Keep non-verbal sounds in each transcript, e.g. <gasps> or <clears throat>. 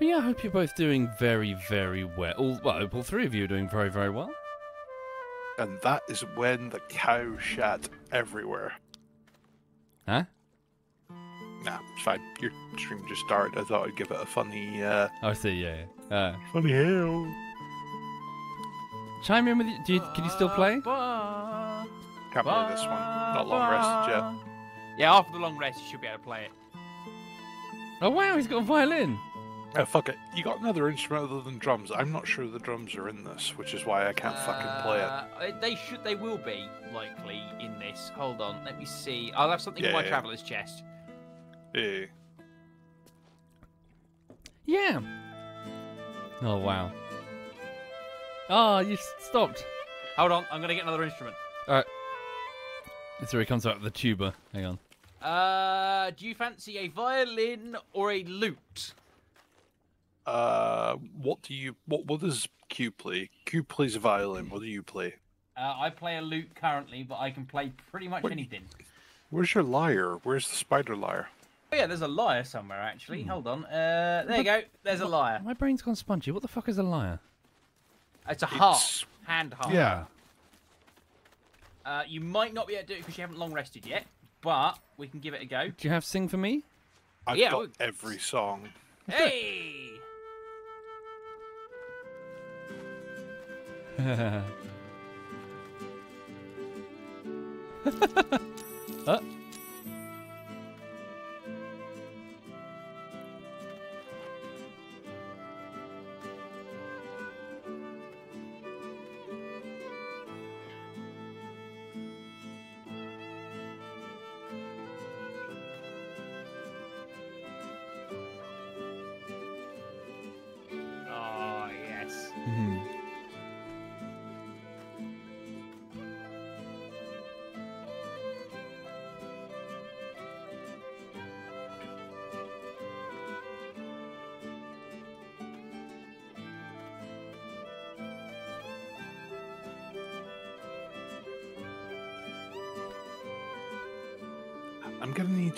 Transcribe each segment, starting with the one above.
But yeah, I hope you're both doing very, very well. All, well, all three of you are doing very, very well. And that is when the cow shat everywhere. Huh? Nah, it's fine. Your stream just started. I thought I'd give it a funny, uh, Oh, I see. Yeah. yeah. Uh, funny hail. chime in with you. Do you. Can you still play? Can't play this one. Not long rest yet. Yeah, after the long rest, you should be able to play it. Oh wow, he's got a violin. Oh, fuck it. You got another instrument other than drums. I'm not sure the drums are in this, which is why I can't fucking play it. Uh, They should. They will be likely in this. Hold on. Let me see. I'll have something in my yeah. traveler's chest. Eh. Yeah. Oh wow. Oh, you stopped. Hold on. I'm gonna get another instrument. All right. So he comes out with the tuba. Hang on. Uh, do you fancy a violin or a lute? Uh, what do you what what does Q play? Q plays a violin. What do you play? Uh, I play a lute currently, but I can play pretty much What- anything. Where's your lyre? Where's the spider lyre? Oh yeah, there's a lyre somewhere actually. Hold on. Uh, there you go. There's a lyre. My brain's gone spongy. What the fuck is a lyre? It's a harp, It's- hand harp. Yeah. Uh, you might not be able to do it because you haven't long rested yet, but we can give it a go. Do you have sing for me? I've Yeah, got we- every song. Hey! Uh. <laughs> Oh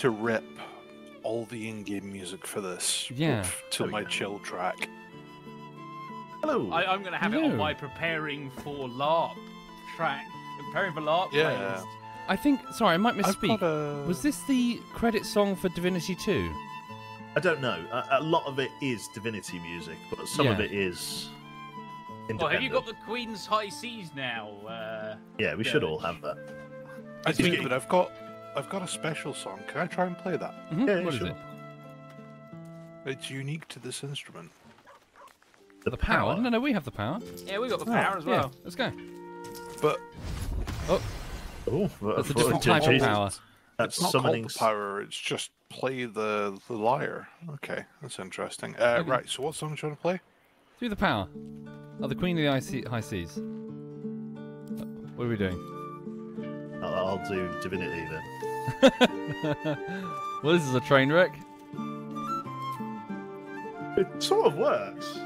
to rip all the in-game music for this. Yeah. To There my go. chill track. Hello. I, I'm gonna have it on my preparing for LARP track. Preparing for LARP Yeah. playlist. I think. Sorry, I might I've misspeak. a... Was this the credit song for Divinity 2? I don't know. A, a lot of it is Divinity music, but some of it is. Well, have you got the Queen's High Seas now? Uh, Yeah, we should all have that. I think that I've got I've got a special song. Can I try and play that? Mhm, Yeah, what is sure. it? It's unique to this instrument. The power? No, no, we have the power. yeah, we got the Oh, power as Yeah, well. let's go. But Oh, That's a for- different type of power. That's it's not summoning. called the power. It's just play the the lyre. Okay, that's interesting. Uh, Okay. Right. So what song are you trying to play? Through the power. Oh, the Queen of the High Sea- High Seas. What are we doing? I'll, I'll do Divinity then. <laughs> well, this is a train wreck. It sort of works.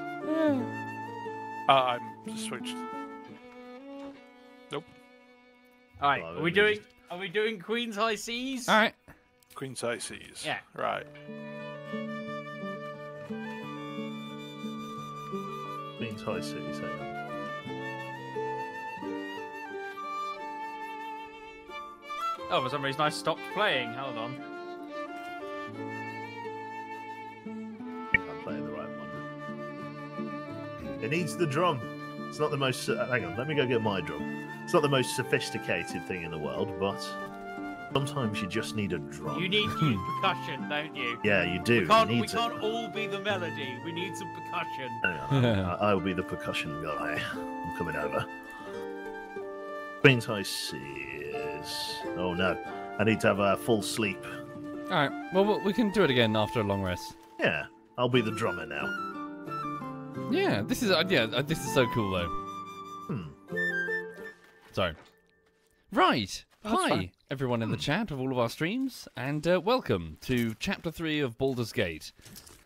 Uh, I'm just switched. Nope. All right, Oh, are we let me doing? Are we doing Queen's High Seas? All right. Queen's High Seas. Yeah. Right. Queen's High Seas. Oh, for some reason I stopped playing. Hold on. I'm playing the right one. It needs the drum. It's not the most. Uh, hang on, let me go get my drum. It's not the most sophisticated thing in the world, but sometimes you just need a drum. You need <laughs> percussion, don't you? Yeah, you do. We can't, you we to. can't all be the melody. We need some percussion. Hang on, I, I will be the percussion guy. I'm coming over. Queen's High Seas. Oh no, I need to have a full sleep. All right. Well, we- we can do it again after a long rest. Yeah, I'll be the drummer now. Yeah, this is uh, yeah, uh, this is so cool though. Hmm. So, right. That's Hi, fine. everyone in the chat of all of our streams, and uh, welcome to Chapter Three of Baldur's Gate.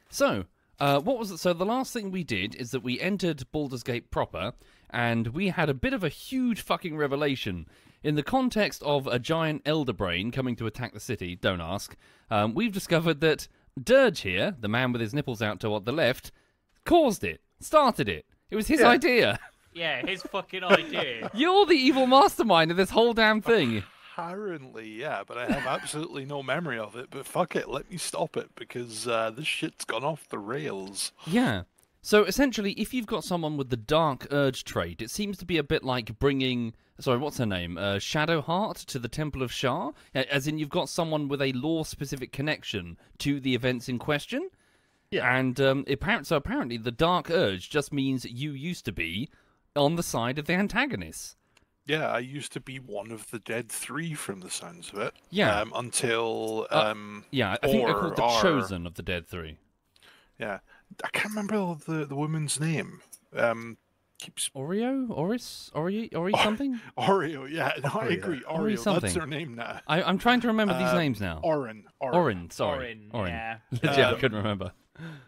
So, uh, what was it? So the last thing we did is that we entered Baldur's Gate proper, and we had a bit of a huge fucking revelation. In the context of a giant elder brain coming to attack the city, don't ask, um, we've discovered that Dirge here, the man with his nipples out to what the left, caused it, started it. It was his Yeah. idea. Yeah, his fucking idea. <laughs> You're the evil mastermind of this whole damn thing. Apparently, yeah, but I have absolutely no memory of it. But fuck it, let me stop it because uh, this shit's gone off the rails. Yeah. So essentially, if you've got someone with the dark urge trait, it seems to be a bit like bringing. Sorry, what's her name? Uh, Shadowheart to the Temple of Shar? As in, you've got someone with a law specific connection to the events in question. Yeah. And um, apparent, so apparently, the dark urge just means you used to be on the side of the antagonists. Yeah, I used to be one of the dead three from the sounds of it. Yeah. Um, until Uh, um, Yeah, I think they're called the Chosen of the Dead Three. yeah, I can't remember the the woman's name. Um, keeps Oreo? Oris? Ori? Ori something? <laughs> Oreo. Yeah, no, I Oreo. agree. Ori Oreo. something. That's her name now. I, I'm trying to remember these Uh, names now. Orin. Orin. Orin, sorry. Orin, yeah. <laughs> Legit, I Um, couldn't remember.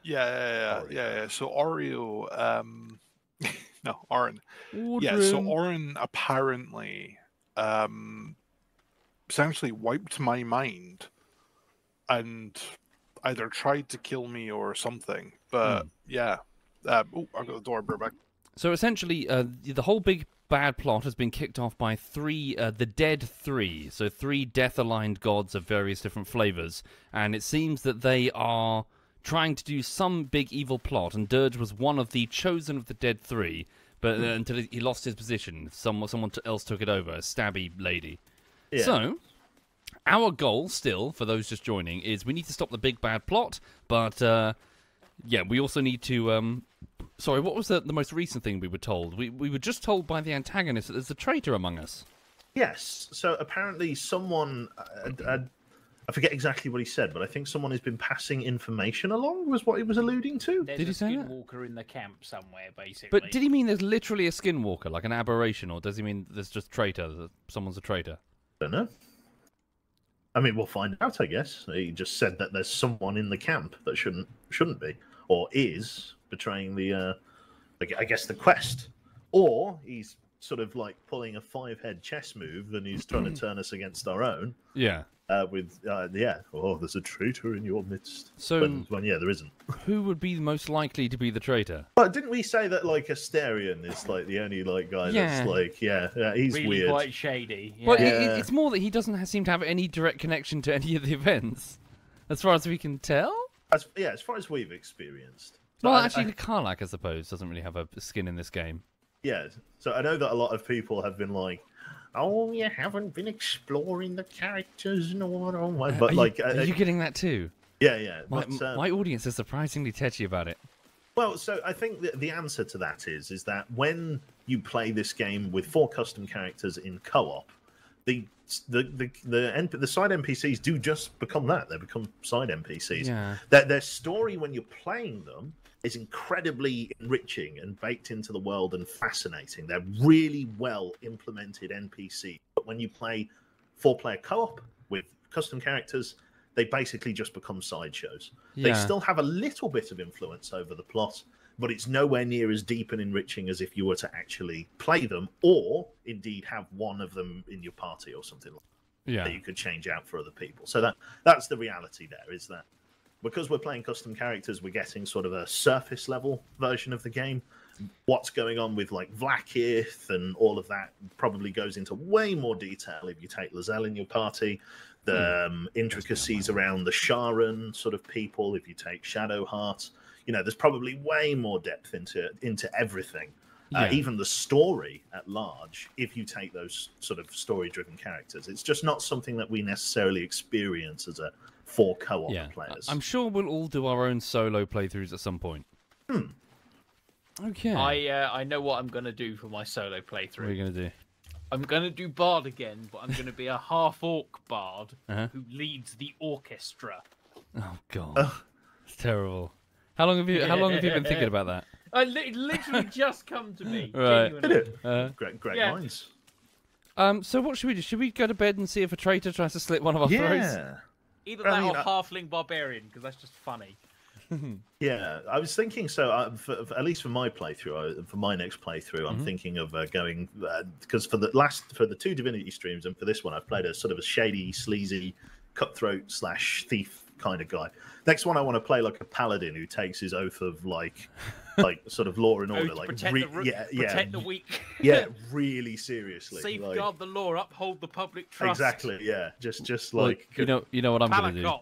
Yeah, yeah, yeah, yeah, yeah. So Oreo, um, <laughs> no, Orin. Yeah, so Orin. Orin apparently, um, essentially wiped my mind, and either tried to kill me or something. But yeah, uh, oh, I got the door back. So essentially, uh, the whole big bad plot has been kicked off by three, uh, the Dead Three. So three death-aligned gods of various different flavors, and it seems that they are trying to do some big evil plot. And Dirge was one of the chosen of the Dead Three, but uh, until he lost his position, someone someone else took it over, a stabby lady. Yeah. So, our goal still, for those just joining, is we need to stop the big bad plot, but uh, yeah, we also need to. Um, sorry, what was the, the most recent thing we were told? We we were just told by the antagonist that there's a traitor among us. Yes. So apparently, someone uh, uh, I forget exactly what he said, but I think someone has been passing information along. Was what he was alluding to? There's Did a he say that? skinwalker in the camp somewhere, basically. But did he mean there's literally a skinwalker, like an aberration, or does he mean there's just traitor? That someone's a traitor? I don't know. I mean, we'll find out. I guess he just said that there's someone in the camp that shouldn't shouldn't be or is betraying the, uh, the I guess the quest, or he's sort of like pulling a five head chess move and he's trying to turn us against our own. Yeah. Uh, with uh, yeah, oh, there's a traitor in your midst. So- when, when yeah, there isn't. Who would be the most likely to be the traitor? But didn't we say that like Astarion is like the only like guy Yeah. that's like yeah, yeah he's really weird. quite shady. Yeah. Well, it, Yeah. it, it's more that he doesn't ha- seem to have any direct connection to any of the events, as far as we can tell. As, yeah, as far as we've experienced. Well, I- actually, I- Karlach, I suppose, doesn't really have a skin in this game. Yeah, so I know that a lot of people have been like, "Oh, you haven't been exploring the characters and all that." that." But are like, you, uh, are you getting that too? yeah, yeah. My, But, uh, my audience is surprisingly touchy about it. well, so I think that the answer to that is is that when you play this game with four custom characters in co-op, the the the the, the side NPCs do just become that. They become side NPCs. Yeah. Their, their story when you're playing them is incredibly enriching and baked into the world and fascinating. They're really well implemented NPC. But when you play four player co op with custom characters, they basically just become sideshows. They still have a little bit of influence over the plot, but it's nowhere near as deep and enriching as if you were to actually play them or indeed have one of them in your party or something like Yeah. that you could change out for other people. So that that's the reality there is that because we're playing custom characters, we're getting sort of a surface level version of the game. What's going on with like Vlaakith and all of that probably goes into way more detail if you take Lae'zel in your party. The um, intricacies around the Sharran sort of people, if you take Shadowheart, you know, there's probably way more depth into into everything. Uh, even the story at large, if you take those sort of story driven characters, it's just not something that we necessarily experience as a four co op Yeah. players. I'm sure we'll all do our own solo playthroughs at some point. Hmm. Okay. I uh, I know what I'm gonna do for my solo playthrough. What are you going to do? I'm gonna do bard again, but I'm gonna be a half orc bard Uh-huh. who leads the orchestra. Oh, God. It's terrible. How long have you How long have you been thinking about that? <laughs> I li- literally <laughs> just come to me. Right. genuinely. Did it? Uh, Great, great Yeah. minds. um. So what should we do? Should we go to bed and see if a traitor tries to slit one of our throats? Yeah. Either I that mean, or I- halfling barbarian, because that's just funny. <laughs> Yeah, I was thinking so. Uh, for, for, at least for my playthrough, uh, for my next playthrough, I'm Mhm. thinking of uh, going because for the last for the two Divinity streams and for this one, I've played a sort of a shady, sleazy, cutthroat slash thief kind of guy. Next one, I want to play like a paladin who takes his oath of like, like sort of law and Oh, order, to like protect, re- the, ru- yeah, yeah, protect the weak. yeah, <laughs> really seriously. like- Safeguard the law, uphold the public trust. exactly, yeah. Just, just Well, like you know, you know what I'm gonna do.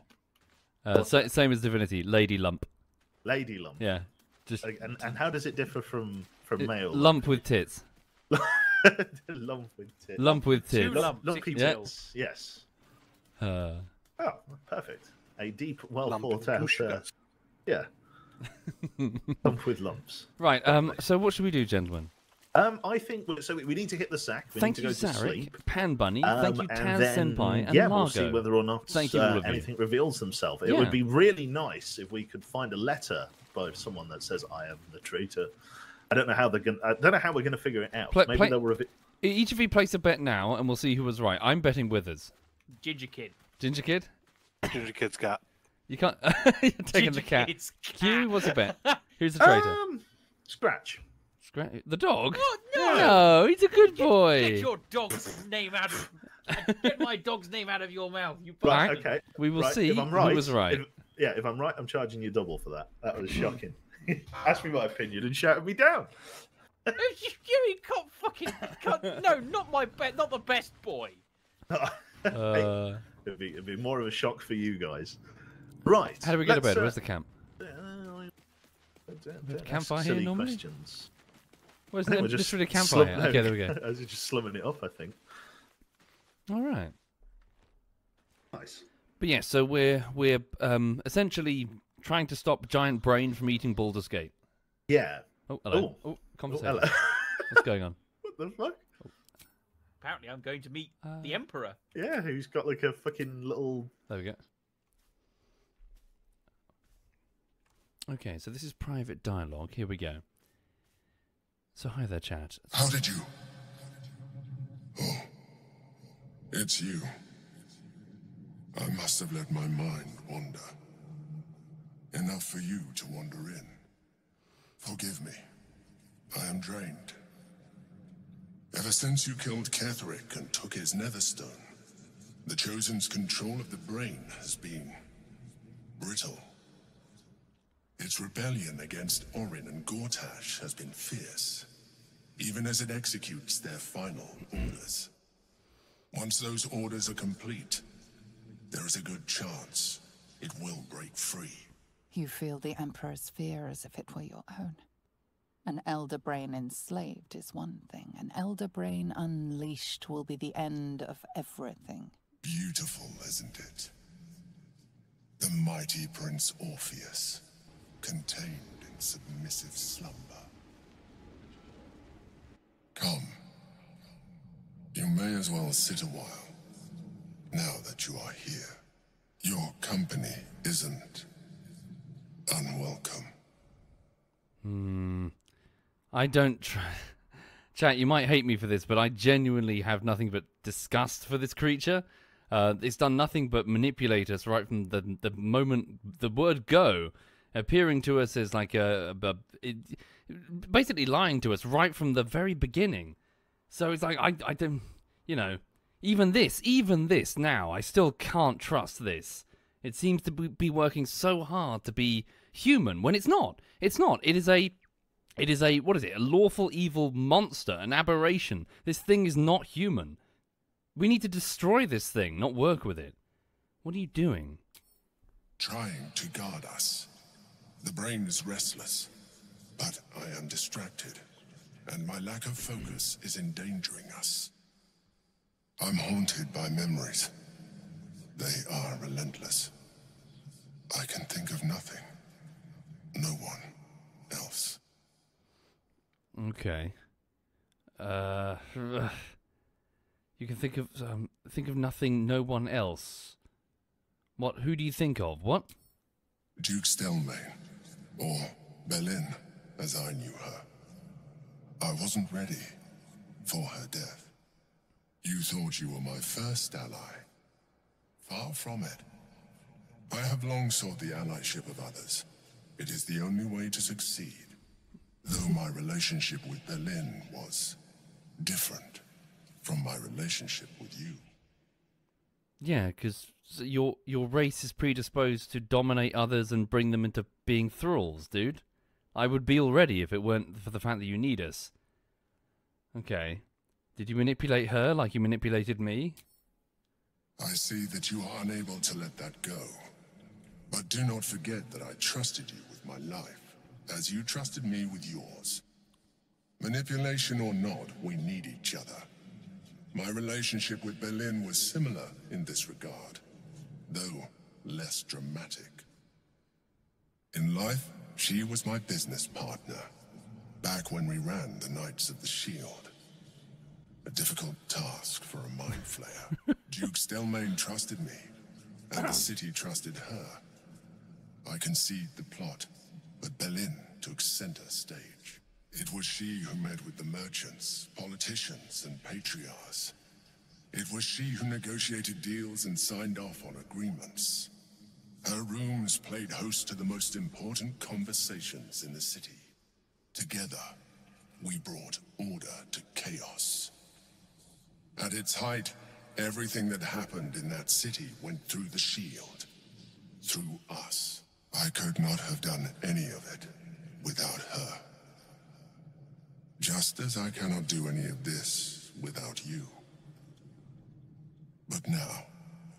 Uh, sa- same as Divinity, Lady Lump. lady lump. Yeah, just And and how does it differ from from it- male? lump with tits. <laughs> lump with tits. Lump with Two tits. lumps, Lumpy Yeah. tits. Yes. Uh, Oh, perfect. A deep, well Lump thought out. goose Uh, yeah. <laughs> lump with lumps. right. Um. So what should we do, gentlemen? Um, I think so. We we need to hit the sack. We Thank need you, to go to Zarek, sleep. Pan Bunny. Thank Um, you, and Taz then, Senpai, and yeah, Largo. we'll see whether or not Thank you, uh, of you. anything reveals themselves. It Yeah. would be really nice if we could find a letter by someone that says, "I am the traitor." I don't know how they're going. I don't know how we're going to figure it out. Play- Maybe play- they'll reveal. Each of you place a bet now, and we'll see who was right. I'm betting Withers. Ginger Kid. Ginger Kid, Ginger Kid's cat. You can't. <laughs> You're taking the Ginger cat. Kid's Q, cat. what's a bet? Who's the traitor? Um, scratch. Scra- the dog? What? No. No, he's a good boy. Get boy. your dog's name out of. Get my dog's name out of your mouth, you Right. bastard. Okay. We will right. see if I'm right, who was right. if- yeah, if I'm right, I'm charging you double for that. That was shocking. <laughs> Ask me my opinion and shout me down. <laughs> you, you can't fucking. Can't, no, not my bet. Not the best boy. Uh, it'd, be, it'd be more of a shock for you guys. Right. how do we get to bed? uh, Where's the camp? uh, don't ask campfire here silly normally? Questions. Where's I the just just really slum- campfire? Okay, there we go. <laughs> I was just slumming it off, I think. All right. Nice. But yeah, so we're we're um, essentially trying to stop Giant Brain from eating Baldur's Gate. Yeah. Oh, hello. Oh. Oh, Oh, conversation. hello. <laughs> What's going on? what the fuck? Apparently, I'm going to meet Uh, the Emperor. Yeah, who's got like a fucking little. There we go. Okay, so this is private dialogue. Here we go. So hi there, chat. How did you? Oh, it's you. I must have let my mind wander. Enough for you to wander in. Forgive me. I am drained. Ever since you killed Ketheric and took his netherstone, the Chosen's control of the brain has been brittle. Its rebellion against Orin and Gortash has been fierce, even as it executes their final orders. Once those orders are complete, there is a good chance it will break free. You feel the Emperor's fear as if it were your own. An elder brain enslaved is one thing. An elder brain unleashed will be the end of everything. Beautiful, isn't it? The mighty Prince Orpheus, contained in submissive slumber. Come. You may as well sit a while, now that you are here. Your company isn't unwelcome. Hmm. I don't try. <laughs> Chat, you might hate me for this, but I genuinely have nothing but disgust for this creature. Uh, it's done nothing but manipulate us right from the the moment the word go, appearing to us as like a, a, it, basically lying to us right from the very beginning. So it's like I I don't you know even this even this now I still can't trust this. It seems to be- be working so hard to be human when it's not. It's not. It is a it is a what is it? A lawful evil monster, an aberration. This thing is not human. We need to destroy this thing, not work with it. What are you doing? trying to guard us. The brain is restless, but I am distracted, and my lack of focus is endangering us. I'm haunted by memories. They are relentless. I can think of nothing. No one else. Okay. Uh, <sighs> you can think of um, think of nothing, no one else. What? Who do you think of? What? Duke Stelmane, or Belynne, as I knew her. I wasn't ready for her death. You thought you were my first ally. Far from it. I have long sought the allyship of others. It is the only way to succeed. Though my relationship with Belynne was different from my relationship with you. Yeah, because your your race is predisposed to dominate others and bring them into being thralls, dude. I would be already if it weren't for the fact that you need us. Okay. Did you manipulate her like you manipulated me? I see that you are unable to let that go. But do not forget that I trusted you with my life, as you trusted me with yours. Manipulation or not, we need each other. My relationship with Belynne was similar in this regard, though less dramatic. In life, she was my business partner, back when we ran the Knights of the Shield. A difficult task for a mind flayer. <laughs> Duke Stelmane trusted me, and the city trusted her. I conceived the plot, but Belynne took center stage. It was she who met with the merchants, politicians, and patriarchs. It was she who negotiated deals and signed off on agreements. Her rooms played host to the most important conversations in the city. Together, we brought order to chaos. At its height, everything that happened in that city went through the shield. Through us. I could not have done any of it without her. Just as I cannot do any of this without you. But now,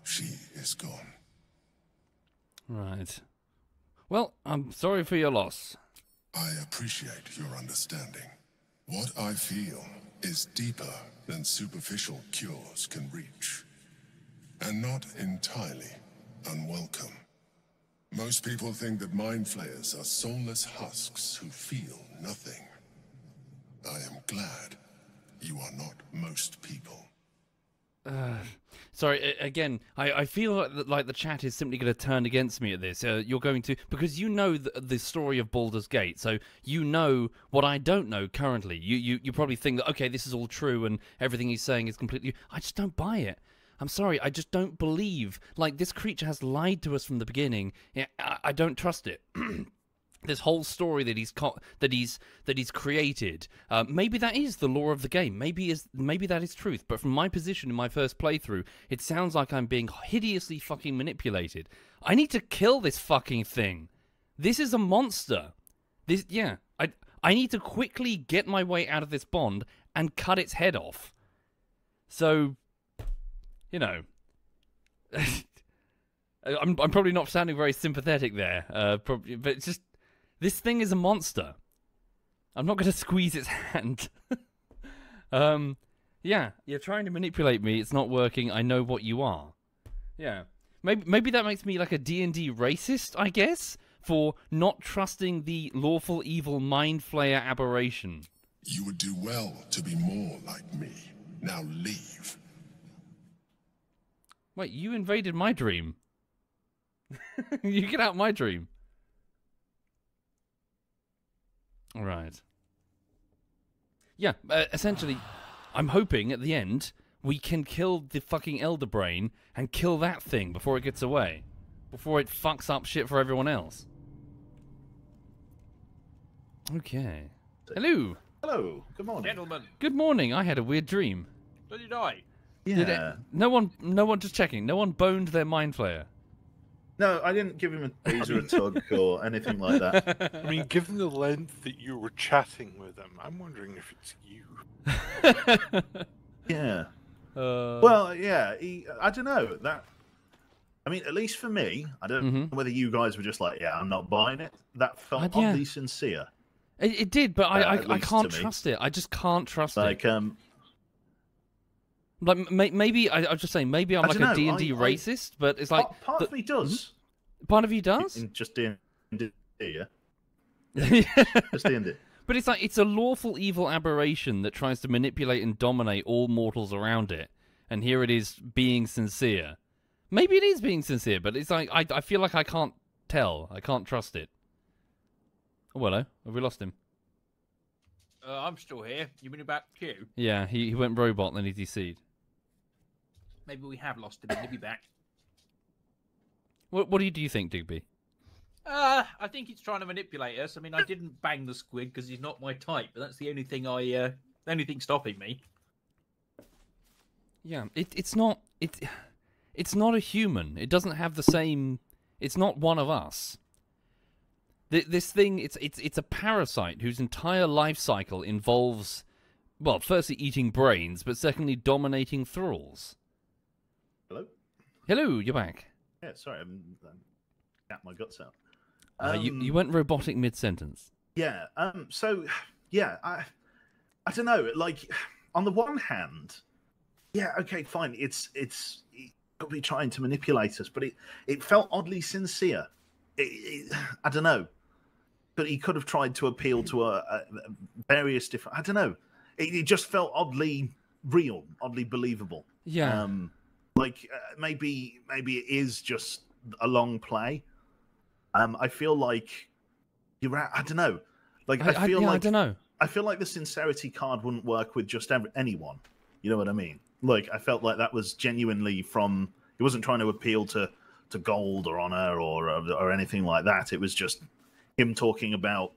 she is gone. Right. Well, I'm sorry for your loss. I appreciate your understanding. What I feel is deeper than superficial cures can reach. And not entirely unwelcome. Most people think that mind flayers are soulless husks who feel nothing. I am glad you are not most people. Sorry, again, I, I feel like the, like the chat is simply going to turn against me at this. Uh, you're going to because you know the, the story of Baldur's Gate, so you know what I don't know currently. You, you you probably think that okay, this is all true and everything he's saying is completely. I just don't buy it. I'm sorry, I just don't believe. Like this creature has lied to us from the beginning. I, I don't trust it. <clears throat> this whole story that he's co- that he's that he's created. Uh, maybe that is the lore of the game. Maybe is maybe that is truth. But from my position in my first playthrough, it sounds like I'm being hideously fucking manipulated. I need to kill this fucking thing. This is a monster. This yeah. I I need to quickly get my way out of this bond and cut its head off. So, you know. <laughs> I'm, I'm probably not sounding very sympathetic there, uh, probably, but just this thing is a monster. I'm not going <laughs> to squeeze its hand. <laughs> um, yeah, you're trying to manipulate me. It's not working. I know what you are. Yeah, maybe maybe that makes me like a D and D racist, I guess, for not trusting the lawful evil mind flayer aberration. You would do well to be more like me. Now leave. Wait, you invaded my dream. <laughs> you get out my dream. All right. Yeah, uh, essentially, I'm hoping at the end we can kill the fucking Elder Brain and kill that thing before it gets away. Before it fucks up shit for everyone else. Okay. Hello. Hello. Good morning. Gentlemen, Good morning. I had a weird dream. so did I. Did it- Yeah. no one, no one, just checking. No one boned their mind flayer. No, I didn't give him a <laughs> teaser, a tug, or anything like that. I mean, given the length that you were chatting with him, I'm wondering if it's you. <laughs> Yeah. Uh, Well, yeah. He, I don't know that. I mean, at least for me, I don't Mhm. know whether you guys were just like, "Yeah, I'm not buying it." That felt Uh, yeah. oddly sincere. It, it did, but I, Uh, I, at I can't to me. trust it. I just can't trust Like, it. um, Like may, maybe I, I'm just saying maybe I'm I like dunno, a D and D I- I- racist, but it's like part, part the- of me does. part of you does. In just D and D, yeah. Yeah. <laughs> Just D and D. but it's like it's a lawful evil aberration that tries to manipulate and dominate all mortals around it, and here it is being sincere. Maybe it is being sincere, but it's like I, I feel like I can't tell. I can't trust it. Oh, hello. Have we lost him? Uh, I'm still here. You mean about Q? Yeah, he, he went robot, then he DC'd. Maybe we have lost him. He'll be back. What, what do you, do you think, Digby? Uh, I think he's trying to manipulate us. I mean, I didn't bang the squid because he's not my type, but that's the only thing I, uh, the only thing stopping me. Yeah, it, it's not it. it's not a human. It doesn't have the same. It's not one of us. Th- This thing, it's it's it's a parasite whose entire life cycle involves, well, firstly eating brains, but secondly dominating thralls. Hello. You're back. Yeah, sorry, I'm, I'm got my guts out. Uh, you Um, you went robotic mid sentence. Yeah. Um. So, yeah. I. I don't know. Like, on the one hand, yeah. Okay. Fine. It's it's could be trying to manipulate us, but it it felt oddly sincere. It, it, I don't know. But he could have tried to appeal to a, a various different. I don't know. It, it just felt oddly real, oddly believable. Yeah. Um, like uh, maybe maybe it is just a long play. Um, I feel like you're. at- I don't know. Like I, I, feel yeah, I don't know. I feel like the sincerity card wouldn't work with just anyone. You know what I mean? Like I felt like that was genuinely from. He wasn't trying to appeal to to gold or honor or or anything like that. It was just him talking about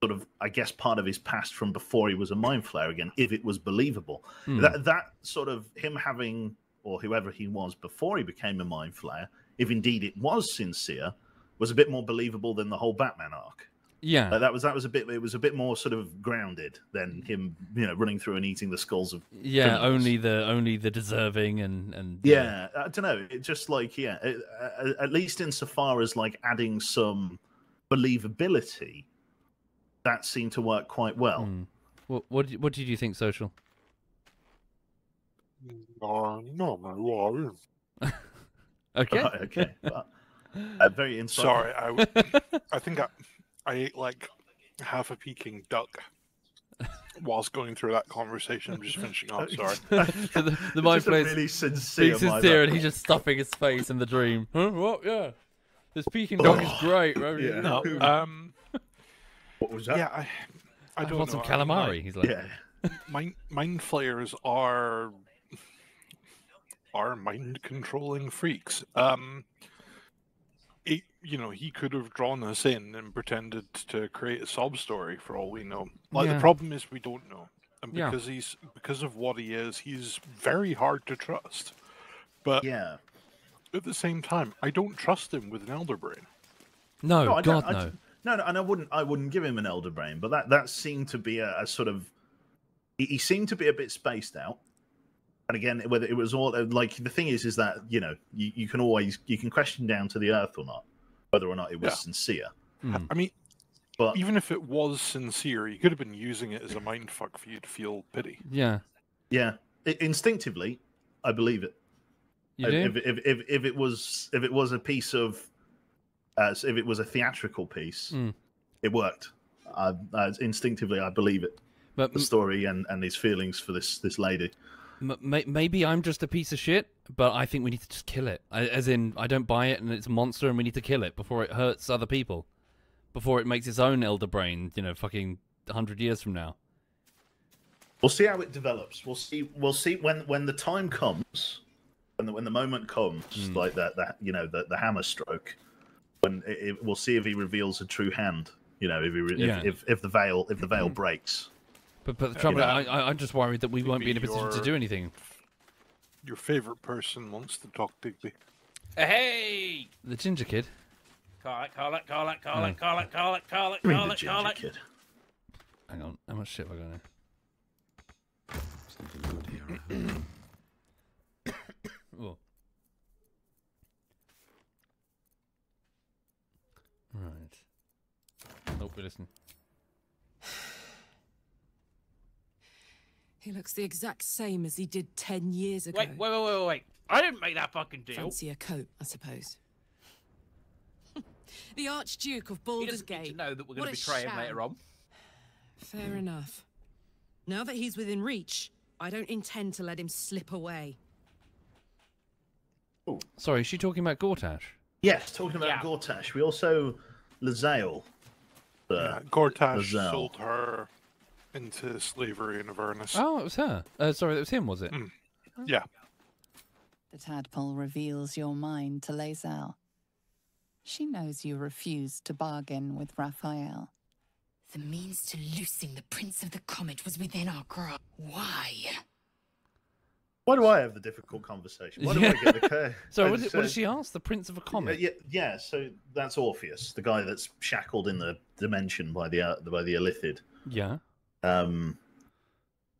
sort of, I guess, part of his past from before he was a mind flayer again. If it was believable, Hmm. that that sort of him having or whoever he was before he became a mind flayer, if indeed it was sincere, was a bit more believable than the whole Batman arc. Yeah. Like that was that was a bit it was a bit more sort of grounded than him, you know, running through and eating the skulls of Yeah, criminals. only the only the deserving and and yeah. I don't know. It just like yeah, it, at least insofar as like adding some believability, that seemed to work quite well. Hmm. What what did, what did you think, social? Uh, no, my lord. <laughs> Okay. Right, okay. <laughs> But, uh, very insightful. Sorry, <laughs> I think I, I ate like half a Peking duck whilst going through that conversation. I'm just finishing up. Sorry. The, the mind just a player's really sincere, being mind sincere, and he's just stuffing his face in the dream. Huh? What? Yeah. This Peking dog is great. right? Yeah. No, um, What was that? yeah, I, I I don't want some know. I mean, calamari. like, He's like, yeah. mind mind flayers are are mind controlling freaks. Um, it, you know, he could have drawn us in and pretended to create a sob story for all we know. Like Yeah. the problem is we don't know, and Yeah. because he's because of what he is, he's very hard to trust. But Yeah. at the same time, I don't trust him with an elder brain. no, No, I don't- God, no. d- No, no, and I wouldn't. I wouldn't give him an elder brain, but that that seemed to be a, a sort of. He, he seemed to be a bit spaced out, and again, whether it was all like the thing is, is that you know you, you can always you can question down to the earth or not, whether or not it was Yeah. sincere. Hmm. I mean, But even if it was sincere, he could have been using it as a mind fuck for you to feel pity. Yeah. yeah, i instinctively, I believe it. You if, do? if, if, if, if it was if it was a piece of, uh, if it was a theatrical piece, Mm. it worked. I, I, instinctively, I believe it. but the story and, and his feelings for this this lady. M- maybe I'm just a piece of shit, but I think we need to just kill it. As in, I don't buy it, and it's a monster, and we need to kill it before it hurts other people, before it makes its own elder brain. You know, fucking hundred years from now. We'll see how it develops. We'll see. We'll see when when the time comes, when the when the moment comes, Hmm. like that that you know the the hammer stroke. When it, it- we'll see if he reveals a true hand. You know, if he re- Yeah. if, if if the veil if the veil breaks. But but the trouble, know, I, I, I'm just worried that we won't be in a Digby, position to do anything. Your favorite person wants to talk Digby. Uh, hey! The ginger kid. Call it, call it, call it, call Oh. it, call it, call it, call it, Bring call the it, call ginger it. kid. Hang on, how much shit have I got in? <coughs> Oh. Right. Nope, we listen. He looks the exact same as he did ten years ago. Wait, wait, wait, wait, wait. I didn't make that fucking deal. Fancy a coat, I suppose. <laughs> the Archduke of He Baldur's doesn't to know that we're going to a betray him later on. Fair enough. Now that he's within reach, I don't intend to let him slip away. Oh. Sorry, is she talking about Gortash? Yes, talking about Yeah. Gortash. We also Lae'zel. The, Yeah, Gortash Lae'zel. sold her into slavery in Avernus. Oh, it was her. Uh, sorry, it was him, was it? Yeah, The tadpole reveals your mind to Lae'zel. She knows you refused to bargain with Raphael. The means to loosing the Prince of the Comet was within our grasp. Why? Why do I have the difficult conversation? Why do I get the care? <laughs> So what did, what did she ask? The Prince of a Comet. Yeah, yeah. So that's Orpheus, the guy that's shackled in the dimension by the uh, by the Illithid. Yeah. Um,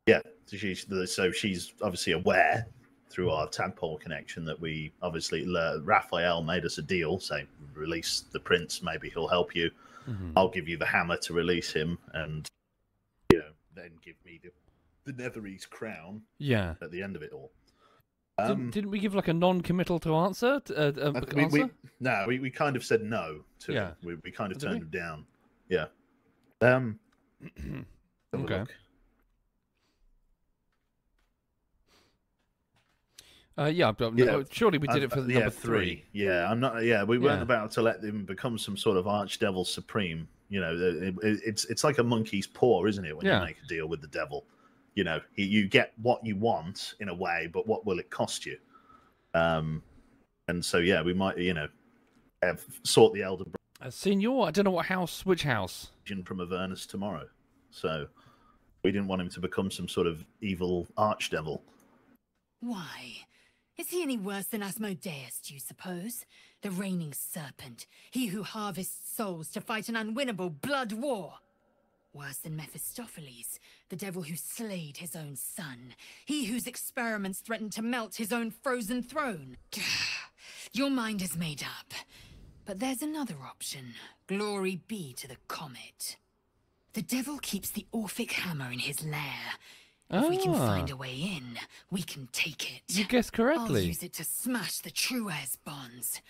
yeah. So she's so she's obviously aware through our tadpole connection that we obviously le- Raphael made us a deal, saying release the prince, maybe he'll help you. Mhm. I'll give you the hammer to release him, and you know then give me the the Netherese crown Yeah. at the end of it all. Didn't, Um, didn't we give like a non-committal to answer? t- Uh, uh, answer? we, no, we, we kind of said no to Yeah. We, we kind of Did turned we? him down. Yeah. Um. <clears throat> Okay. Uh, yeah, but Yeah. surely we did Uh, it for uh, the yeah, number three. Yeah, I'm not. Yeah, we weren't Yeah. about to let him become some sort of archdevil supreme. You know, it, it- it's it's like a monkey's paw, isn't it? When Yeah. you make a deal with the devil, you know, you- get what you want in a way, but what will it cost you? Um, and so yeah, we might, you know, have sought the elder Uh, Signor, I don't know what house, which house. From Avernus tomorrow, so we didn't want him to become some sort of evil archdevil. Why? Is he any worse than Asmodeus, do you suppose? The reigning serpent, he who harvests souls to fight an unwinnable blood war. Worse than Mephistopheles, the devil who slayed his own son, he whose experiments threatened to melt his own frozen throne. <sighs> Your mind is made up. But there's another option. Glory be to the comet. The devil keeps the Orphic hammer in his lair. If we can Ah. find a way in, we can take it. You guessed I'll correctly. use it to smash the Truez bonds.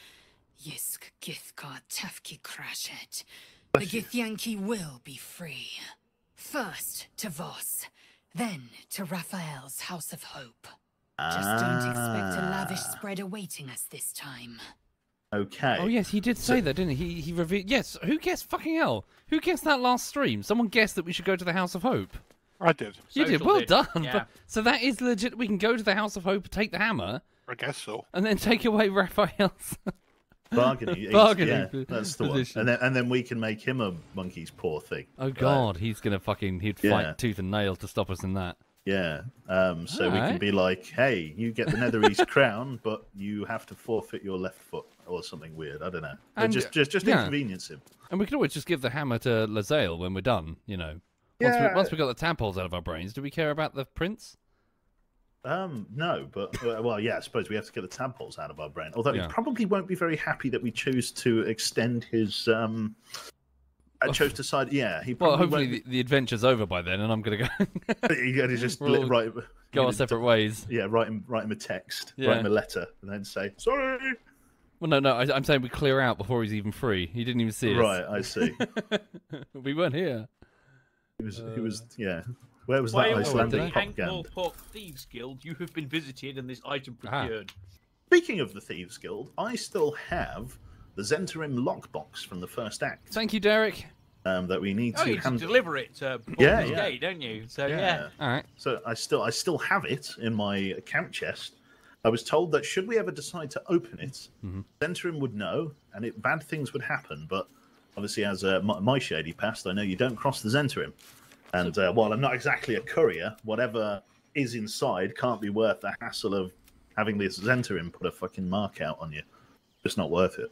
Yisk Githkar Tefki Crashet. The Githyanki will be free. First to Voss, then to Raphael's House of Hope. Just don't expect a lavish Ah. spread awaiting us this time. Okay. Oh yes, he did say So- that, didn't he? He, he revealed. Yes. Who guessed? Fucking hell! Who guessed that last stream? Someone guessed that we should go to the House of Hope. I did. You did. Well did, done. yeah. But, <laughs> so that is legit. We can go to the House of Hope, take the hammer, I guess so. and then take away Raphael's. <laughs> bargaining. it's- Bargaining yeah, that's the one. And then and then we can make him a monkey's paw thing. Oh Right? God, he's gonna fucking. He'd Yeah. fight tooth and nail to stop us in that. Yeah. Um, so we can be like, hey, you get the Netherese <laughs> crown, but you have to forfeit your left foot or something weird. I don't know. And, just just just yeah. inconvenience him. And we could always just give the hammer to Lae'zel when we're done. You know. Once, Yeah. we, once we got the tadpoles out of our brains, do we care about the prince? Um, no, but uh, well, yeah, I suppose we have to get the tadpoles out of our brain. Although Yeah. he probably won't be very happy that we choose to extend his. Um, I chose to side. Yeah, he Well, hopefully the, the adventure's over by then, and I'm gonna go <laughs> going to just <laughs> all write, go our you separate ways. Yeah, write him write him a text, Yeah. write him a letter, and then say sorry. Well, no, no, I, I'm saying we clear out before he's even free. He didn't even see us. Right, I see. <laughs> we weren't here. He was, he was, yeah. Where was that Why Icelandic the propaganda? Ankh-Morpork Thieves Guild, you have been visited and this item Ah. procured. Speaking of the Thieves Guild, I still have the Zentarim lockbox from the first act Thank you, Derek. um, that we need Oh, to you hand. deliver it to Yeah, yeah. Gate, don't you? So yeah. All right. So I still, I still have it in my camp chest. I was told that should we ever decide to open it, Mm-hmm. Would know, and it, bad things would happen. But obviously, as uh, my, my shady past, I know you don't cross the Zentarim. And uh, while I'm not exactly a courier, whatever is inside can't be worth the hassle of having this Zentarim put a fucking mark out on you. Just not worth it.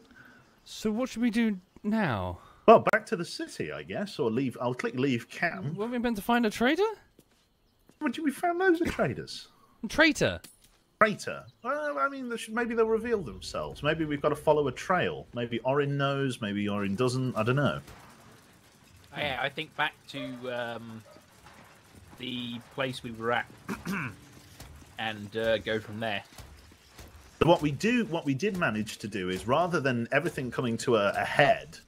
So what should we do now? Well, back to the city, I guess, or leave. I'll click leave camp. Weren't we meant to find a trader? You? We found loads of traders. Traitor. Traitor. Well, I mean, they should, maybe they'll reveal themselves. Maybe we've got to follow a trail. Maybe Orin knows. Maybe Orin doesn't. I don't know. Yeah, I think back to um, the place we were at <clears throat> and uh, go from there. But what we do, what we did manage to do, is rather than everything coming to a, a head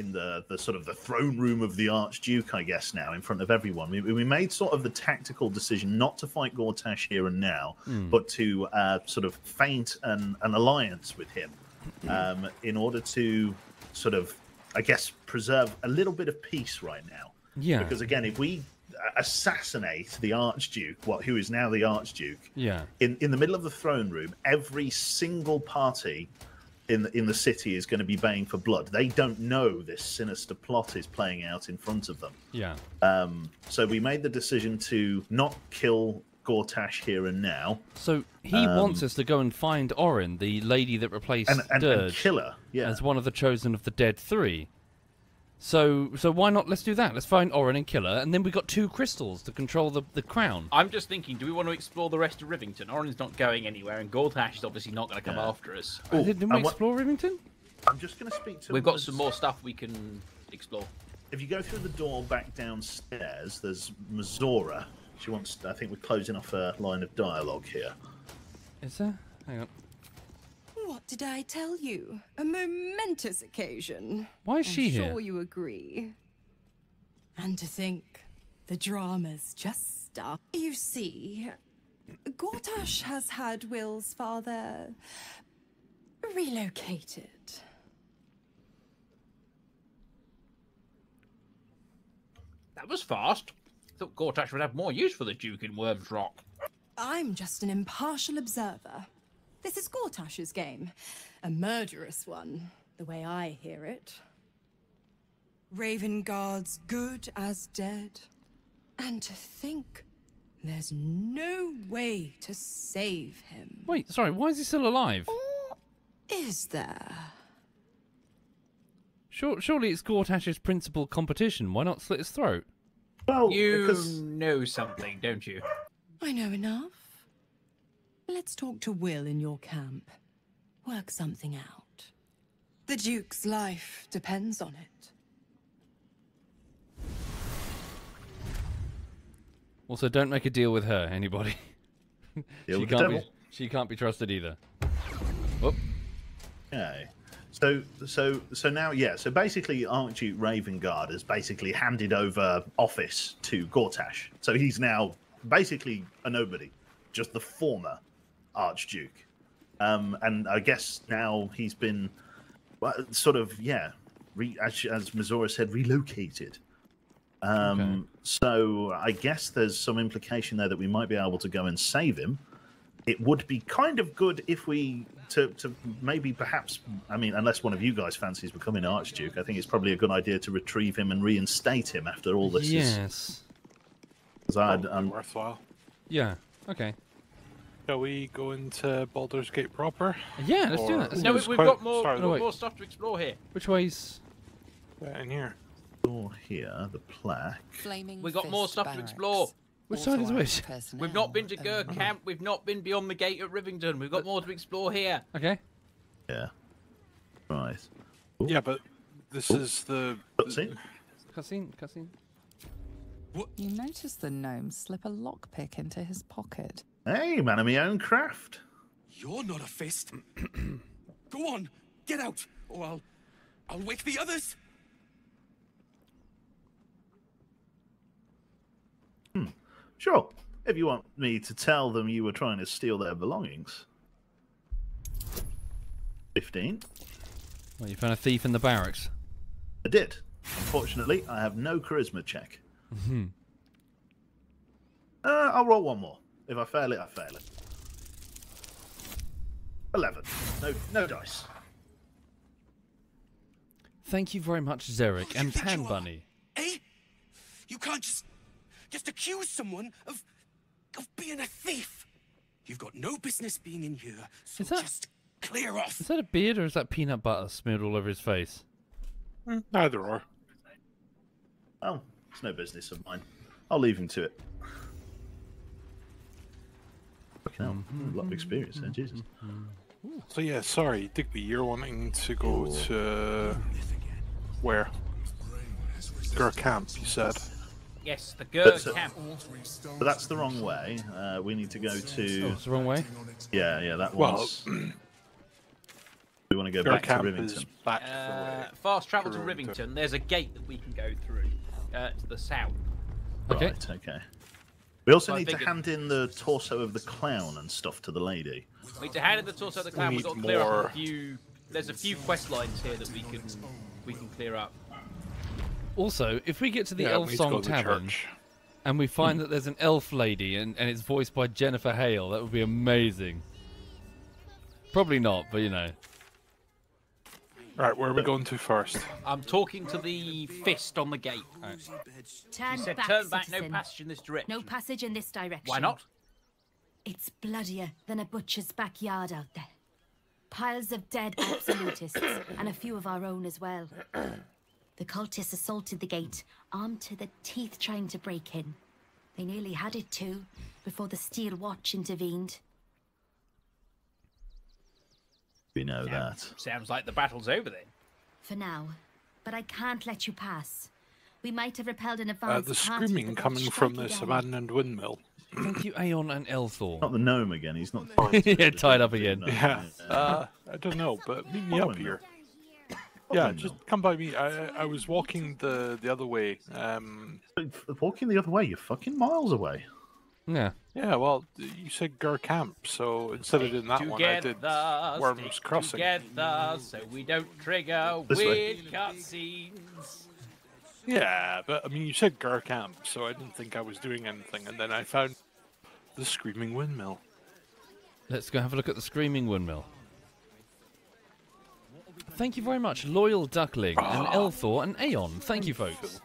in the the sort of the throne room of the Archduke, I guess now in front of everyone, we, we made sort of the tactical decision not to fight Gortash here and now, but to uh, sort of feint an, an alliance with him um, in order to sort of, I guess, preserve a little bit of peace right now. Yeah. Because again, if we assassinate the Archduke, what who is now the Archduke, Yeah. in in the middle of the throne room, every single party in the, in the city is going to be baying for blood. They don't know this sinister plot is playing out in front of them. Yeah. Um, so we made the decision to not kill Gortash here and now So he wants us to go and find Orin, the lady that replaced and, and, and Dirge, kill her. Yeah. as one of the chosen of the dead three. So, so why not? Let's do that. Let's find Orin and kill her, and then we've got two crystals to control the, the crown. I'm just thinking, do we want to explore the rest of Rivington? Orin's not going anywhere, and Gortash is obviously not going to come Yeah. after us. Uh, Didn't we and what- explore Rivington? I'm just going to speak to. We've got some more stuff we can explore. If you go through the door back downstairs, there's Mizora. She wants. I think we're closing off a line of dialogue here. Is there? Hang on. What did I tell you? A momentous occasion. Why is I'm she sure here? you agree. And to think, the drama's just started. You see, Gortash has had Will's father relocated. That was fast. I Thought Gortash would have more use for the Duke in Wyrm's Rock. I'm just an impartial observer. This is Gortash's game. A murderous one, the way I hear it. Ravengard's good as dead. And to think there's no way to save him. Wait, sorry. Why is he still alive? Or is there? Sure, surely it's Gortash's principal competition. Why not slit his throat? Well, You because know something, don't you? I know enough. Let's talk to Will in your camp. Work something out. The Duke's life depends on it. Also, don't make a deal with her, anybody. <laughs> Deal she with can't be. devil. She can't be trusted either. Whoop. Okay. So so so now yeah. So basically, Archduke Ravengard has basically handed over office to Gortash. So he's now basically a nobody, just the former Archduke. Um, and I guess now he's been well, sort of yeah, re, as as Mizora said, relocated. Um, Okay. So I guess there's some implication there that we might be able to go and save him it would be kind of good if we to to maybe perhaps I mean unless one of you guys fancies becoming Archduke, I think it's probably a good idea to retrieve him and reinstate him after all this is Yes. because I'd um, worthwhile. Yeah. Okay. Shall we go into Baldur's Gate proper? Yeah, let's do that. Let's No, do we, we've got more, sorry, we've got more stuff to explore here. Which way's? Yeah, in here. door here, the plaque. Flaming We've got more Fist stuff to explore. Which side is which? We've not been to personnel Gur only. Camp. We've not been beyond the gate at Rivington. We've got more to explore here. Okay. Yeah. Right. Yeah, but this is the. Cutscene. Cutscene. Cutscene. You notice the gnome slip a lockpick into his pocket. Hey, man of my own craft. You're not a fist. <clears throat> Go on, get out, or I'll, I'll wake the others. Sure. If you want me to tell them you were trying to steal their belongings. Fifteen. Well, you found a thief in the barracks. I did. Unfortunately, I have no charisma check. Mm -hmm. Uh, I'll roll one more. If I fail it, I fail it. Eleven. No, no dice. Thank you very much, Zerek Who and Pan? Bunny. Eh? You can't just, just accuse someone of, of being a thief. You've got no business being in here, so that- just clear off. Is that a beard or is that peanut butter smeared all over his face? Neither, or. Oh, it's no business of mine. I'll leave him to it. Fucking hell, a lot of experience there, Jesus. So yeah, sorry, Digby, you're wanting to go to where? Gur Camp, you said. Yes, the Gur That's it. Camp. But that's the wrong way. Uh, we need to go to. Oh, it's the wrong way. Yeah, yeah, that Well, one's. <clears throat> we want to go Gur back to Rivington. is back Uh, fast travel to to Rivington. Rivington. There's a gate that we can go through uh, to the south. Okay. Right, okay. We also So need to figured- hand in the torso of the clown and stuff to the lady. We need to hand in the torso of the clown. We've got to clear up a few. There's a few quest lines here that we can we can clear up. Also, if we get to the Yeah, Elf we need to go Song Tavern church. and we find that there's an elf lady and, and it's voiced by Jennifer Hale, that would be amazing. Probably not, but you know. Right, where are we going to first? I'm talking to the fist on the gate. Turn He said, back, "Turn back, no citizen. passage in this direction." No passage in this direction. Why not? It's bloodier than a butcher's backyard out there. Piles of dead absolutists, <coughs> and a few of our own as well. The cultists assaulted the gate, armed to the teeth trying to break in. They nearly had it too, before the Steel Watch intervened. We know that. Sounds like the battle's over then. For now. But I can't let you pass. We might have repelled an Uh, advance the screaming coming from this again. abandoned windmill. Thank you, Aeon and Elthor. Not the gnome again. He's not <laughs> tied. Yeah, tied up again. no. Yeah. Uh, I don't know, but meet me up here. Yeah, just come by me. I I was walking the the other way. Um, Walking the other way, you're fucking miles away. Yeah. yeah, well, you said Gur Camp, so instead of doing that one, I did Wyrm's Crossing. Together, so we don't trigger This weird cutscenes. Yeah, but I mean, you said Gur Camp, so I didn't think I was doing anything, and then I found the screaming windmill. Let's go have a look at the Screaming Windmill. Thank you very much, Loyal Duckling and ah. Elthor and Aeon. Thank you, folks.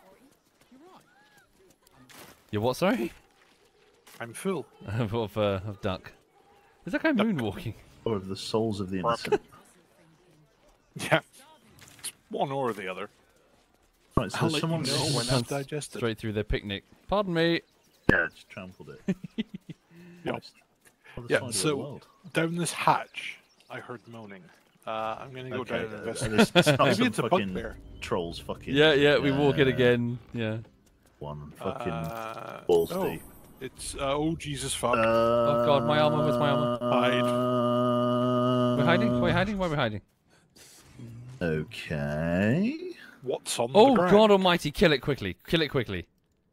You're what, sorry? I'm full. <laughs> of, uh, of duck. Is that guy moonwalking? Or of the souls of the innocent. <laughs> Yeah, it's one or the other. right, so I'll let you someone know when I've digested. Straight through their picnic. Pardon me. Yeah, just trampled it. <laughs> Yeah. Yeah, side of the so down this hatch, I heard moaning. Uh, I'm gonna go Okay, down and uh, investigate. there's- it's not Maybe some it's a fucking bugbear. trolls fucking. Yeah, yeah, we walk it uh, again. Yeah. One fucking Uh, balls oh, deep. It's uh, oh Jesus fuck. Oh god, my armor, where's my armor? armor? We're hiding? We're hiding? Why are we hiding? Okay. What's on Oh the ground? god almighty, kill it quickly. Kill it quickly.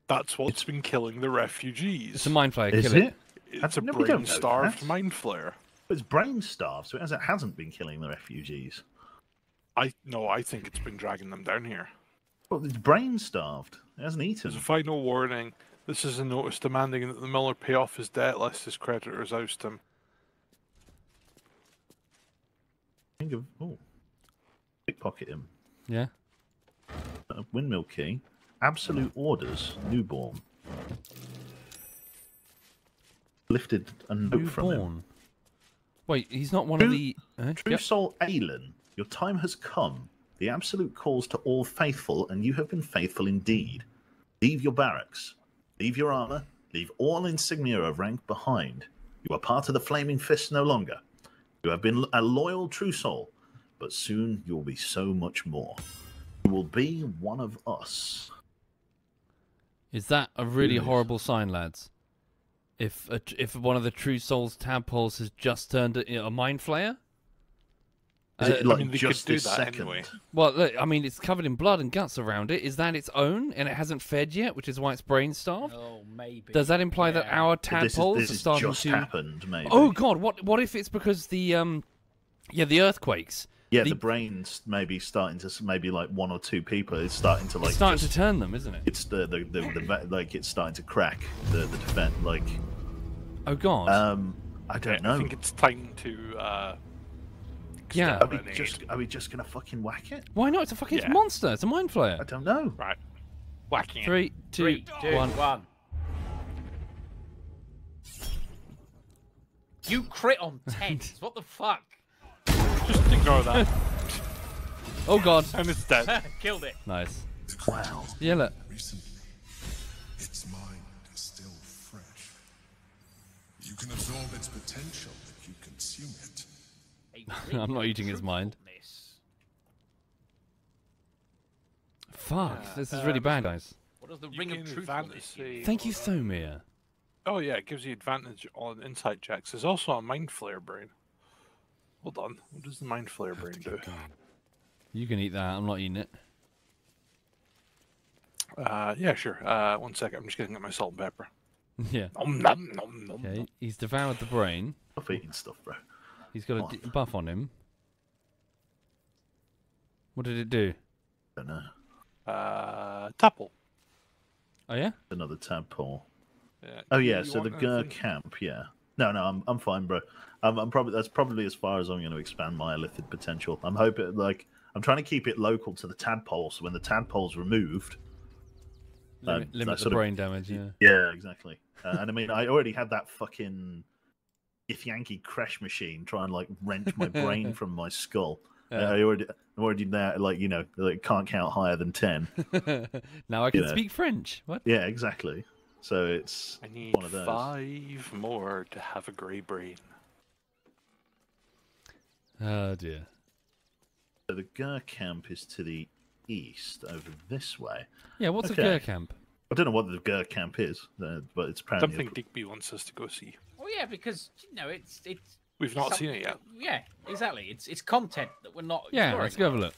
That's what's been killing the refugees. It's a mind flayer, Is kill it? It's That's- a no, we don't brain-starved that. mind flayer. It's brain starved, so it hasn't, hasn't been killing the refugees. I no, I think it's been dragging them down here. Well, it's brain starved. It hasn't eaten. As a final warning, this is a notice demanding that the miller pay off his debt lest his creditors oust him. Think of oh, pickpocket him. Yeah. A windmill key. Absolute orders. Newborn. Lifted a note from him. Newborn. Wait, he's not one of the. Uh, True yep. soul Aelin, your time has come. The absolute calls to all faithful, and you have been faithful indeed. Leave your barracks. Leave your armor. Leave all insignia of rank behind. You are part of the Flaming Fist no longer. You have been a loyal true soul, but soon you will be so much more. You will be one of us. Is that a really horrible sign, lads? If a, if one of the True Souls tadpoles has just turned a, a mind flayer? Is Uh, it like mean, just this second? anyway. Well, look, I mean, it's covered in blood and guts around it. Is that its own, and it hasn't fed yet, which is why it's brain starved? Oh, maybe. Does that imply that our But This, is, tadpoles this are starting just to? happened, maybe. Oh God! What what if it's because the um, yeah, the earthquakes? yeah, the- the, brain's maybe starting to maybe like one or two people is starting to like it's starting just- to turn them, isn't it? it's the the, the, the va- like it's starting to crack the the defense like Oh God! um I don't know. I think it's time to. Uh, yeah. Are we Grenade. just are we just gonna fucking whack it? Why not? It's a fucking it's a Yeah. monster. It's a mind flayer. I don't know. right, whacking it. Three, two, Three, two, one. one. You crit on <laughs> tens. what the fuck? Just ignore that, <laughs> Oh God! and it's dead. <laughs> Killed it. Nice. Wow. Yeah, look. Recently, its mind is still fresh. You can absorb its potential if you consume it. A <laughs> I'm not eating his mind. truthfulness. Fuck! This is really um, bad, guys. What does the You ring of gain truthfulness advantage, Thank you, Thomir. Oh yeah, it gives you advantage on insight checks. There's also a mind flayer brain. Hold on, what does the mind flayer brain do? You can eat that. I'm not eating it. Uh, yeah, sure. Uh, one second, I'm just getting at my salt and pepper. <laughs> yeah. Nom, nom, nom, nom, Okay. nom. He's devoured the brain. Stop eating stuff, bro. He's got a d- buff on him. What did it do? don't know. Uh, Tapple. Oh yeah. Another tadpole. Yeah. Oh yeah, you so the want Gur camp, yeah. No, no, I'm I'm fine, bro. I'm, I'm probably that's probably as far as I'm going to expand my Illithid potential. I'm hoping like I'm trying to keep it local to the tadpole, so when the tadpole's removed, Limit, Uh, limit the sort of- brain damage. Yeah. yeah, exactly. Uh, and I mean, I already had that fucking Githyanki crash machine try and like wrench my brain <laughs> from my skull. Yeah. I already, I'm already there, like you know, like can't count higher than ten. <laughs> now I can Yeah. speak French. What? Yeah, exactly. So it's I need one of those. five more to have a grey brain. Oh dear. So the Gur camp is to the east, over this way. Yeah, what's Okay. a Gur camp? I don't know what the Gur camp is, uh, but it's apparently a Something Digby wants us to go see. Well, yeah, because you know it's it's. We've not seen it yet. Yeah, exactly. It's it's content that we're not. Yeah, let's go have a look.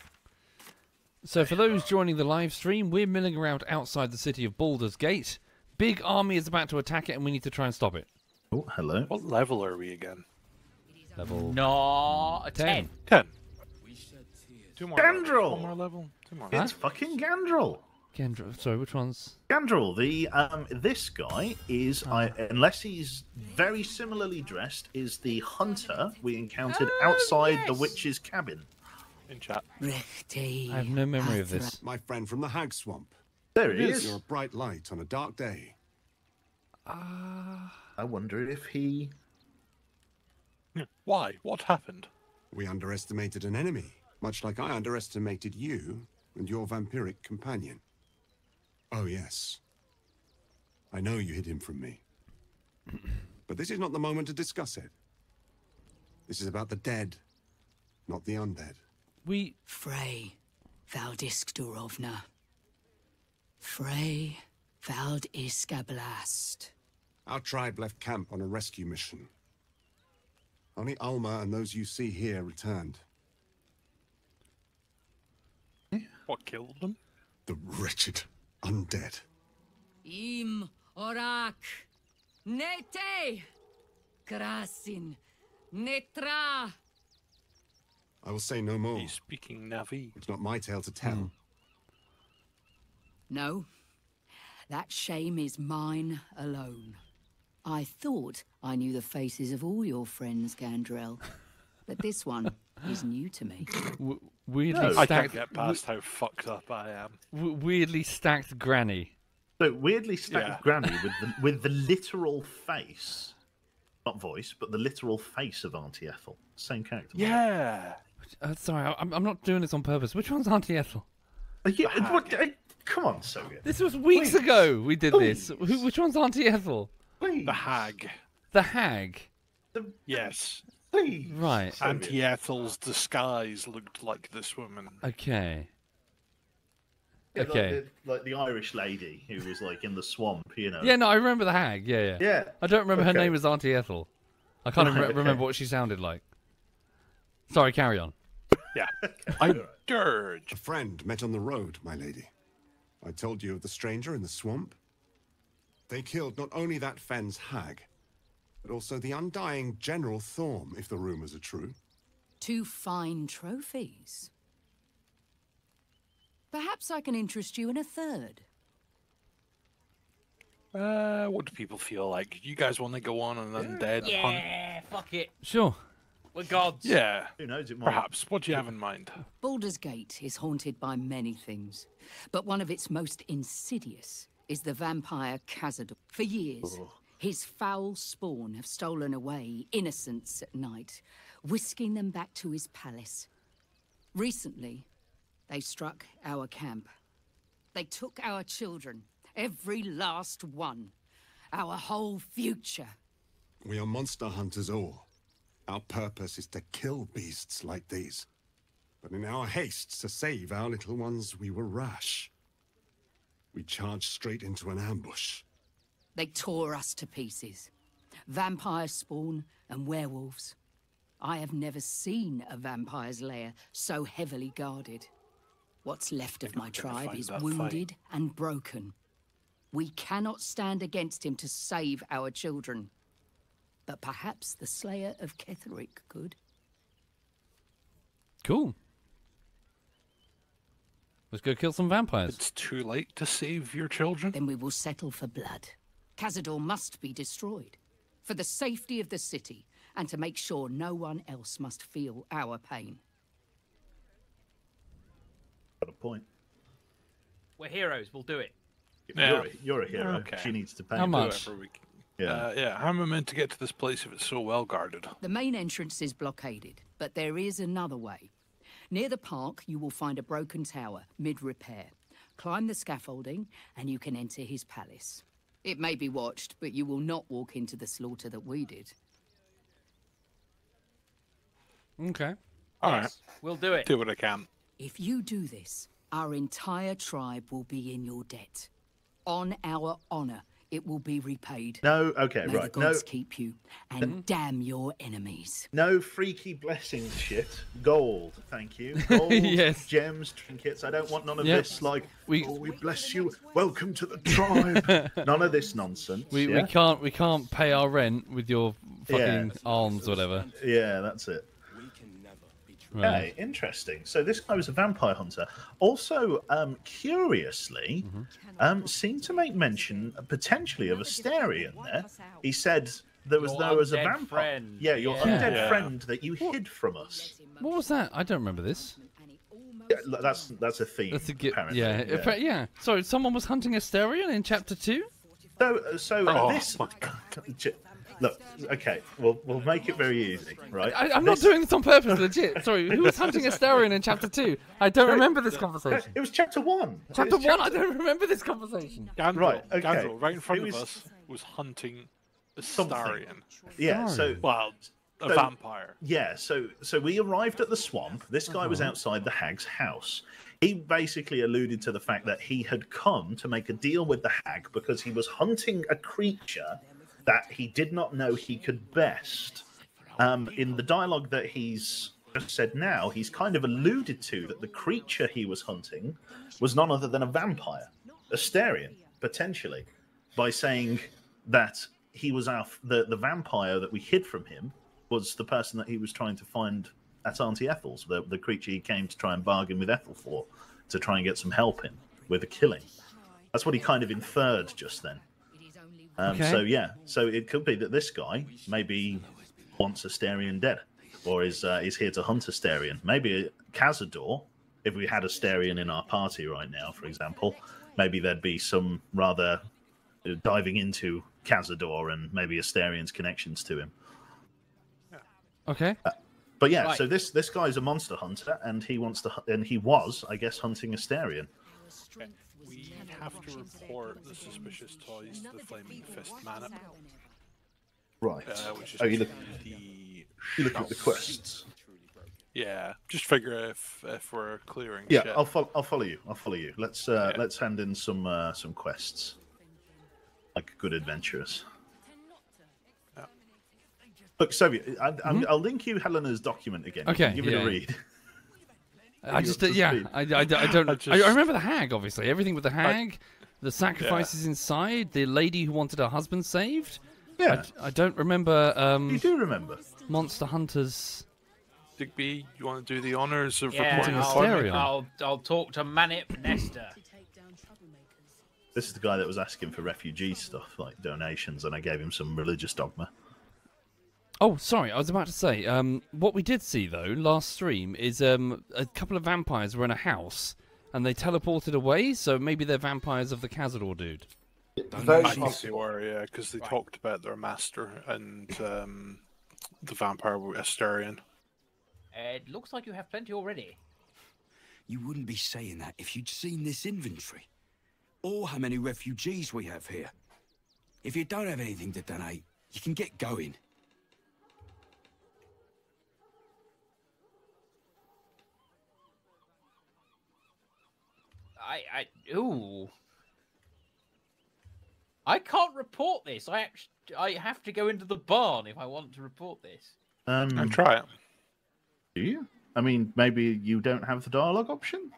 So, for those joining the live stream, we're milling around outside the city of Baldur's Gate. Big army is about to attack it, and we need to try and stop it. Oh, hello. What level are we again? Level No, a 10. ten. Ten. Two more. Gandrel! Level. One more level. Two more. It's fucking Gandrel. Gendra- Sorry, which one's? Gandrel, the um, this guy is, I, unless he's very similarly dressed, is the hunter we encountered outside the witch's cabin. In chat. I have no memory of this. My friend from the Hag Swamp. There he is. You're a bright light on a dark day. Ah, I wonder if he. Why? What happened? We underestimated an enemy, much like I underestimated you and your vampiric companion. Oh, yes. I know you hid him from me. <clears throat> but this is not the moment to discuss it. This is about the dead, not the undead. We. Frey, Valdisk Durovna. Frey, Vald Iskablast. Our tribe left camp on a rescue mission. Only Alma and those you see here returned. What killed them? The wretched undead. Im Orak. Nete. Krasin. Netra. I will say no more. He's speaking Navi. It's not my tale to tell. Hmm. No. That shame is mine alone. I thought I knew the faces of all your friends, Gandrel. But this one is new to me. <laughs> W- weirdly I can't stacked. get past how fucked up I am. weirdly stacked granny. So weirdly stacked Yeah. granny with the, with the literal face, not voice, but the literal face of Auntie Ethel. Same character. Yeah. Uh, sorry, I- I'm, I'm not doing this on purpose. Which one's Auntie Ethel? Are you, what, uh, come on, Soga. This was weeks Please. ago we did this. Who, which one's Auntie Ethel? Please. The hag. The hag. Yes. Please. Right. Auntie Ethel's disguise looked like this woman. Okay. Yeah, like Okay. the- Like the, Irish lady who was like in the swamp, you know. Yeah, no, I remember the hag. Yeah, yeah. Yeah. I don't remember her name was Auntie Ethel. I can't Right, re- okay. remember what she sounded like. Sorry, carry on. Yeah. <laughs> I'm Dirge. A friend met on the road, my lady. I told you of the stranger in the swamp. They killed not only that fen's hag, but also the undying General Thorm, if the rumors are true. Two fine trophies. Perhaps I can interest you in a third. Uh, what do people feel like? You guys want to go on an undead hunt? Yeah, fuck it. Sure. We're gods. Yeah. Who knows? It might. Perhaps. What do you have in mind? Baldur's Gate is haunted by many things, but one of its most insidious is the vampire Cazador. For years, his foul spawn have stolen away innocents at night, whisking them back to his palace. Recently, they struck our camp. They took our children, every last one, our whole future. We are monster hunters all. Our purpose is to kill beasts like these. But in our haste to save our little ones, we were rash. We charged straight into an ambush. They tore us to pieces. Vampire spawn and werewolves. I have never seen a vampire's lair so heavily guarded. What's left of my tribe is that fight. wounded and broken. We cannot stand against him to save our children. But perhaps the Slayer of Ketheric could. Cool. Let's go kill some vampires. It's too late to save your children. Then we will settle for blood. Cazador must be destroyed. For the safety of the city, and to make sure no one else must feel our pain. Got a point. We're heroes. We'll do it. Yeah. You're, a, you're a hero. Okay. She needs to pay. How much? Whoever Yeah. Uh, yeah, how am I meant to get to this place if it's so well guarded? The main entrance is blockaded, but there is another way. Near the park, you will find a broken tower, mid repair. Climb the scaffolding, and you can enter his palace. It may be watched, but you will not walk into the slaughter that we did. Okay. All right, Yes, we'll do it. do what I can. If you do this, our entire tribe will be in your debt. On our honor, it will be repaid. No, okay, May right. the No, keep you, and damn your enemies. no freaky blessings shit. Gold, thank you. <laughs> Gold, Yes. gems, trinkets. I don't want none of Yep. this. Like, We- oh, we bless you. Welcome to the tribe. <laughs> none of this nonsense. We, yeah? we can't we can't pay our rent with your Yeah. fucking arms, whatever. Yeah, that's it. Right. Okay, interesting. So this guy was a vampire hunter. Also, um, curiously, Mm-hmm. um, seemed to make mention uh, potentially of Astarion there. He said there was Your there was a vampire. friend, Yeah, your yeah. undead Yeah. friend that you hid from us. What was that? I don't remember this. Yeah, that's that's a theme. That's a gi- apparently. yeah, yeah. appa- yeah. Sorry, someone was hunting a Astarion in chapter two. So, uh, so uh, Oh, this. My Look, okay, we'll we'll make it very easy, right? I, I'm not doing this on purpose, legit. Sorry, who was hunting Astarion in chapter two? I don't remember this conversation. It was chapter one. Chapter was one, I don't remember this conversation. Gandalf, Right, okay. Gandalf, right in front It of us, was hunting Astarion. Yeah, so Well, a So- vampire. Yeah, so so we arrived at the swamp. This guy was uh-huh. outside the hag's house. He basically alluded to the fact that he had come to make a deal with the hag because he was hunting a creature that he did not know he could best. Um, in the dialogue that he's just said now, he's kind of alluded to that the creature he was hunting was none other than a vampire, Astarion, potentially, by saying that he was our the, the vampire that we hid from him was the person that he was trying to find at Auntie Ethel's, the, the creature he came to try and bargain with Ethel for, to try and get some help in with a killing. That's what he kind of inferred just then. Um, Okay. So yeah, so it could be that this guy maybe wants Astarion dead, or is uh, is here to hunt Astarion. Maybe Cazador. If we had Astarion in our party right now, for example, maybe there'd be some rather uh, diving into Cazador and maybe Astarion's connections to him. Okay. But yeah, Right. so this this guy's a monster hunter, and he wants to, and he was, I guess, hunting Astarion. We have to report the suspicious toys to the Flaming Fist man, Right. uh, oh, you look, the you look at the quests. Yeah, just figure if if we're clearing. Yeah, shit. I'll follow. I'll follow you. I'll follow you. Let's uh, Yeah. let's hand in some uh, some quests, like good adventurers. Yeah. Look, Soviet, I, I'm, I'll link you Helena's document again. Okay, give it yeah. a read. <laughs> I just uh, yeah. I, I, I don't. <laughs> I I, just- I remember the hag, obviously. Everything with the hag, the sacrifices inside, the lady who wanted her husband saved. Yeah, I, I don't remember you um, do remember. monster hunters. Digby, you want to do the honors of Yeah, reporting I'll, appointment? I'll, I'll talk to Manip Nestor. This is the guy that was asking for refugee stuff, like donations, and I gave him some religious dogma. Oh, sorry, I was about to say. Um, what we did see though last stream is um, a couple of vampires were in a house and they teleported away. So maybe they're vampires of the Cazador dude. I think they were, yeah, because they talked about their master and um, the vampire Astarion. It looks like you have plenty already. You wouldn't be saying that if you'd seen this inventory. Or how many refugees we have here. If you don't have anything to donate, you can get going. I, I, ooh. I can't report this. I actually, I have to go into the barn if I want to report this. Um, And try it. do you? I mean, maybe you don't have the dialogue option.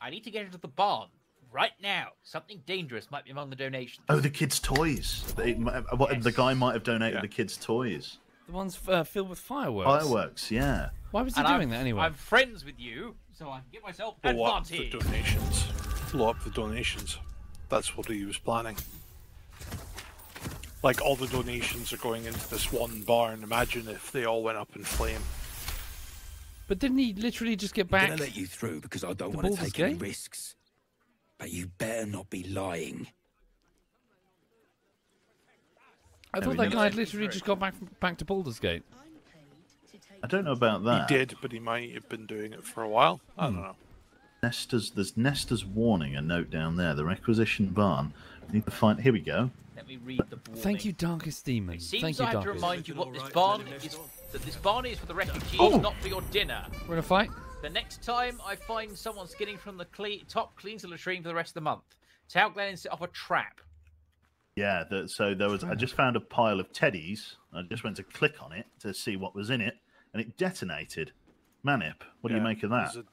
I need to get into the barn right now. Something dangerous might be among the donations. Oh, the kids' toys. They, what, The guy might have donated Yeah. the kids' toys. The ones uh, filled with fireworks. Fireworks, yeah. Why was he And doing I'm, that anyway? I'm friends with you, so I can get myself Blow up the donations. Blow up the donations. That's what he was planning. Like all the donations are going into this one barn. Imagine if they all went up in flame. But didn't he literally just get I'm back? gonna let you through because I don't want to take any risks. But you better not be lying. I thought that guy had literally just got back back to Baldur's Gate. I don't know about that. He did, but he might have been doing it for a while. I Hmm. don't know. Nestor's there's Nestor's warning, a note down there. The requisition barn. We need to find. Here we go. Let me read the warning. Thank you, Darkest Demon. It seems Thank you, I have to remind you what this barn is. That this barn is for the refugees, Oh. not for your dinner. We're in a fight. The next time I find someone skidding from the cle- top cleans the latrine for the rest of the month, tell Glenn to set off a trap. Yeah. The, so there was. I just found a pile of teddies. I just went to click on it to see what was in it, and it detonated. Manip, what do you make of that? There's a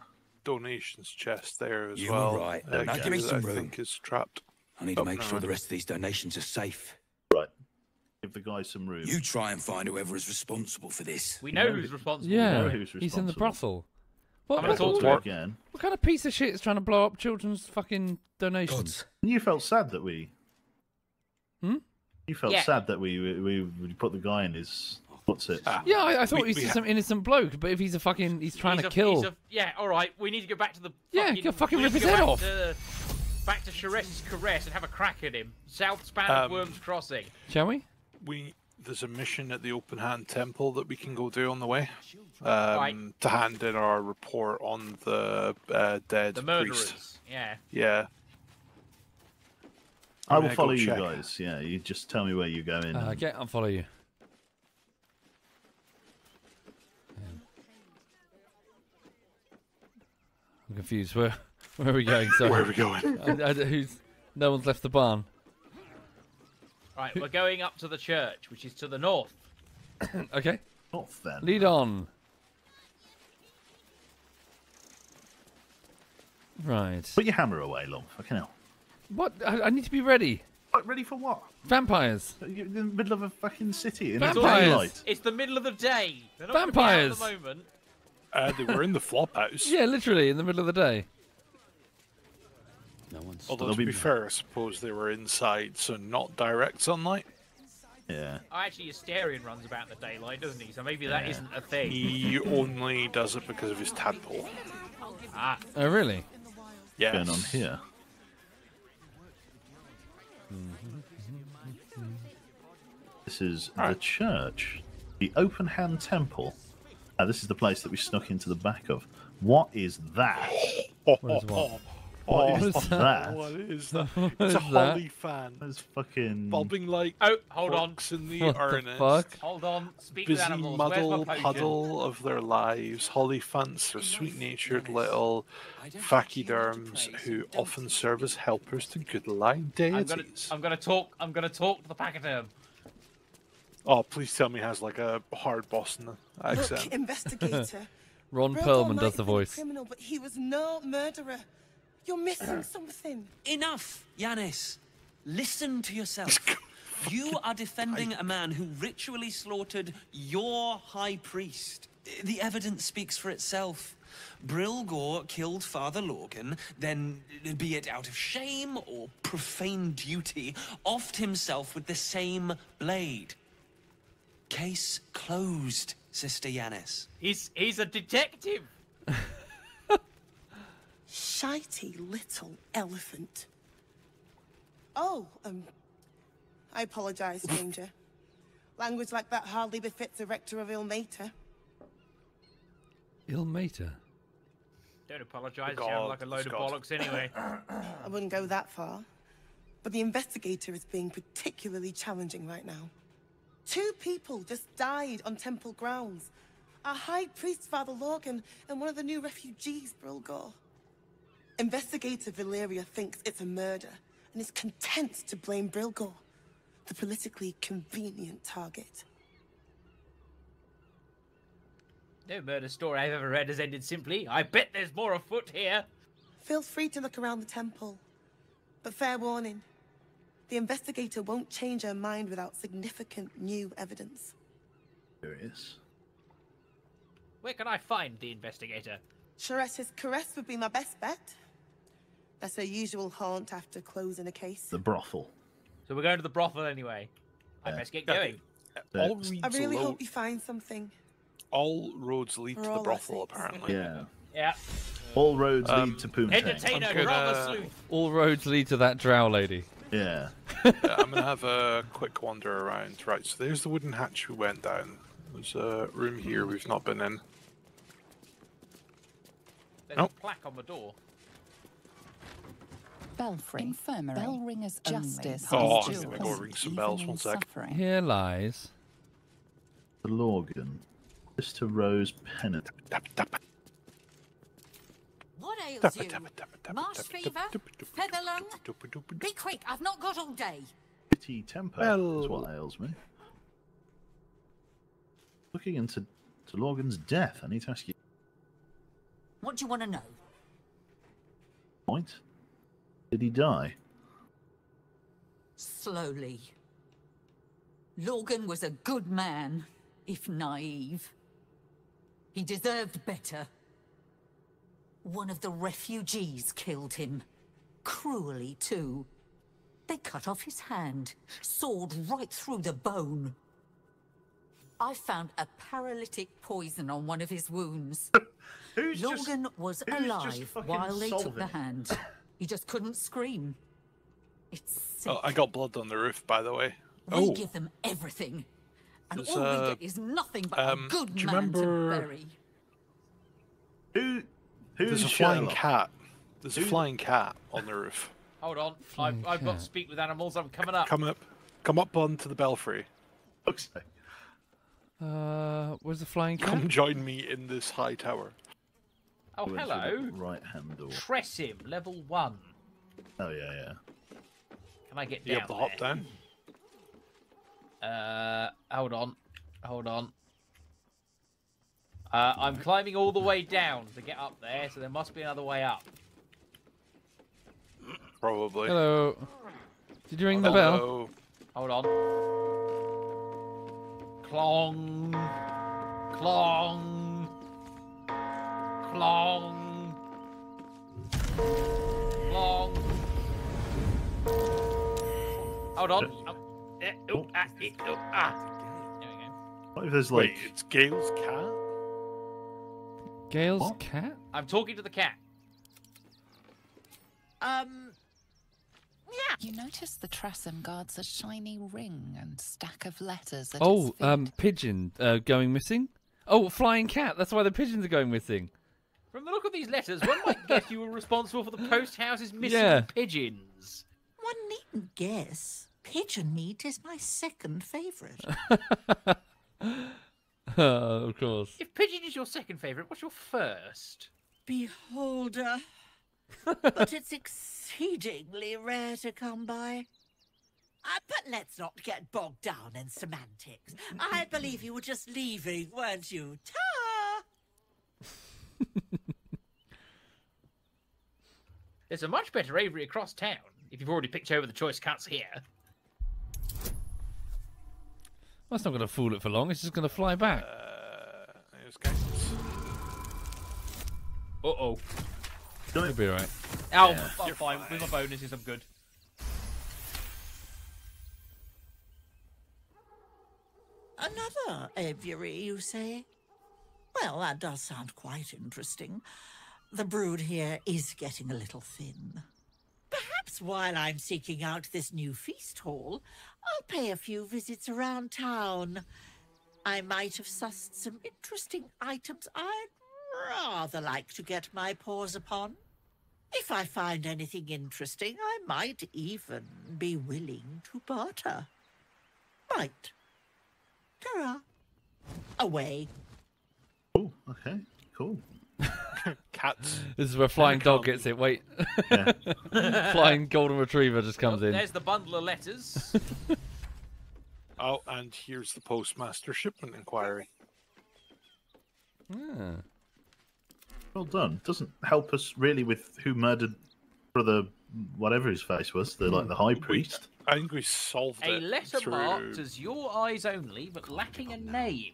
donations chest there as You well. were right. uh, Now give me that some I room. think it's trapped. I need to Oh, make no, sure no. the rest of these donations are safe. Right. Give the guy some room. You try and find whoever is responsible for this. We know who's responsible. Yeah, know who's he's in the brothel. What, I'm gonna what, what, to Talk him. again. what kind of piece of shit is trying to blow up children's fucking donations? God. You felt sad that we. Hmm? You felt Yeah. sad that we, we we put the guy in his what's it? Ah, Yeah, I, I thought We- he's we just ha- some innocent bloke, but if he's a fucking, he's trying He's to a- kill. he's a- yeah, all right. We need to go back to the. Yeah, fucking, go fucking we rip need to his go head back off. To, back to Sharess' caress and have a crack at him. South span Um, of Wyrm's Crossing. Shall we? We there's a mission at the Open Hand Temple that we can go do on the way. Um, Right. To hand in our report on the uh, dead The priest. Yeah. Yeah. I will gonna follow you check. guys. Yeah, you just tell me where you're going. Uh, and- get and follow you. I'm confused. Where <laughs> where are we going? Sorry. Where are we going? <laughs> I, I, who's? No one's left the barn. Right, we're going up to the church, which is to the north. <coughs> okay. North then. Lead on. Right. Put your hammer away, Long. Fucking hell. What? I, I need to be ready. What, ready for what? Vampires. You're in the middle of a fucking city in Vampires. daylight. It's the middle of the day. They're not gonna be out Vampires. At the moment. Uh, they were in the flop house. <laughs> Yeah, literally in the middle of the day. No one's. Although to be- be fair, I suppose they were inside, so not direct sunlight. Yeah. Oh, actually, Astarion runs about in the daylight, doesn't he? So maybe that Yeah. not a thing. He <laughs> only does it because of his tadpole. Ah, Oh, really? Yes. Going on here. This is the church, the Open Hand Temple. Now, this is the place that we snuck into the back of. What is that? What is what? <laughs> What What is is that? What is <laughs> that? What it's is a that? hollyphant. That's fucking. Bobbing like Oh, hold on. corks in the What the earnest. fuck? hold on. Speak with Busy animals. Where's my muddle puddle of their lives, Hollyphants are sweet-natured little pachyderms who often serve as helpers to good-aligned I'm gonna. I'm gonna talk. I'm gonna talk to the pachyderm. Oh, please tell me he has like a hard Boston accent. Look, <laughs> investigator. <laughs> Ron Brilgor Perlman does the have been a voice. Criminal, but he was no murderer. You're missing <clears throat> something. Enough, Yanis. Listen to yourself. <laughs> You are defending a man who ritually slaughtered your high priest. The evidence speaks for itself. Brilgor killed Father Lorgan, then, be it out of shame or profane duty, offed himself with the same blade. Case closed, Sister Yanis. He's he's a detective. <laughs> Shitey little elephant. Oh, um, I apologize, stranger. <laughs> Language like that hardly befits a rector of Ilmater. Ilmater. Don't apologise. You sound like a load of bollocks anyway. <coughs> I wouldn't go that far. But the investigator is being particularly challenging right now. Two people just died on temple grounds. Our high priest, Father Lorgan, and one of the new refugees, Brilgor. Investigator Valeria thinks it's a murder and is content to blame Brilgor, the politically convenient target. No murder story I've ever read has ended simply. I bet there's more afoot here. Feel free to look around the temple. But fair warning, the investigator won't change her mind without significant new evidence. There it is. Where can I find the investigator? Sharess' caress would be my best bet. That's her usual haunt after closing a case. The brothel. So we're going to the brothel anyway. I best get going. All That's- reads I really low- hope you find something. all roads lead For to the brothel, sakes. apparently. Yeah. Yeah. All roads Um, lead to Poontang. Entertainer, I'm gonna- sleuth. All roads lead to that drow lady. Yeah. Yeah, <laughs> I'm gonna have a quick wander around. Right, so there's the wooden hatch we went down. There's a room here we've not been in. There's Nope. a plaque on the door. Belfry. Infirmary. Bellringer's justice. Oh, I'm gonna go ring some bells. One sec. suffering. Here lies. The Lorgan. Mister Rose Pennant. What ails you? Marsh fever? Feather lung? Be quick, I've not got all day. Pity temper is what ails me. Looking into to Lorgan's death, I need to ask you What do you want to know? a point. Did he die? Slowly. Logan was a good man, if naive. He deserved better. One of the refugees killed him. Cruelly, too. They cut off his hand, sawed right through the bone. I found a paralytic poison on one of his wounds. <laughs> Who's just- Logan was who's alive while they took solving the hand. <laughs> He just couldn't scream. It's sick. Oh, I got blood on the roof, by the way. We Oh, give them everything. And There's, all we uh, get is nothing but um, a good do you man remember- to bury. Who? Who's there's a flying cat. There's a flying cat on the roof. Hold on. I've, I've got to speak with animals. I'm coming up. Come up, come up onto the belfry. Looks like. Uh, where's the flying cat? Come join me in this high tower. Oh, Go hello. Right hand door. Tressym, level one. Oh yeah, yeah. Can I get You down have to hop there? down. Uh, hold on. Hold on. Uh, I'm climbing all the way down to get up there, so there must be another way up. Probably. Hello. Did you ring the bell? Hello. Hold on. Clong. Clong. Clong. Clong. Hold on. Oh, eh, oh, ah, eh, oh, ah. There we go. What if there's Wait, like it's Gale's cat. Gale's What? cat? I'm talking to the cat. Um, Yeah. You notice the Tressym guards a shiny ring and stack of letters at Oh, his feet. um, pigeon uh, going missing. Oh, flying cat. That's why the pigeons are going missing. From the look of these letters, one might guess you were responsible for the post house's missing Yeah. pigeons. one needn't guess. Pigeon meat is my second favourite. <laughs> <laughs> of course. If pigeon is your second favourite, what's your first? Beholder. <laughs> but it's exceedingly rare to come by. Uh, but let's not get bogged down in semantics. I believe you were just leaving, weren't you? Ta! There's a much better aviary across town, if you've already picked over the choice cuts here. That's not going to fool it for long. It's just going to fly back. Uh, there's Gales. Uh oh. It'll be alright. Oh, Yeah. I'm fine. With my bonuses, I'm good. Another aviary, you say? Well, that does sound quite interesting. The brood here is getting a little thin. Perhaps while I'm seeking out this new feast hall, I'll pay a few visits around town. I might have sussed some interesting items I'd rather like to get my paws upon. If I find anything interesting, I might even be willing to barter. Might. Ta-ra. Away. Oh, okay, cool. <laughs> Cats. This is where flying dog gets it. Wait. Yeah. <laughs> flying <laughs> golden retriever just comes in. There's the bundle of letters. <laughs> Oh, and here's the postmaster shipment inquiry. Ah. Well done. Doesn't help us really with who murdered brother whatever his face was, the like the high priest. I think we solved a it. letter through... marked as your eyes only, but lacking a name.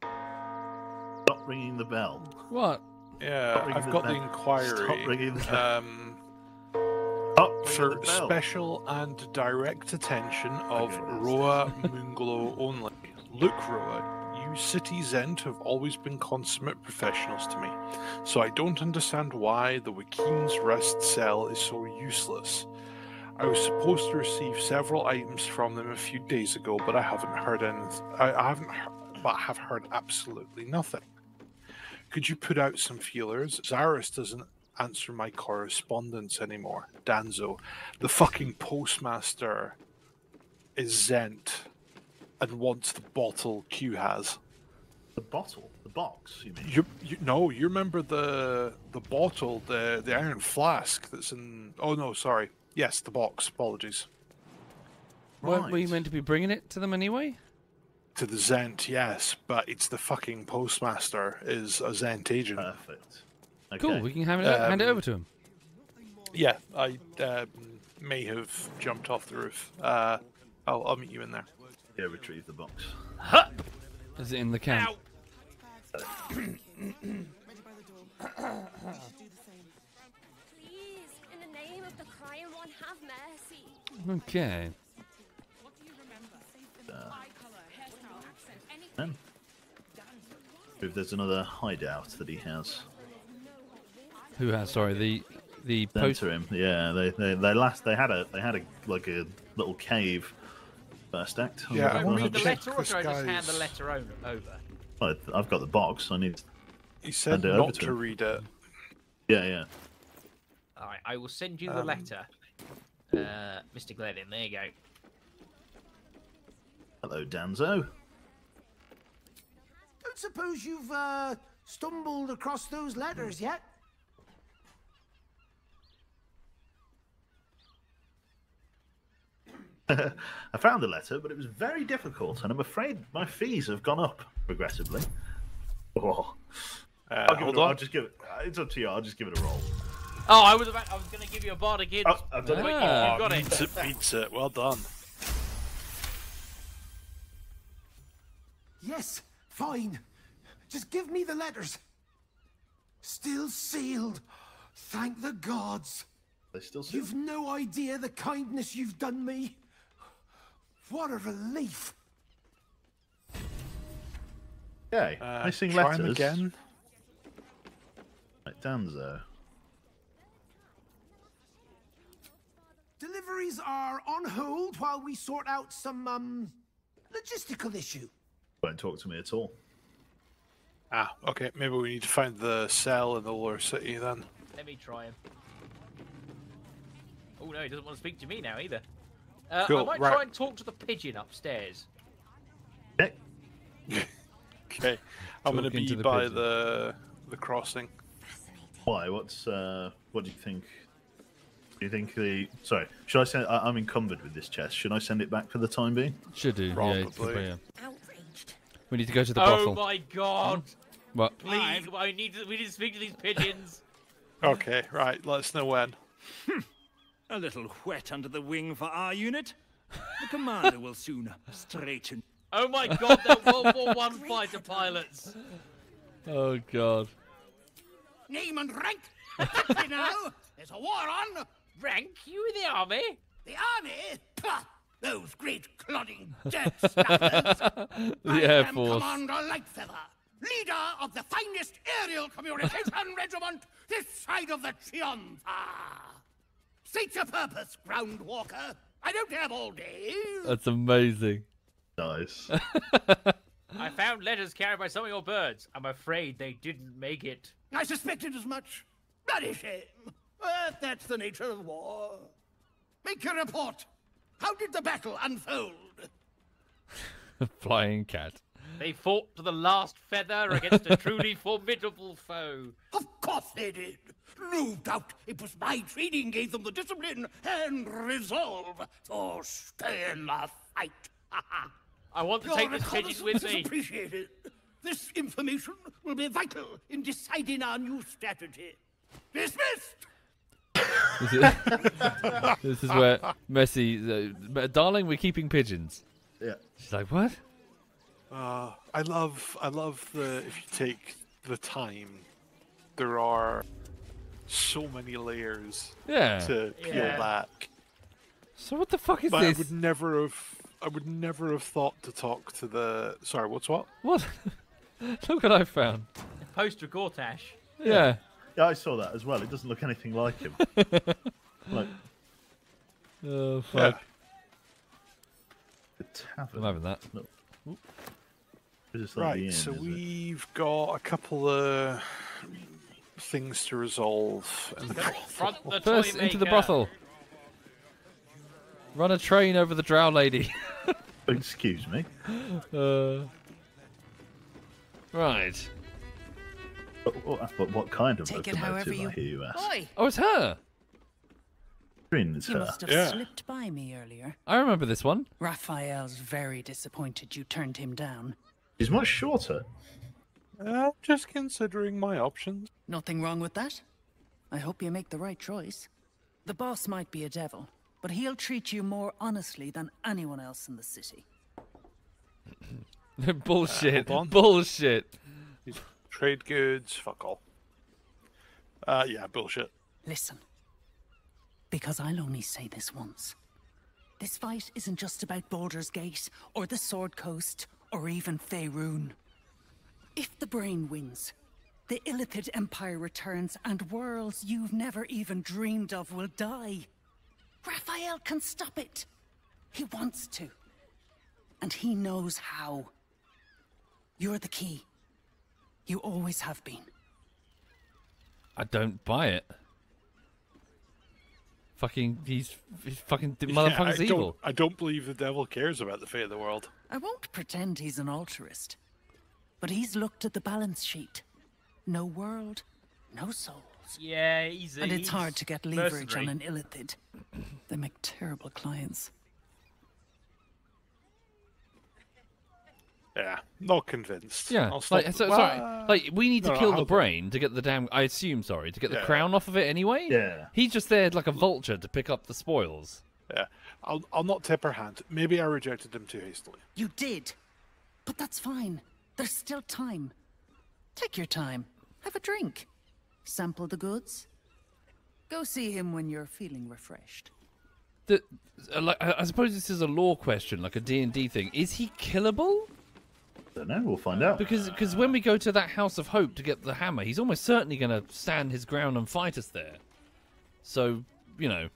Stop ringing the bell. What? Yeah, I've got the bell. inquiry. The. Um, Stop ringing for special and direct attention of Okay. Roah <laughs> Moonglow only. Look, Roah, you City Zend have always been consummate professionals to me, so I don't understand why the Waukeen's rest cell is so useless. I was supposed to receive several items from them a few days ago, but I haven't heard anything. I, I haven't, he- but have heard absolutely nothing. Could you put out some feelers? Zarys doesn't answer my correspondence anymore. Danzo, the fucking postmaster, is Zhent and wants the bottle Q has. The bottle, the box. You mean? You, you no, you remember the the bottle, the the iron flask that's in. Oh no, sorry. Yes, the box. Apologies. Weren't we meant to be bringing it to them anyway? To the Zhent, yes, but it's the fucking postmaster is a Zhent agent. Perfect. Cool, we can have it, hand it Um, over to him. Yeah, I um, may have jumped off the roof. Uh, I'll, I'll meet you in there. Yeah, retrieve the box. Is it in the camp? Please, <coughs> Then. If there's another hideout that he has. Who has? Sorry, the the post. Enter him. Yeah, they, they they last they had a they had a like a little cave first act. Yeah, I want to the letter, or should I just hand the letter over? Well, I've got the box. I need. He said hand it over not to to read it. Yeah, yeah. All right, I will send you the Um, letter, uh, Mr. Glennon. There you go. Hello, Danzo. Don't suppose you've uh, stumbled across those letters yet? <laughs> I found the letter, but it was very difficult, and I'm afraid my fees have gone up progressively. <laughs> Oh. Uh, I'll, give hold it a, I'll just give it. uh, It's up to you. I'll just give it a roll. Oh, I was about. I was going to give you a bardic hint. Oh, I've done it. you, Ah, got it. beats it. Beats it. Well done. Yes, fine. Just give me the letters. Still sealed. Thank the gods. They still sealed? You've no idea the kindness you've done me. What a relief. Okay, Uh, missing try letters. him again. Right, Danzo. Deliveries are on hold while we sort out some um logistical issue. Won't talk to me at all. Ah, okay. Maybe we need to find the cell in the lower city then. Let me try him. Oh no, he doesn't want to speak to me now either. Uh, I might right. try and talk to the pigeon upstairs. <laughs> Okay, I'm gonna be the by pigeon. the the crossing. Why? What's uh? What do you think? Do you think the? Sorry, should I send? I, I'm encumbered with this chest. Should I send it back for the time being? Should do. Probably. yeah. We need to go to the oh brothel. my god! Hmm? What? Please, I need to. We need to speak to these pigeons. <laughs> Okay, right. Let us know when. Hmm. A little wet under the wing for our unit. The commander will soon straighten. Oh my god, they're <laughs> World War One fighter pilots. Oh god. Name and rank. you know, there's a war on. Rank, you in the army? The army? Pah! Those great clodding dirt <laughs> snappers. The I Air am Force. Commander Lightfeather, leader of the finest aerial communication <laughs> regiment this side of the Triumph. State your purpose, ground walker. I don't have all day. That's amazing. Nice. <laughs> I found letters carried by some of your birds. I'm afraid they didn't make it. I suspected as much. Bloody shame. But that's the nature of war. Make your report. How did the battle unfold? <laughs> Flying cat. They fought to the last feather against a truly <laughs> formidable foe. Of course they did. No doubt it was my training gave them the discipline and resolve to stay in the fight. I want to Your take this pigeon with reconnaissance is me. appreciated. This information will be vital in deciding our new strategy. Dismissed! This is, <laughs> this is where Messi, uh, darling, we're keeping pigeons. Yeah. She's like, what? Uh, I love, I love the if you take the time, there are so many layers Yeah. to peel Yeah. back. So what the fuck is but this? I would never have, I would never have thought to talk to the. Sorry, what's what? What? <laughs> Look what I found. Poster Gortash. Yeah. Yeah, I saw that as well. It doesn't look anything like him. <laughs> like, Oh fuck! The tavern. I'm having that. Is this like the Right, inn, so we've got a couple of things to resolve in the Front the <laughs> First toy into the brothel. Run a train over the drow lady. <laughs> Excuse me. Uh, right. But, what- but what kind of Take locomotive? however you- I hear you ask. Boy, Oh, it's her. Green is you her. must have Yeah. slipped by me earlier. I remember this one. Raphael's very disappointed you turned him down. He's much shorter. Uh, just considering my options. Nothing wrong with that. I hope you make the right choice. The boss might be a devil, but he'll treat you more honestly than anyone else in the city. <laughs> Bullshit. hold on. Bullshit. Trade goods, fuck all. Uh, yeah, bullshit. Listen, because I'll only say this once. This fight isn't just about Baldur's Gate, or the Sword Coast, or even Faerun. If the brain wins, the Illithid Empire returns and worlds you've never even dreamed of will die. Raphael can stop it. He wants to. And he knows how. You're the key. You always have been. I don't buy it. Fucking, he's, he's fucking the Yeah, motherfucker's I evil. Don't, I don't believe the devil cares about the fate of the world. I won't pretend he's an altruist, but he's looked at the balance sheet. No world, no souls. Yeah, he's and it's he's hard to get leverage on an illithid. They make terrible clients. Yeah, not convinced. Yeah, I'll stop. like, so, Well, sorry, like we need to no, kill hold the brain to get the damn. I assume, sorry, to get the Yeah. crown off of it anyway. Yeah. He's just there like a vulture to pick up the spoils. Yeah, I'll I'll not tip her hand. Maybe I rejected him too hastily. You did. But that's fine. There's still time. Take your time. Have a drink. Sample the goods. Go see him when you're feeling refreshed. The, uh, like, I I suppose this is a law question, like a D and D thing. Is he killable? Don't know. We'll find out. Because because when we go to that House of Hope to get the hammer, he's almost certainly going to stand his ground and fight us there. So you know,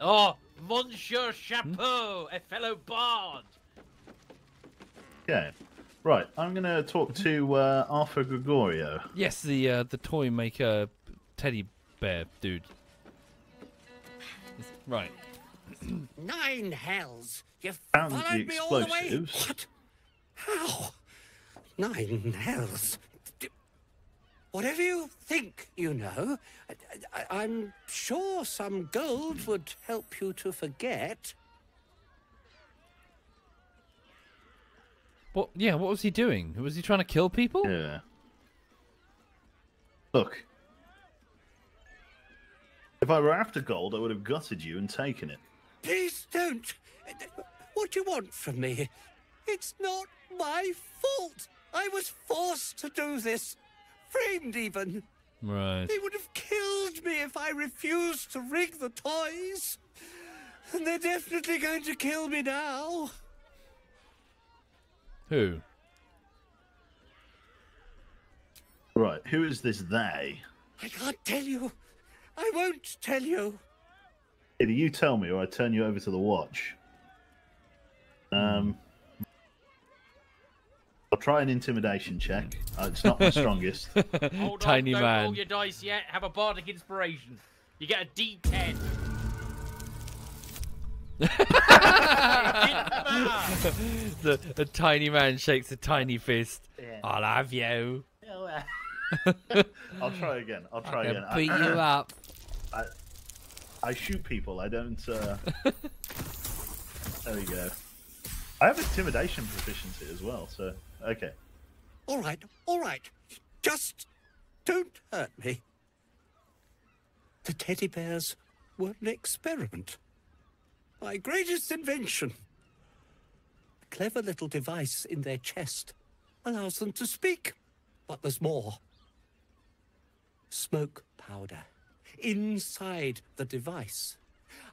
Oh, Monsieur Chapeau, a fellow bard. Okay. Right. I'm going to talk to uh, Arthur Gregorio. yes, the uh, the toy maker teddy bear dude. Right. <clears throat> Nine hells! You Found the followed me all the way? explosives. What? How? Nine hells. Whatever you think you know, I, I, I'm sure some gold would help you to forget. What? Yeah. What was he doing? Was he trying to kill people? Yeah. Look. If I were after gold, I would have gutted you and taken it. Please don't. What do you want from me? It's not my fault. I was forced to do this. Framed even. Right. They would have killed me if I refused to rig the toys. And they're definitely going to kill me now. Who? Right. Who is this they? I can't tell you. I won't tell you. Either you tell me or I turn you over to the watch. Um. I'll try an intimidation check. Uh, it's not my <laughs> strongest. Hold Tiny on, don't man. roll your dice yet. Have a bardic inspiration. You get a D10. <laughs> the, the tiny man shakes a tiny fist. I'll have you. <laughs> I'll try again. I'll try I can again. beat you up. I, I shoot people. I don't. Uh... there we go. I have intimidation proficiency as well. So okay. All right, all right. Just don't hurt me. The teddy bears were an experiment. My greatest invention. A clever little device in their chest allows them to speak. But there's more. Smoke powder inside the device.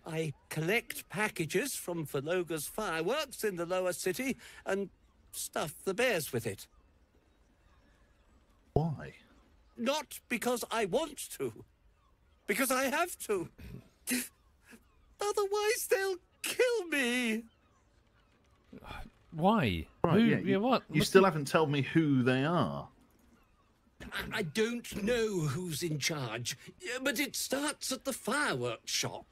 I collect packages from Felogyr's fireworks in the lower city and stuff the bears with it. Why? Not because I want to, because I have to. <laughs> Otherwise, they'll kill me. Why? Right, Who? yeah, yeah, you, what? You What's still the- haven't told me who they are. I- I don't know who's in charge, but it starts at the fireworks shop.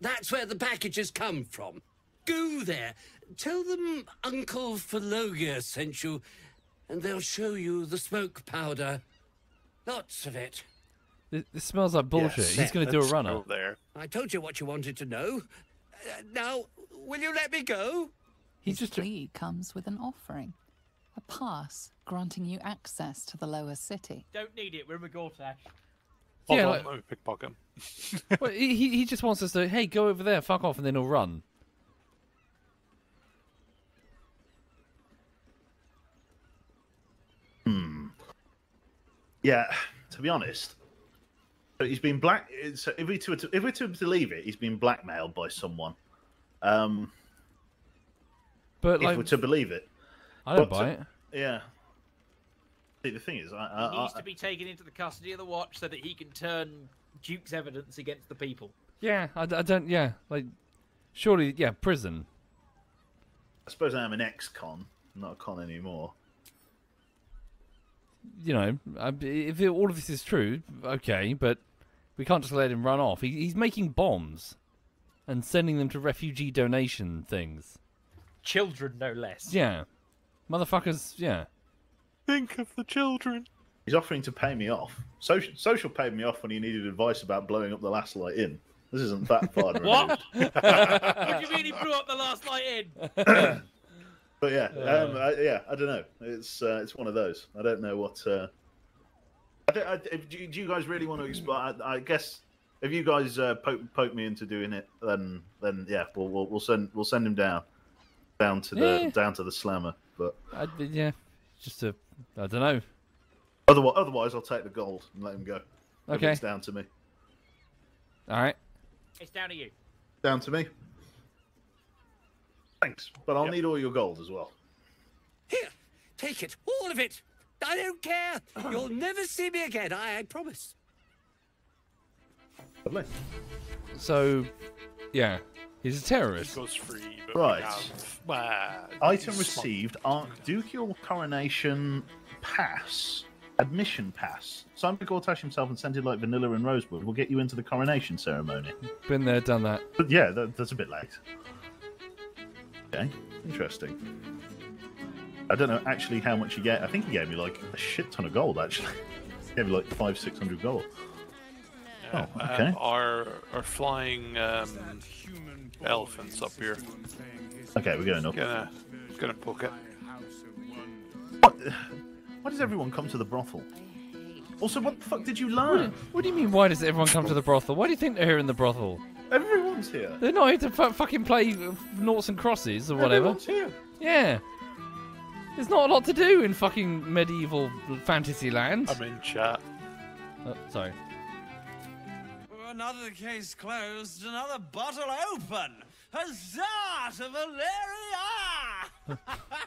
That's where the packages come from. Go there. Tell them Uncle Philologia sent you, and they'll show you the smoke powder. Lots of it. This, this smells like bullshit. He's going to do a let's runner. there. I told you what you wanted to know. Uh, now, will you let me go? His plea comes with an offering. A pass granting you access to the lower city. Don't need it. We're in Gortash. Yeah, like- let me pickpocket him. <laughs> well, he, he he just wants us to, hey, go over there, fuck off, and then he'll run. Yeah, to be honest, so he's been black. So if we to if we're to believe it, he's been blackmailed by someone. Um, But if like, we're to believe it, I don't But buy to- it. Yeah. See, the thing is, I, He I, needs I, to be taken into the custody of the watch so that he can turn Duke's evidence against the people. Yeah, I don't. Yeah, like, surely, yeah, prison. I suppose I am an ex-con, not a con anymore. You know, if it, all of this is true, okay, but we can't just let him run off. He, he's making bombs and sending them to refugee donation things. Children, no less. Yeah, motherfuckers. Yeah. Think of the children. He's offering to pay me off. Social, social paid me off when he needed advice about blowing up the Last Light Inn. This isn't that far. <laughs> What? <laughs> what do you mean he blew up the Last Light Inn? <clears throat> But yeah, um, I, yeah, I don't know. It's uh, it's one of those. I don't know what. Uh... I don't, I, if- do, you- do you guys really want to explore? I, I guess if you guys uh, poke poke me into doing it, then then yeah, we'll we'll, we'll send we'll send him down down to the Yeah. down to the slammer. But I, yeah, just a. I don't know. otherwise, otherwise, I'll take the gold and let him go. If Okay. it's down to me. All right. It's down to you. Down to me. Thanks, but I'll need all your gold as well. Here, take it, all of it. I don't care. You'll <clears throat> never see me again. I, I promise. Lovely. So, yeah, he's a terrorist. Goes free, but Right. we have, well, Item received: Archducal Coronation Pass, Admission Pass. Signed by Gortash himself and scented like vanilla and rosewood will get you into the coronation ceremony. Been there, done that. But yeah, that, that's a bit late. Okay, interesting. I don't know actually how much he gave. I think he gave me like a shit ton of gold. Actually, he <laughs> gave me like five, six hundred gold. Yeah, Oh, okay. um, our our flying um, elephants up here. Okay, we're going up. Gonna gonna poke it. What? <sighs> Why does everyone come to the brothel? Also, what the fuck did you learn? What do you mean? Why does everyone come to the brothel? Why do you think they're here in the brothel? Everyone's here. They're not here to fu- fucking play noughts and crosses or whatever. Everyone's here. Yeah. There's not a lot to do in fucking medieval fantasy land. I'm in chat. Oh, sorry. Another case closed, another bottle open. Huzzah to Valeria! <laughs>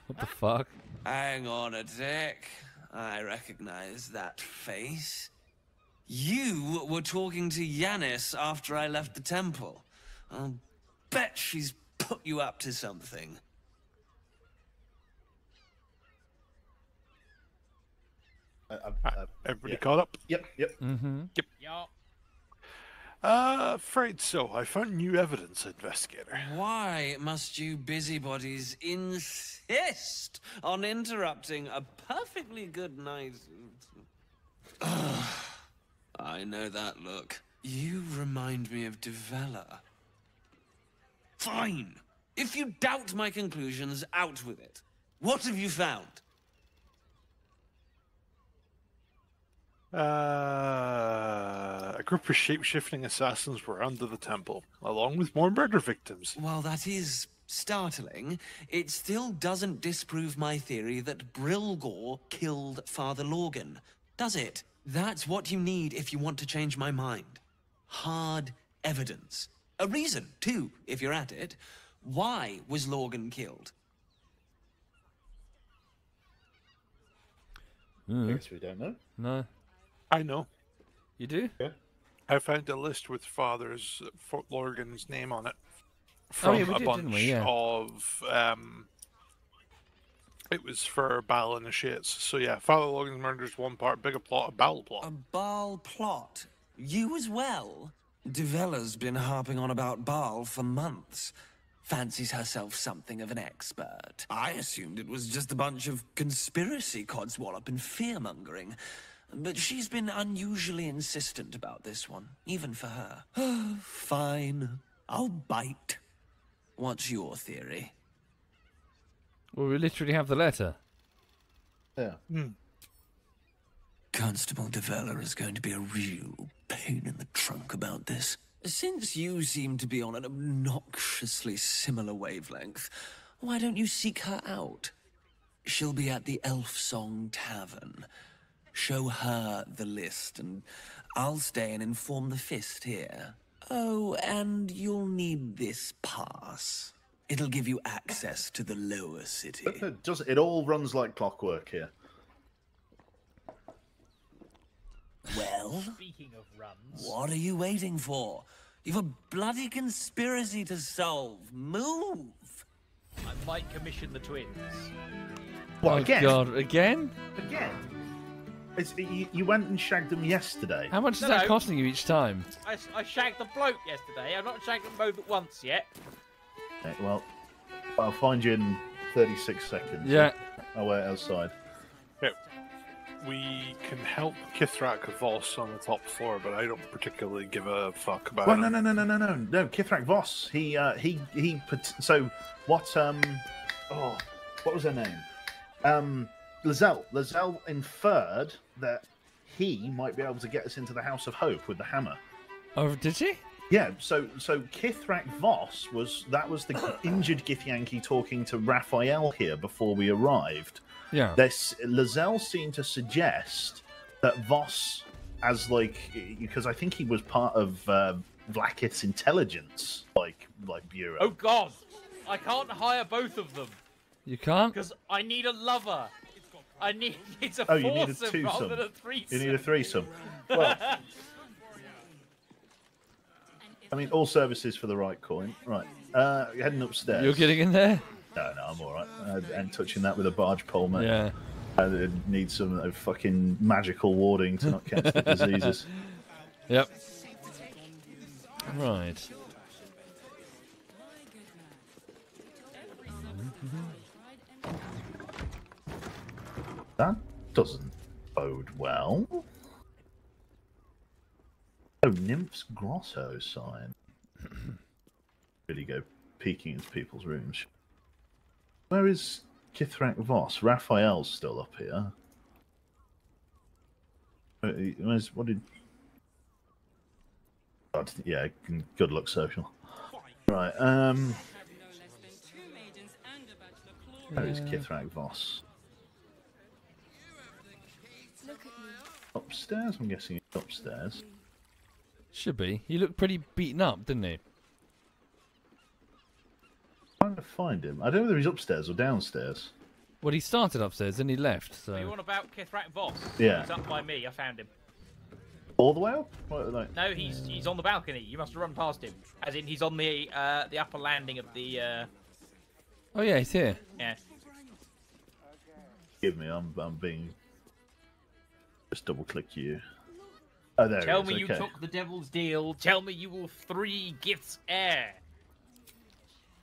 What the fuck? Hang on a tick. I recognize that face. You were talking to Yanis after I left the temple. I'll bet she's put you up to something. Everybody caught up? Yep, yep. Mm-hmm. Yep. Uh, afraid so. I found new evidence, investigator. Why must you busybodies insist on interrupting a perfectly good night? <sighs> I know that look. You remind me of Devella. Fine. If you doubt my conclusions, out with it. What have you found? Uh, a group of shape-shifting assassins were under the temple, along with more murder victims. While that is startling, it still doesn't disprove my theory that Brilgor killed Father Lorgan, does it? That's what you need if you want to change my mind. Hard evidence. A reason, too, if you're at it. Why was Lorgan killed? Mm. I guess we don't know. No. I know. You do? Yeah. I found a list with Father's Fort Lorgan's name on it Oh, from yeah, a did, bunch? Yeah. of um. It was for Bhaal and the Shits. So yeah, Father Lorgan's murder is one part, bigger plot, a Bhaal plot. A Bhaal plot? You as well? Duvella's been harping on about Bhaal for months. Fancies herself something of an expert. I assumed it was just a bunch of conspiracy codswallop and fear-mongering. But she's been unusually insistent about this one, even for her. <sighs> Fine. I'll bite. What's your theory? Well, we literally have the letter. Yeah. Hmm. Constable Devella is going to be a real pain in the trunk about this. Since you seem to be on an obnoxiously similar wavelength, why don't you seek her out? She'll be at the Elf Song Tavern. Show her the list, and I'll stay and inform the Fist here. Oh, and you'll need this pass. It'll give you access to the lower city. Uh, it does it all runs like clockwork here? Well, Speaking of runs, what are you waiting for? You've a bloody conspiracy to solve. Move! I might commission the twins. What oh, again? God, again? Again? It's, you, you went and shagged them yesterday. How much is No, that no. costing you each time? I, I shagged the bloke yesterday. I've not shagged them both at once yet. Okay, well, I'll find you in 36 seconds. Yeah. I'll wait outside. Okay. We can help Kithrak Voss on the top floor, but I don't particularly give a fuck about Well, him. no, no, no, no, no, no, no. Kithrak Voss. He, uh, he, he. Put, so what? Um, oh, what was her name? Um, Lae'zel. Lae'zel inferred that he might be able to get us into the House of Hope with the hammer. Oh, did she? Yeah. So, so Kithrak Voss was that was the injured Githyanki talking to Raphael here before we arrived. Yeah. This Lae'zel seemed to suggest that Voss, as like, because I think he was part of uh, Vlaakith's intelligence, like like bureau. Oh God, I can't hire both of them You can't? because I need a lover. I need it's a Oh, you need a foursome rather twosome. than a threesome. You need a threesome. Well, I mean, all services for the right coin. Right. Uh, heading upstairs. You're getting in there? No, no, I'm all right. Uh, and touching that with a barge pole, mate. Yeah. I need some uh, fucking magical warding to not catch the <laughs> diseases. Yep. Right. That doesn't bode well. Oh, Nymph's Grosso sign. <clears throat> really go peeking into people's rooms. Where is Kithrak Voss? Raphael's still up here. Uh, Where's, what did. God, yeah, good luck, social. Right, um. Where is Kithrak Voss? Upstairs? I'm guessing upstairs. Should be. He looked pretty beaten up, didn't he? Trying to find him. I don't know whether he's upstairs or downstairs. Well, he started upstairs, and he left. So. You want about Kithrak Voss? Yeah. He's up by me. I found him. All the way up? What, like- No, he's he's on the balcony. You must have run past him. As in, he's on the uh, the upper landing of the. Uh, Oh yeah, he's here. yeah. Give me, I'm, I'm being. Just double click you. Oh, there Tell he me is. you took the devil's deal. Tell me you will three gifts heir.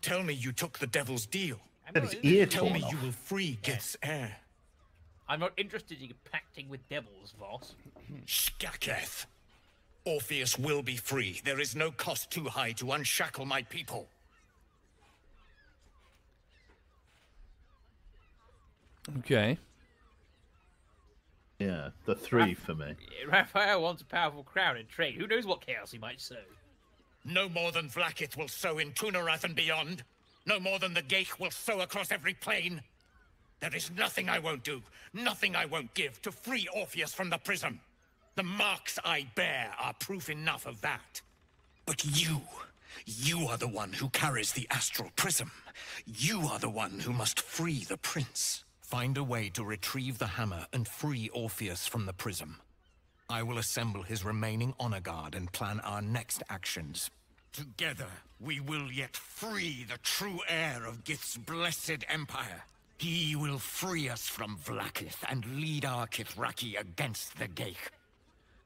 Tell me you took the devil's deal. Had his ear Tell me off. you will free Gith's heir. I'm not interested in pacting with devils, Voss. Skaketh. Orpheus will be free. There is no cost too high to unshackle my people. Okay. Yeah, the three for me. Raphael wants a powerful crown in trade. Who knows what chaos he might sow? No more than Vlaakith will sow in Tu'narath and beyond. No more than the ghaik will sow across every plain. There is nothing I won't do, nothing I won't give to free Orpheus from the prism. The marks I bear are proof enough of that. But you, you are the one who carries the astral prism. You are the one who must free the prince. Find a way to retrieve the hammer and free Orpheus from the prism. I will assemble his remaining honor guard and plan our next actions. Together, we will yet free the true heir of Gith's blessed empire. He will free us from Vlaakith and lead our Kithraki against the ghaik.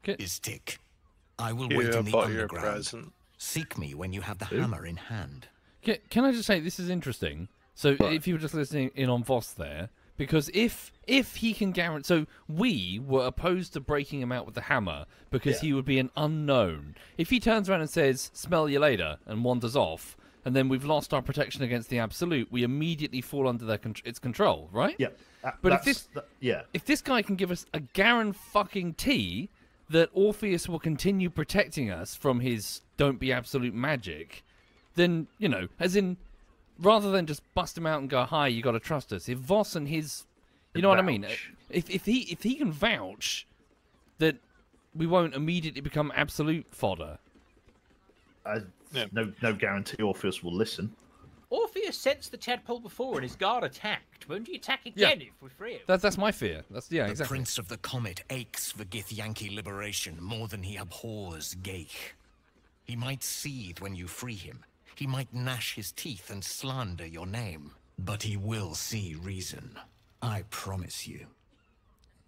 Istik, I will Yeah, wait in the underground. present. Seek me when you have the Who? hammer in hand. Can, can I just say this is interesting? So if you were just listening in on Voss there, because if if he can guarantee, so we were opposed to breaking him out with the hammer because Yeah. he would be an unknown. If he turns around and says "smell you later" and wanders off, and then we've lost our protection against the absolute, we immediately fall under their con- its control, right? Yeah. Uh, But if this, yeah. if this guy can give us a guaran fucking T that Orpheus will continue protecting us from his don't be absolute magic, then you know, as in, rather than just bust him out and go, "Hi, you got to trust us." If Voss and his, you know what I mean? If if he if he can vouch that we won't immediately become absolute fodder. I, No, no guarantee Orpheus will listen. Orpheus sensed the tadpole before and his guard attacked. Won't he attack Yeah. again if we free him? That's that's my fear. That's yeah, the exactly. Prince of the Comet aches for Githyanki liberation more than he abhors ghaik. He might seethe when you free him. He might gnash his teeth and slander your name. But he will see reason. I promise you.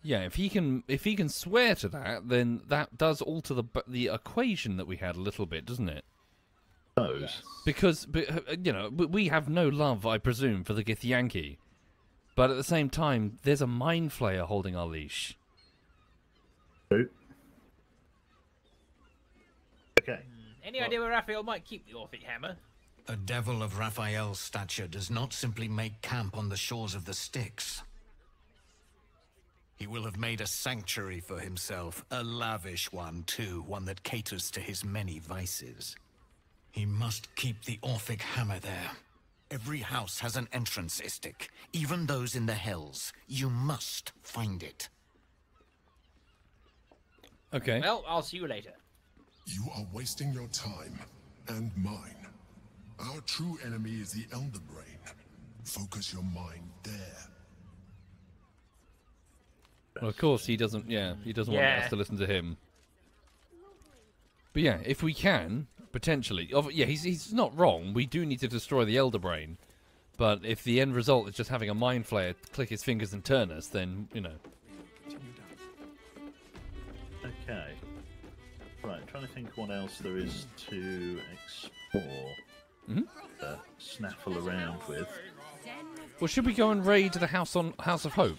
Yeah, if he can if he can swear to that, then that does alter the b- the equation that we had a little bit, doesn't it? Those. Because uh, you know we- we have no love, I presume, for the Githyanki, but at the same time, there's a mind flayer holding our leash. True. Okay. Any idea where Raphael might keep the Orphic hammer? A devil of Raphael's stature does not simply make camp on the shores of the Styx. He will have made a sanctuary for himself, a lavish one, too, one that caters to his many vices. He must keep the Orphic hammer there. Every house has an entrance, Istik, even those in the Hells. You must find it. Okay. Well, I'll see you later. You are wasting your time and mine. Our true enemy is the Elder Brain. Focus your mind there. Well, of course he doesn't. Yeah, he doesn't want us to listen to him. But yeah, if we can potentially, of- yeah, he's he's not wrong. We do need to destroy the Elder Brain, but if the end result is just having a mind flayer click his fingers and turn us, then you know. Okay. Right, trying to think what else there is to explore. Mhm. Uh, snaffle around with. Well, should we go and raid the house on House of Hope?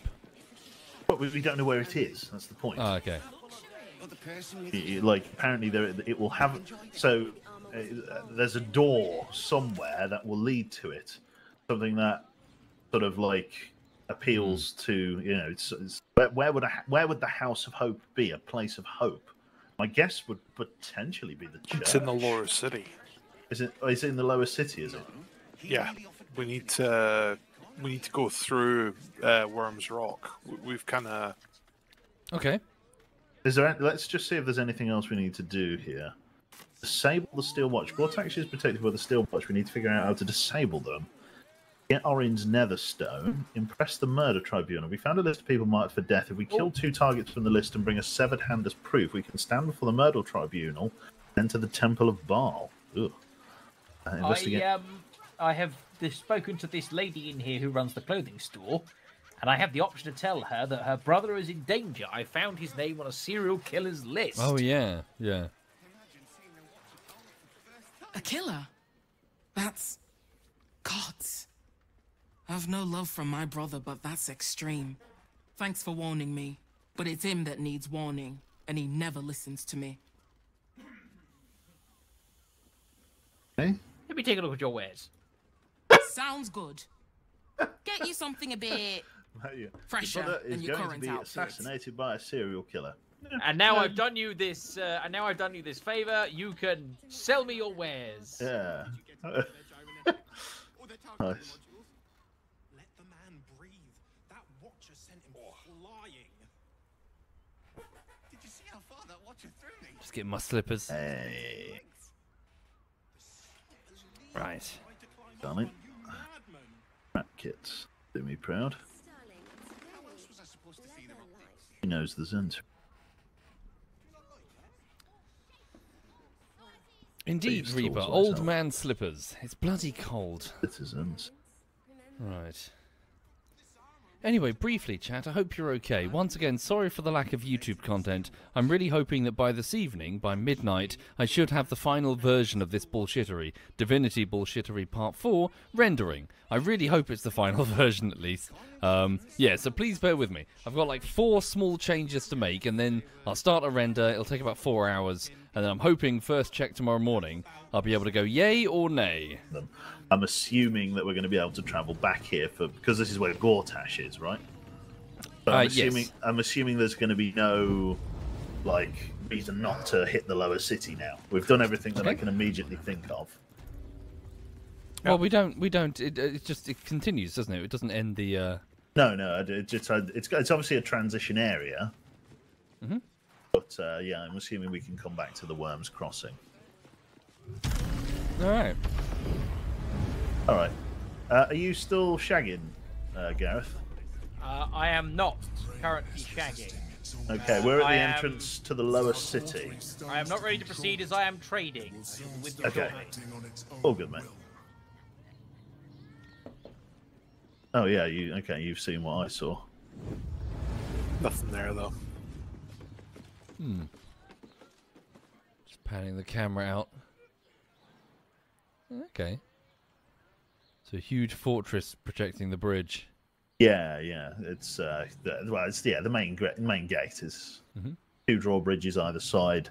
But we, don't know where it is. That's the point. Oh, okay. Like apparently there it will have so uh, there's a door somewhere that will lead to it something that sort of like appeals Hmm. to you know it's, it's where, where would a, where would the house of hope be a place of hope my guess would potentially be the church It's in the lower city. is it is it in the lower city is it Yeah, we need to we need to go through uh, Wyrm's Rock. We- We've kind of Okay. Is there? any- Let's just see if there's anything else we need to do here. Disable the steel watch. What actually is protected by the steel watch? We need to figure out how to disable them. Get Orin's Netherstone. Impress the murder tribunal. We found a list of people marked for death. If we kill two targets from the list and bring a severed hand as proof, we can stand before the murder tribunal. Enter the Temple of Bhaal. Ugh. Uh, investigate. I um, I have this, spoken to this lady in here who runs the clothing store, and I have the option to tell her that her brother is in danger. I found his name on a serial killer's list. Oh yeah, yeah. A killer? That's. Gods. I've no love for my brother, but that's extreme. Thanks for warning me. But it's him that needs warning, and he never listens to me. Hey? Let me take a look at your wares. Sounds good. Get you something a bit. <laughs> Your Fresher brother than your going to current be outfit. assassinated by a serial killer. And now I've done you this. Uh, and now I've done you this favor. You can sell me your wares. Yeah. <laughs> nice. get my slippers. Hey. Right. Done it. Rat kits. Do me proud. He knows the Zhent. Indeed, Reaper. Old man slippers. It's bloody cold. Citizens. Right. Anyway, briefly, chat, I hope you're okay. Once again, sorry for the lack of YouTube content. I'm really hoping that by this evening, by midnight, I should have the final version of this bullshittery, Divinity Bullshittery Part 4, rendering. I really hope it's the final <laughs> version at least. Um, yeah, so please bear with me. I've got like four small changes to make, and then I'll start a render. It'll take about four hours, and then I'm hoping first check tomorrow morning, I'll be able to go yay or nay. I'm assuming that we're going to be able to travel back here for because this is where Gortash is, right? But Uh, I'm yes. assuming I'm assuming there's going to be no like reason not to hit the lower city now. We've done everything that I can immediately think of. Well, we don't, we don't. It, it just it continues, doesn't it? It doesn't end the. Uh... No, no, it's it's it's, it's obviously a transition area. Mm Mhm. But uh, yeah, I'm assuming we can come back to the Wyrm's Crossing. All right. All right. Uh, are you still shagging, uh, Gareth? Uh, I am not currently shagging. Okay, we're at the I am- entrance to the lower city. I am not ready to proceed as I am trading with the Okay. shortly. All good, mate. Oh yeah, you okay? You've seen what I saw. Nothing there though. Hmm. Just panning the camera out. Okay. It's a huge fortress protecting the bridge. Yeah, yeah. It's uh, the, well, it's yeah. The main main gate is Mhm. two drawbridges either side.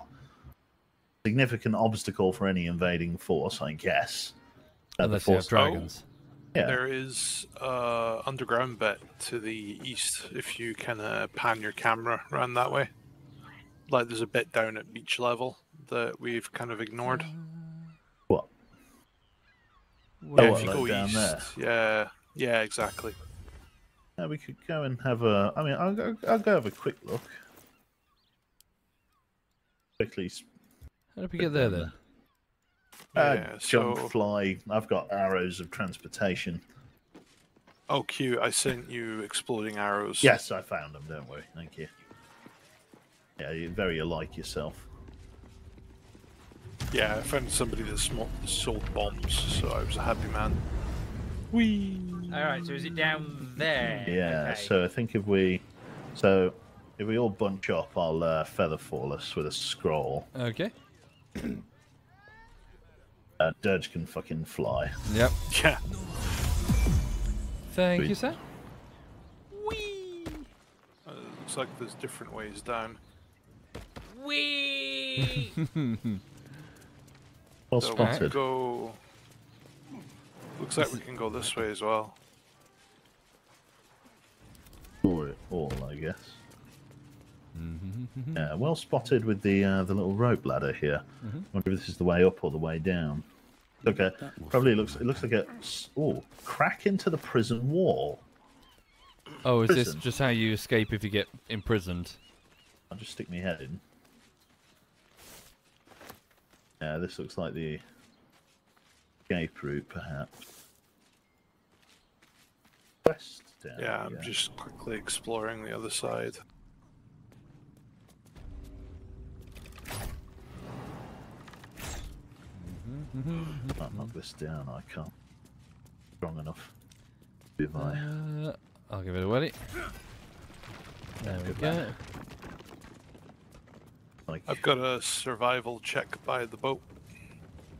Significant obstacle for any invading force, I guess. Uh, the Unless you have force- dragons. Yeah. There is uh underground bit to the east if you can of pan your camera around that way. Like there's a bit down at beach level that we've kind of ignored. What? Yeah, Oh, if you like go down east. there? Yeah, yeah, exactly. Yeah, we could go and have a. I mean, I'll go. I'll go have a quick look. Quickly. How did we get there then? Uh, Yeah, jump, so- fly. I've got arrows of transportation. Oh, cute! I sent you exploding arrows. Yes, I found them. Don't worry. Thank you. Yeah, you're very alike yourself. Yeah, I found somebody that sold bombs, so I was a happy man. Whee! All right, so is it down there? Yeah. Okay. So I think if we, so if we all bunch up, I'll uh, feather fall us with a scroll. Okay. <clears throat> Uh, Dirge can fucking fly. Yep. <laughs> Yeah. Thank Sweet. you, sir. Uh, looks like there's different ways down. Wee. <laughs> Well so we can spotted. go. Looks like we can go this way as well. Or it all, I guess. Mm-hmm. Yeah, well spotted with the uh, the little rope ladder here. Mhm. Wonder if this is the way up or the way down. Okay, probably looks it looks like a oh crack into the prison wall. Oh, is this just how you escape if you get imprisoned? I'll just stick my head in. Yeah, this looks like the escape route, perhaps. West down. Yeah, I'm here. just quickly exploring the other side. I can't knock this down. I can't. Strong enough. If I. Uh, I'll give it a whirly. There we Good go. man. Like I've got a survival check by the boat.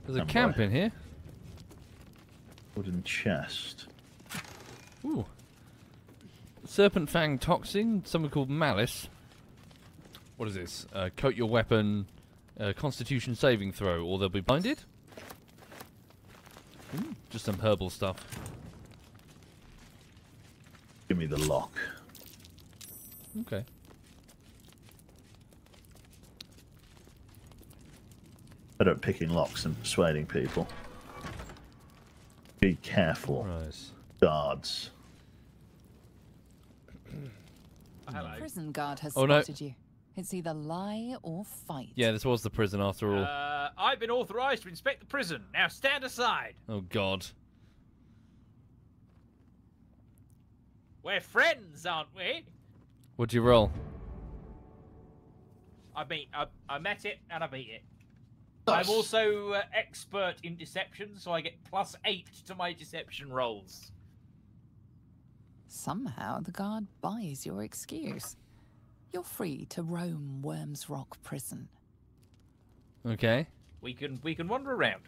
There's a Stand by. camp in here. wooden chest. Ooh. Serpent Fang Toxin, something called Malice. What is this? Uh, coat your weapon, uh, Constitution saving throw, or they'll be blinded? Ooh, just some herbal stuff. Give me the lock. Okay. Better at picking locks and persuading people. Be careful. Right. Guards. The prison guard has Oh, no. spotted you. It's either lie or fight. Yeah, this was the prison after all. Uh, I've been authorized to inspect the prison. Now stand aside. oh, God. We're friends, aren't we? What'd you roll? I beat. I, I met it and I beat it. I'm also uh, expert in deception, so I get plus eight to my deception rolls. Somehow the guard buys your excuse. You're free to roam Wyrm's Rock Prison. Okay. We can we can wander around.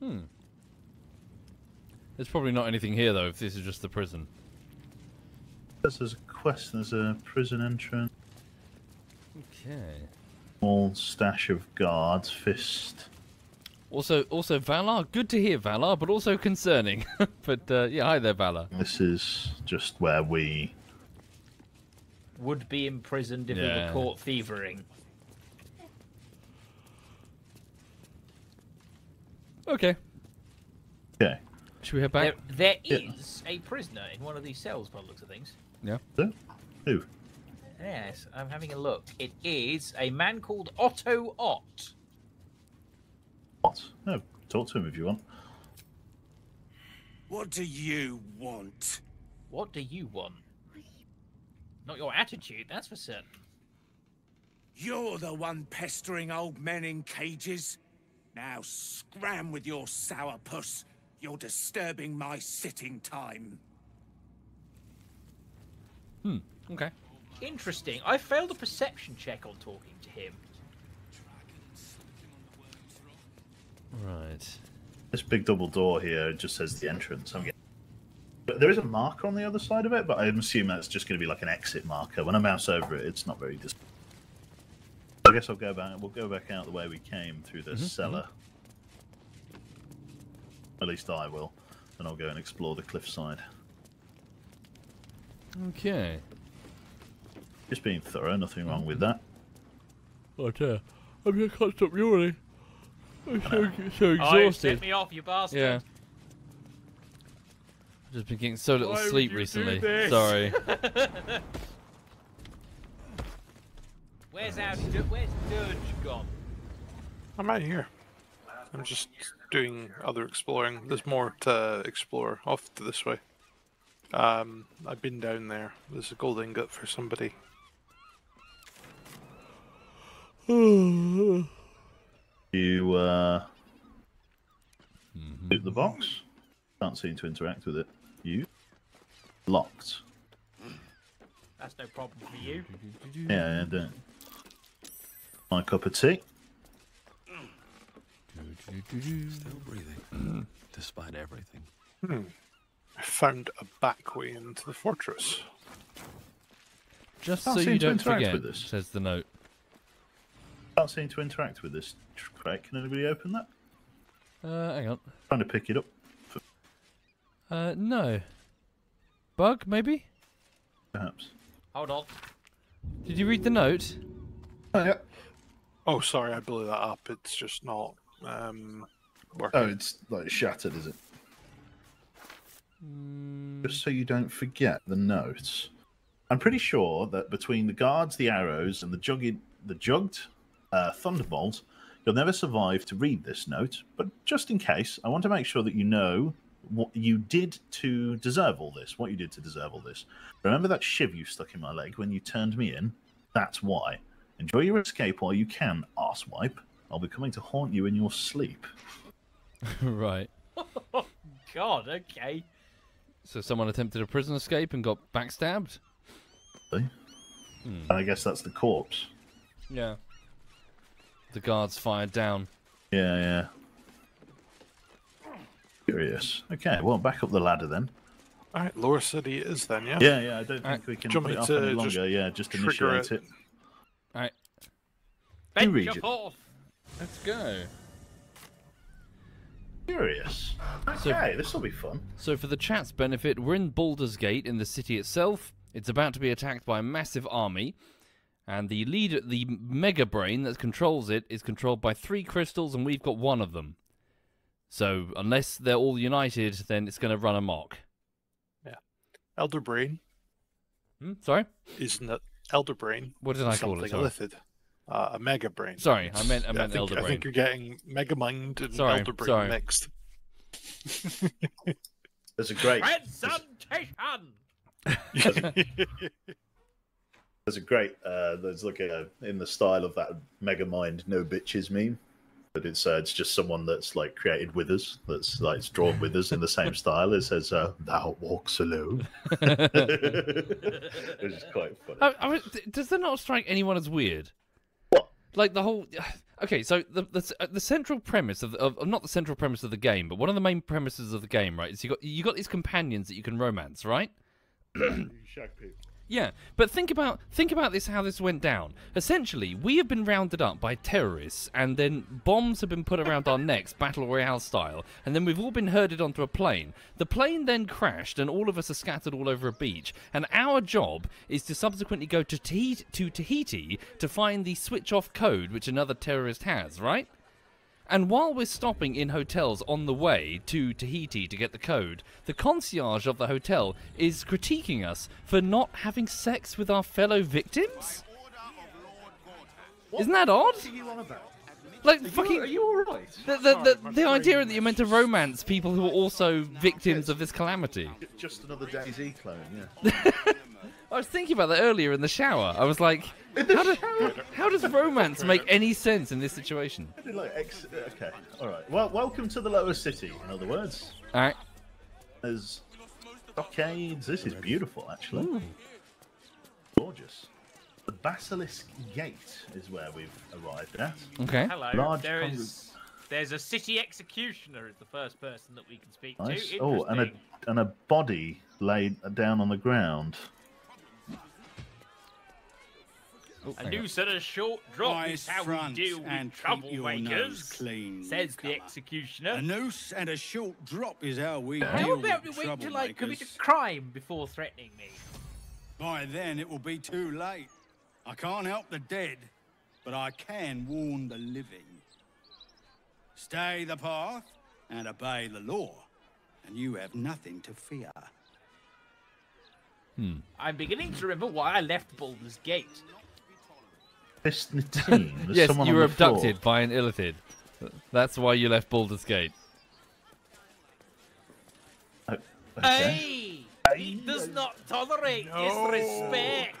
Hmm. There's probably not anything here though. If this is just the prison. There's a quest. There's a prison entrance. Okay. Small stash of guards. Fist. Also, also Valar. Good to hear Valar, but also concerning. <laughs> but uh, yeah, hi there, Valar. This is just where we. Would be imprisoned if we were caught thievering. Okay. Okay. Should we head back? There, there Yeah. is a prisoner in one of these cells, by the looks of things. Yeah. Who? Yes, I'm having a look. It is a man called Otto Ott. What? No, talk to him if you want. What do you want? What do you want? Not your attitude, that's for certain. You're the one pestering old men in cages. Now scram with your sourpuss. You're disturbing my sitting time. Hmm. Okay. Interesting. I failed a perception check on talking to him. Right. This big double door here just says the entrance. I'm getting. But there is a marker on the other side of it, but I'm assuming that's just going to be like an exit marker. When I mouse over it, it's not very. Dis- I guess I'll go back. We'll go back out the way we came through the Mhm, cellar. At least I will, and I'll go and explore the cliffside. Okay. Just being thorough, nothing wrong with that. But uh, I mean, I can't stop yawning. I'm so, so Oh, you exhausted. set me off, you bastard. Yeah. I've just been getting so little Why would sleep you do recently. this? Sorry. <laughs> where's our where's Dirge gone? I'm out here. I'm just doing other exploring. There's more to explore off to this way. Um, I've been down there. There's a gold ingot for somebody. You uh, loot the box. Can't seem to interact with it. You locked. That's no problem for you. Yeah, yeah, don't. My cup of tea. Still breathing, despite everything. Hmm. I found a back way into the fortress. Just Can't so you don't forget, with this. says the note. Can't seem to interact with this. crate. can anybody open that? Uh, hang on. Trying to pick it up. Uh, no. Bug, maybe? Perhaps. Hold on. Did you read the note? Oh, yeah. Oh, sorry, I blew that up. It's just not um, working. Oh, it's like shattered, is it? Just so you don't forget the notes. I'm pretty sure that between the guards, the arrows, and the jugged, the jugged uh, thunderbolt, you'll never survive to read this note. But just in case, I want to make sure that you know what you did to deserve all this. What you did to deserve all this. Remember that shiv you stuck in my leg when you turned me in? That's why. Enjoy your escape while you can, arsewipe. I'll be coming to haunt you in your sleep. <laughs> right. Oh <laughs> God. Okay. So someone attempted a prison escape and got backstabbed? See? Hmm. And I guess that's the corpse. Yeah. The guards fired down. Yeah, yeah. Curious. Okay, well, back up the ladder then. All right, Laura said he is then, yeah? Yeah, yeah, I don't think Alright, we can do you put it me off any longer. just Yeah, just initiate it. Alright. You read it. forth. Let's go. Curious. So- Okay, this will be fun. So, for the chat's benefit, we're in Baldur's Gate in the city itself. It's about to be attacked by a massive army, and the leader, the mega brain that controls it, is controlled by three crystals, and we've got one of them. So, unless they're all united, then it's going to run amok. Yeah. Elder Brain. Hmm? Sorry? Isn't it Elder Brain? What did I call it? Something Sorry. Uh, a Mega Brain. Sorry, I meant- I meant think, Elder I think you're getting Megamind and Sorry, Elder Brain sorry. mixed. There's a great. Presentation. There's <laughs> a <laughs> great, uh, there's like a in the style of that Megamind no bitches meme, but it's uh, it's just someone that's like created with us, that's like it's drawn us in the same <laughs> style. It says, uh, "Thou walks alone," <laughs> which is quite funny. I, I mean, does that not strike anyone as weird? What? Like the whole. <sighs> Okay, so the the, uh, the central premise of, of of- not the central premise of the game, but one of the main premises of the game, right? Is you got you got these companions that you can romance, right? Shag people. Yeah, but think about think about this how this went down. Essentially, we have been rounded up by terrorists, and then bombs have been put around our necks, battle royale style, and then we've all been herded onto a plane. The plane then crashed, and all of us are scattered all over a beach. And our job is to subsequently go to Tahiti, to Tahiti to find the switch-off code which another terrorist has, right? And while we're stopping in hotels on the way to Tahiti to get the code, the concierge of the hotel is critiquing us for not having sex with our fellow victims? Isn't that odd? What are you on about? Like you- fucking. are you all right? The, the, the, the idea that you're meant to romance people who are also victims of this calamity. Just another Daisy clone, yeah. <laughs> I was thinking about that earlier in the shower. I was like, how, do, how does romance make any sense in this situation? Like ex- okay, all right. Well, welcome to the lower city. In other words, All right. there's stockades. This is beautiful, actually. Gorgeous. The Basilisk Gate is where we've arrived at. Okay. Hello. Large there congre- is. There's a city executioner is the first person that we can speak Nice. to. Oh, and a and a body laid down on the ground. A noose and a short drop Nice is how we deal with and your troublemakers, clean, says the executioner. A noose and a short drop is how we How deal about we with wait till I commit a crime before threatening me? By then, it will be too late. I can't help the dead, but I can warn the living. Stay the path and obey the law, and you have nothing to fear. Hmm. I'm beginning to remember why I left Baldur's Gate. Fistnatine. There's yes, someone you were the floor. abducted by an illithid. That's why you left Baldur's Gate. Hey! He does not tolerate disrespect.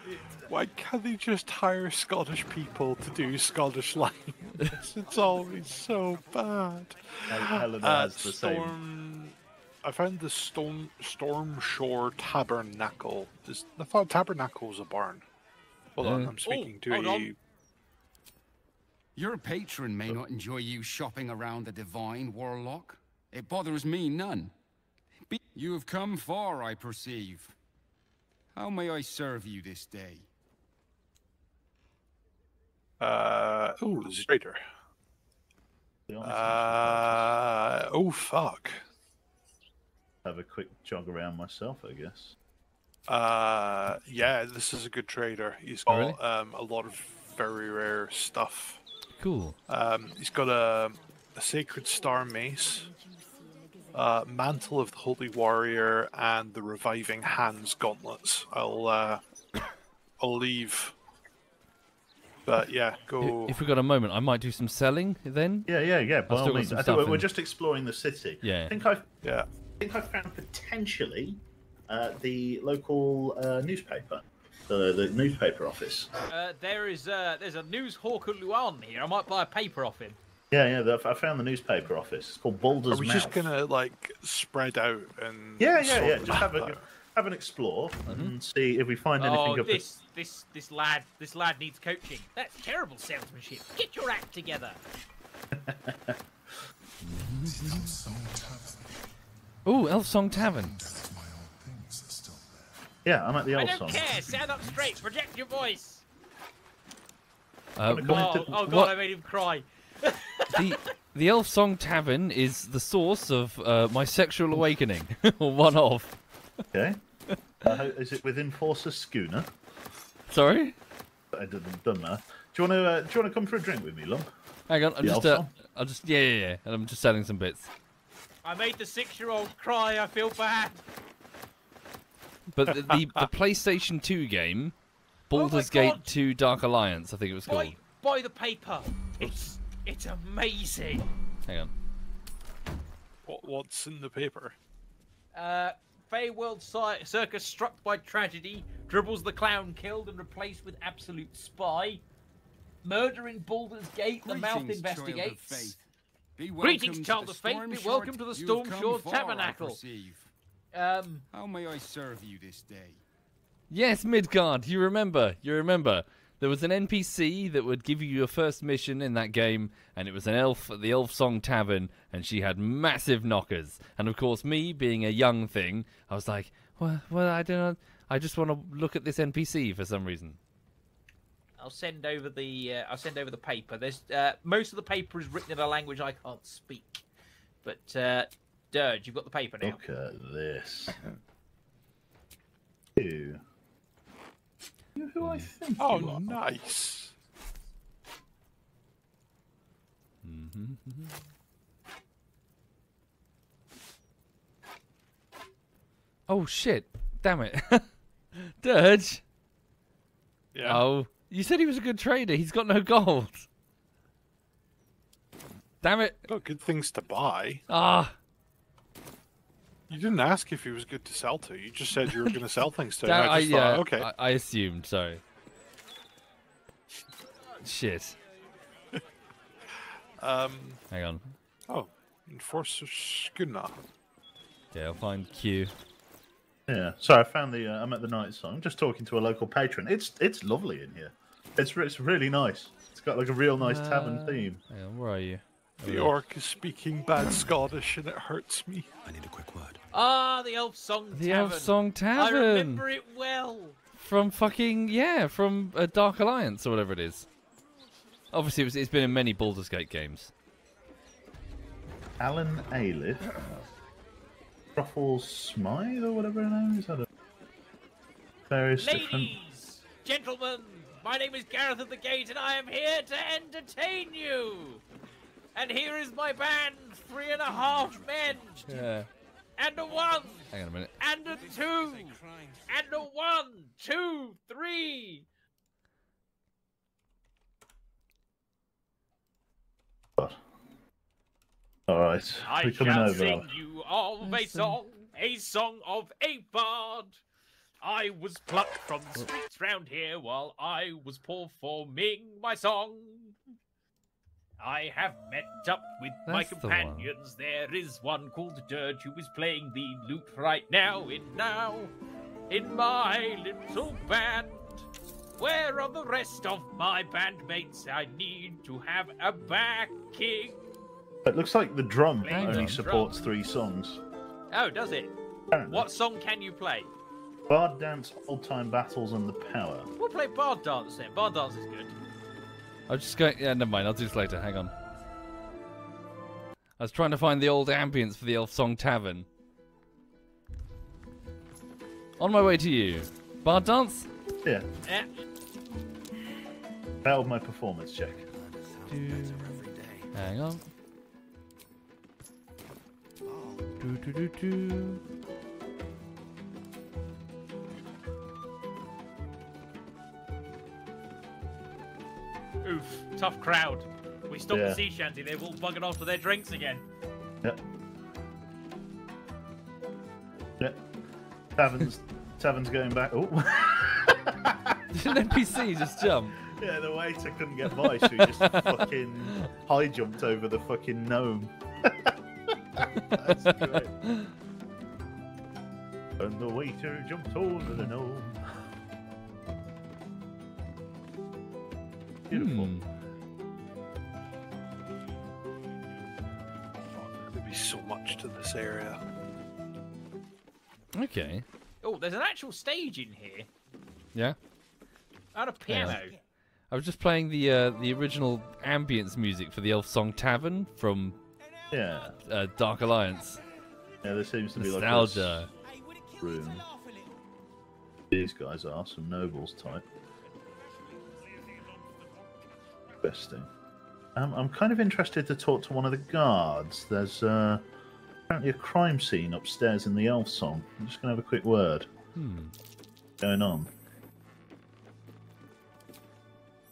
Why can't they just hire Scottish people to do Scottish lines? <laughs> it's always so bad. Hel- Helena Uh, has the same. Storm. I found the Storm Storm Shore Tabernacle. Is, I thought Tabernacle was a barn. Hold on, Uh, I'm speaking oh, to hold a. on. Your patron may not enjoy you shopping around the divine warlock. It bothers me none. Be- you have come far, I perceive. How may I serve you this day? Uh, oh, there's a trader. Uh, oh, fuck. Have a quick jog around myself, I guess. Uh, yeah, this is a good trader. He's Oh, got really? um, a lot of very rare stuff. Cool. Um, he's got a, a sacred star mace, uh, mantle of the holy warrior, and the reviving hands gauntlets. I'll uh, I'll leave. But yeah, go. If we've got a moment, I might do some selling then. Yeah, yeah, yeah. By all means. I think we're, we're in- just exploring the city. Yeah. I think I've yeah. I think I found potentially uh, the local uh, newspaper, the, the newspaper office. Uh, there is uh, there's a news hawker Luan here. I might buy a paper off him. Yeah, yeah. I found the newspaper office. It's called Baldur's Are we Mouth. just gonna like spread out and? Yeah, yeah, yeah. Just have a have an explore and see if we find anything Oh, of it. this this this lad this lad needs coaching. That's terrible salesmanship. Get your act together. Ooh, Elf Song Tavern. Yeah, I'm at the I don't song. care. Stand up straight. Project your voice. Uh, oh, what- oh god, what- I made him cry. <laughs> the the Elf Song Tavern is the source of uh, my sexual awakening, <laughs> or one of. Okay. Uh, how- is it within Force's schooner? Sorry. I didn't done that. Do you want to? Uh, do you want to come for a drink with me, Long? Hang on, I'm The just, Elf uh, Song? I'll just, yeah, yeah, yeah, and I'm just selling some bits. I made the six-year-old cry. I feel bad. But the, the, the <laughs> PlayStation 2 game, Baldur's Oh Gate 2 Dark Alliance, I think it was called. Buy, buy the paper. It's it's amazing. Hang on. What, what's in the paper? Uh, Feywild Ci- Circus struck by tragedy, Dribbles the clown killed and replaced with absolute spy. Murder in Baldur's Gate. The mouth Greetings, child of investigates. faith. Be Greetings, welcome to child the of faith. Be welcome to the You've Storm Shore Tabernacle. Perceive. Um, How may I serve you this day? Yes, Midgard, you remember. You remember. There was an NPC that would give you your first mission in that game, and it was an elf at the Elf Song Tavern, and she had massive knockers. And of course, me being a young thing, I was like, well, well I don't know. I just want to look at this NPC for some reason. I'll send over the uh, I'll send over the paper. There's uh, most of the paper is written in a language I can't speak, but uh, Dirge, you've got the paper now. Look at this. <laughs> You. You who I think Oh, you are. nice. Oh shit! Damn it, <laughs> Dirge. Yeah. Oh, you said he was a good trader. He's got no gold. Damn it! Got good things to buy. Ah, You didn't ask if he was good to sell to. You just said you were going to sell things to. him. <laughs> damn, I I, just yeah, thought, okay. I, I assumed. Sorry. Shit. <laughs> Um. Hang on. Oh, Enforcer Skuna. Yeah, I'll find Q. Yeah. Sorry, I found the. Uh, I'm at the night song. I'm just talking to a local patron. It's it's lovely in here. It's it's really nice. It's got like a real nice tavern Uh, theme. Hang on, where are you? The orc is speaking bad Scottish and it hurts me. I need a quick word. Ah, the Elf Song The Tavern. Elf Song Tavern. I Tavern. remember it well. From fucking yeah, from uh, Dark Alliance or whatever it is. Obviously, it was, it's been in many Baldur's Gate games. Alan Ailiff. Ruffles Smythe or whatever her name is. I don't Various different. Ladies, gentlemen, my name is Gareth of the Gate, and I am here to entertain you. And here is my band: three and a half men, Yeah. And a one, Hang on a minute. and a two, and a one, two, three. All right, I we're coming shall over. sing you of a song, a song of a bard. I was plucked from the streets round here while I was performing my song. I have met up with my That's the companions. There is one called Dirge who is playing the lute right now in now in my little band. Where are the rest of my bandmates? I need to have a backing. It looks like the drum Hang only on. supports three songs. Oh, does it? Apparently. What song can you play? Bard Dance, Old Time Battles, and the Power. We'll play Bard Dance then. Bard Dance is good. I'm just going. Yeah, never mind. I'll do this later. Hang on. I was trying to find the old ambience for the Elf Song Tavern. On my way to you. Bard dance? Yeah, Eh, failed my performance check. Hang on. Do, do, do, do. Oof, tough crowd. We stopped Yeah. the sea shanty. They've all buggered off for their drinks again. Yep. Yep. Tavern's <laughs> Tavern's going back. Oh. <laughs> Did an NPC just jump? Yeah, the waiter couldn't get by, so he just <laughs> fucking high jumped over the fucking gnome. That's great. And the waiter jumped over the gnome. Beautiful. Hmm. There'd be so much to this area. Okay. Oh, there's an actual stage in here. Yeah. And a piano. I was just playing the uh, the original ambience music for the Elf Song Tavern from Yeah. uh, Dark Alliance. Yeah, there seems to be Nostalgia. like a room. These guys are some nobles type. Interesting. Um, I'm kind of interested to talk to one of the guards. There's uh, apparently a crime scene upstairs in the elf song. I'm just going to have a quick word. Hmm. Going on.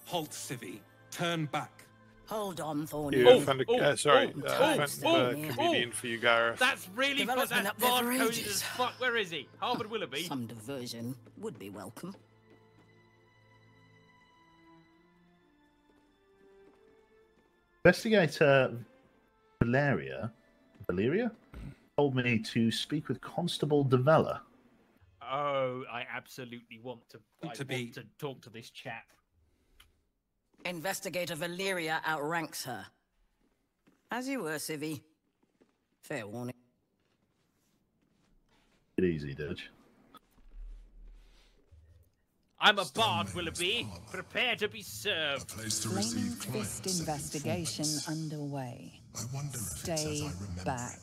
Halt, Civi. Turn back. Hold on, Thorny. You Oh, found a, oh, uh, sorry, oh, uh, oh, found oh, a comedian for you, Gareth. That's really for Development that up there for ages. fuck. Where is he? Harvard Willoughby. Some diversion would be welcome. Investigator Valeria, Valeria, told me to speak with Constable Devella. Oh, I absolutely want to. I to want be- to talk to this chap. Investigator Valeria outranks her. As you were, Civvy. Fair warning. It easy, Dodge. I'm a bard, Willoughby. Prepare to be served. Flaming Fist investigation underway. Stay back.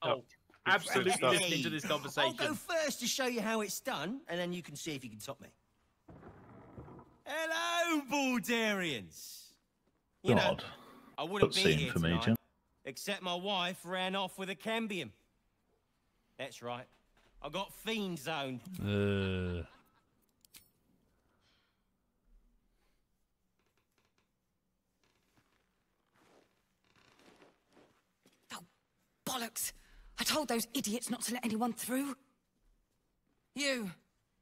Oh, absolutely listening to this conversation. I'll go first to show you how it's done, and then you can see if you can top me. Hello, Baldurians. You know, God. I wouldn't be Cutscene here for me, tonight, Jim. Except my wife ran off with a cambion. That's right. I got fiend zoned. Uh, Bollocks! I told those idiots not to let anyone through. You.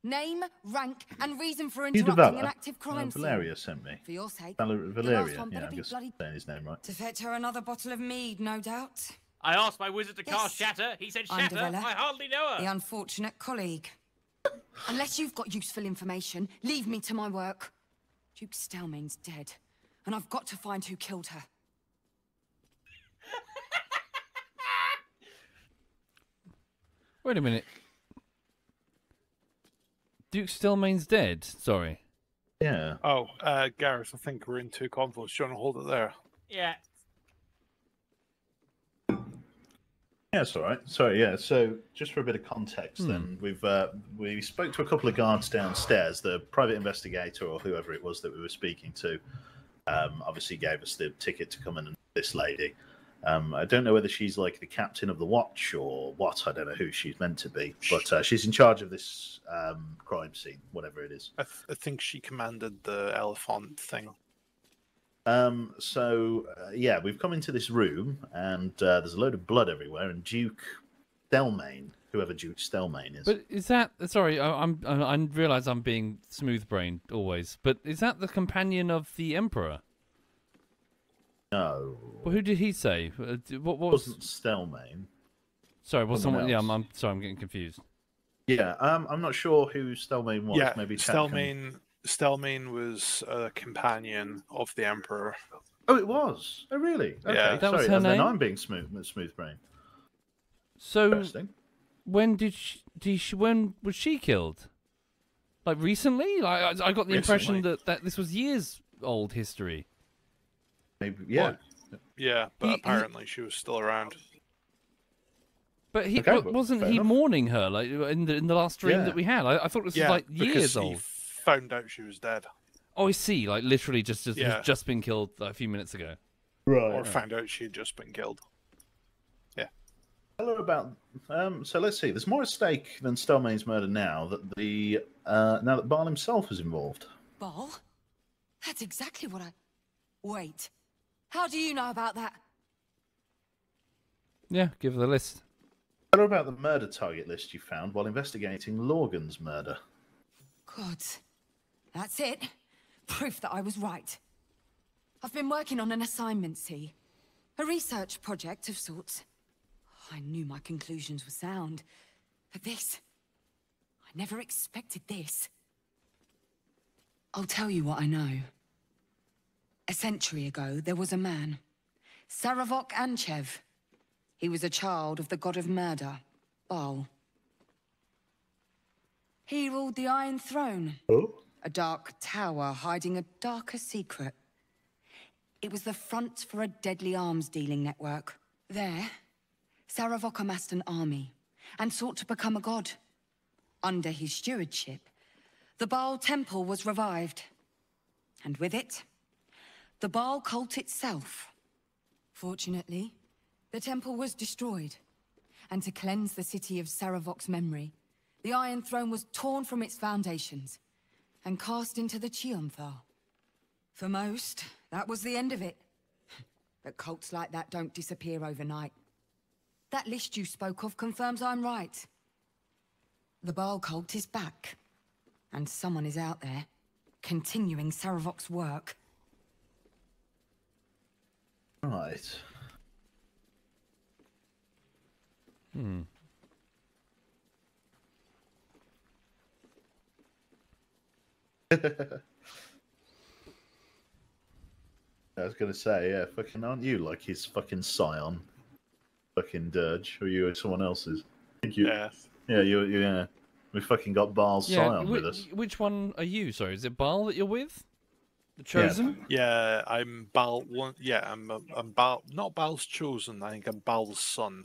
Name, rank, and reason for interrupting an active crime uh. Valeria sent me. For your sake. Val- the last Valeria, one yeah, better I'm be just bloody saying his name right. to fetch her another bottle of mead, no doubt. I asked my wizard to cast Shatter. He said Shatter. Devella, I hardly know her. The unfortunate colleague. Unless you've got useful information, leave me to my work. Duke Stelmane's dead, and I've got to find who killed her. wait a minute. Duke Stelmane's dead. Sorry. Yeah. Oh, uh, Gareth, I think we're in two convos. Do you want to hold it there? Yeah. Yeah, it's all right. Sorry, yeah. So, just for a bit of context, Hmm. then we've uh, we spoke to a couple of guards downstairs. The private investigator or whoever it was that we were speaking to, um, obviously gave us the ticket to come in. and This lady, um, I don't know whether she's like the captain of the watch or what. I don't know who she's meant to be, but uh, she's in charge of this um, crime scene, whatever it is. I, th- I think she commanded the elephant thing. Um, so uh, yeah, we've come into this room, and uh, there's a load of blood everywhere. And Duke Stelmane, whoever Duke Stelmane is, But is that sorry? I, I'm I, I realize I'm being smooth brained always. But is that the companion of the emperor? No, Well, who did he say? Uh, What, what was? wasn't Stelmane. Sorry, was someone someone? Yeah, I'm. I'm sorry. I'm getting confused. Yeah, um, I'm not sure who Stelmane was. yeah, maybe Chat can- Stelmane. Stelmane was a companion of the Emperor. Oh, it was. Oh, really? Okay. Yeah. That was Sorry, her and then name? I'm being smooth, smooth brain. So Interesting. when did she, did she? When was she killed? Like recently? Like I, I got the impression that, that this was years old history. Maybe, yeah. Yeah, but He- he- apparently she was still around. But he Okay, wa- but wasn't he enough. mourning her like in the in the last dream Yeah. that we had? I, I thought this yeah, was like because years he old. found out she was dead, Oh, I see. Like literally just just, Yeah. just been killed like, a few minutes ago. Right. or found out she had just been killed. Yeah. Tell her about. Um, so let's see. There's more at stake than Stelmane's murder now that the uh, now that Bhaal himself is involved. Bhaal? That's exactly what I. Wait. How do you know about that? Yeah, give her the list. Tell her about the murder target list you found while investigating Lorgan's murder. God. That's it. Proof that I was right. I've been working on an assignment, see? A research project of sorts. I knew my conclusions were sound. But this... I never expected this. I'll tell you what I know. A century ago, there was a man. Sarevok Anchev. He was a child of the god of murder, Bhaal. He ruled the Iron Throne. Oh? A dark tower hiding a darker secret. It was the front for a deadly arms dealing network. There, Sarevok amassed an army and sought to become a god. Under his stewardship, the Bhaal Temple was revived. And with it, the Bhaal cult itself. Fortunately, the temple was destroyed. And to cleanse the city of Sarevok's memory, The Iron Throne was torn from its foundations and cast into the Chionthar. For most, that was the end of it. <laughs> But cults like that don't disappear overnight. That list you spoke of confirms I'm right. The Bhaal cult is back. And someone is out there, continuing Sarevok's work. Right. Hmm. <laughs> I was gonna say, yeah, fucking aren't you like his fucking scion? Fucking dirge, or you or someone else's? I think you, Yeah. yeah, you, you, yeah. We fucking got Bhaal's scion whi- with us. Which one are you? Sorry, is it Bhaal that you're with? The chosen? Yeah, I'm Bhaal. One, yeah, I'm I'm Bhaal. Not Bhaal's chosen. I think I'm Bhaal's son.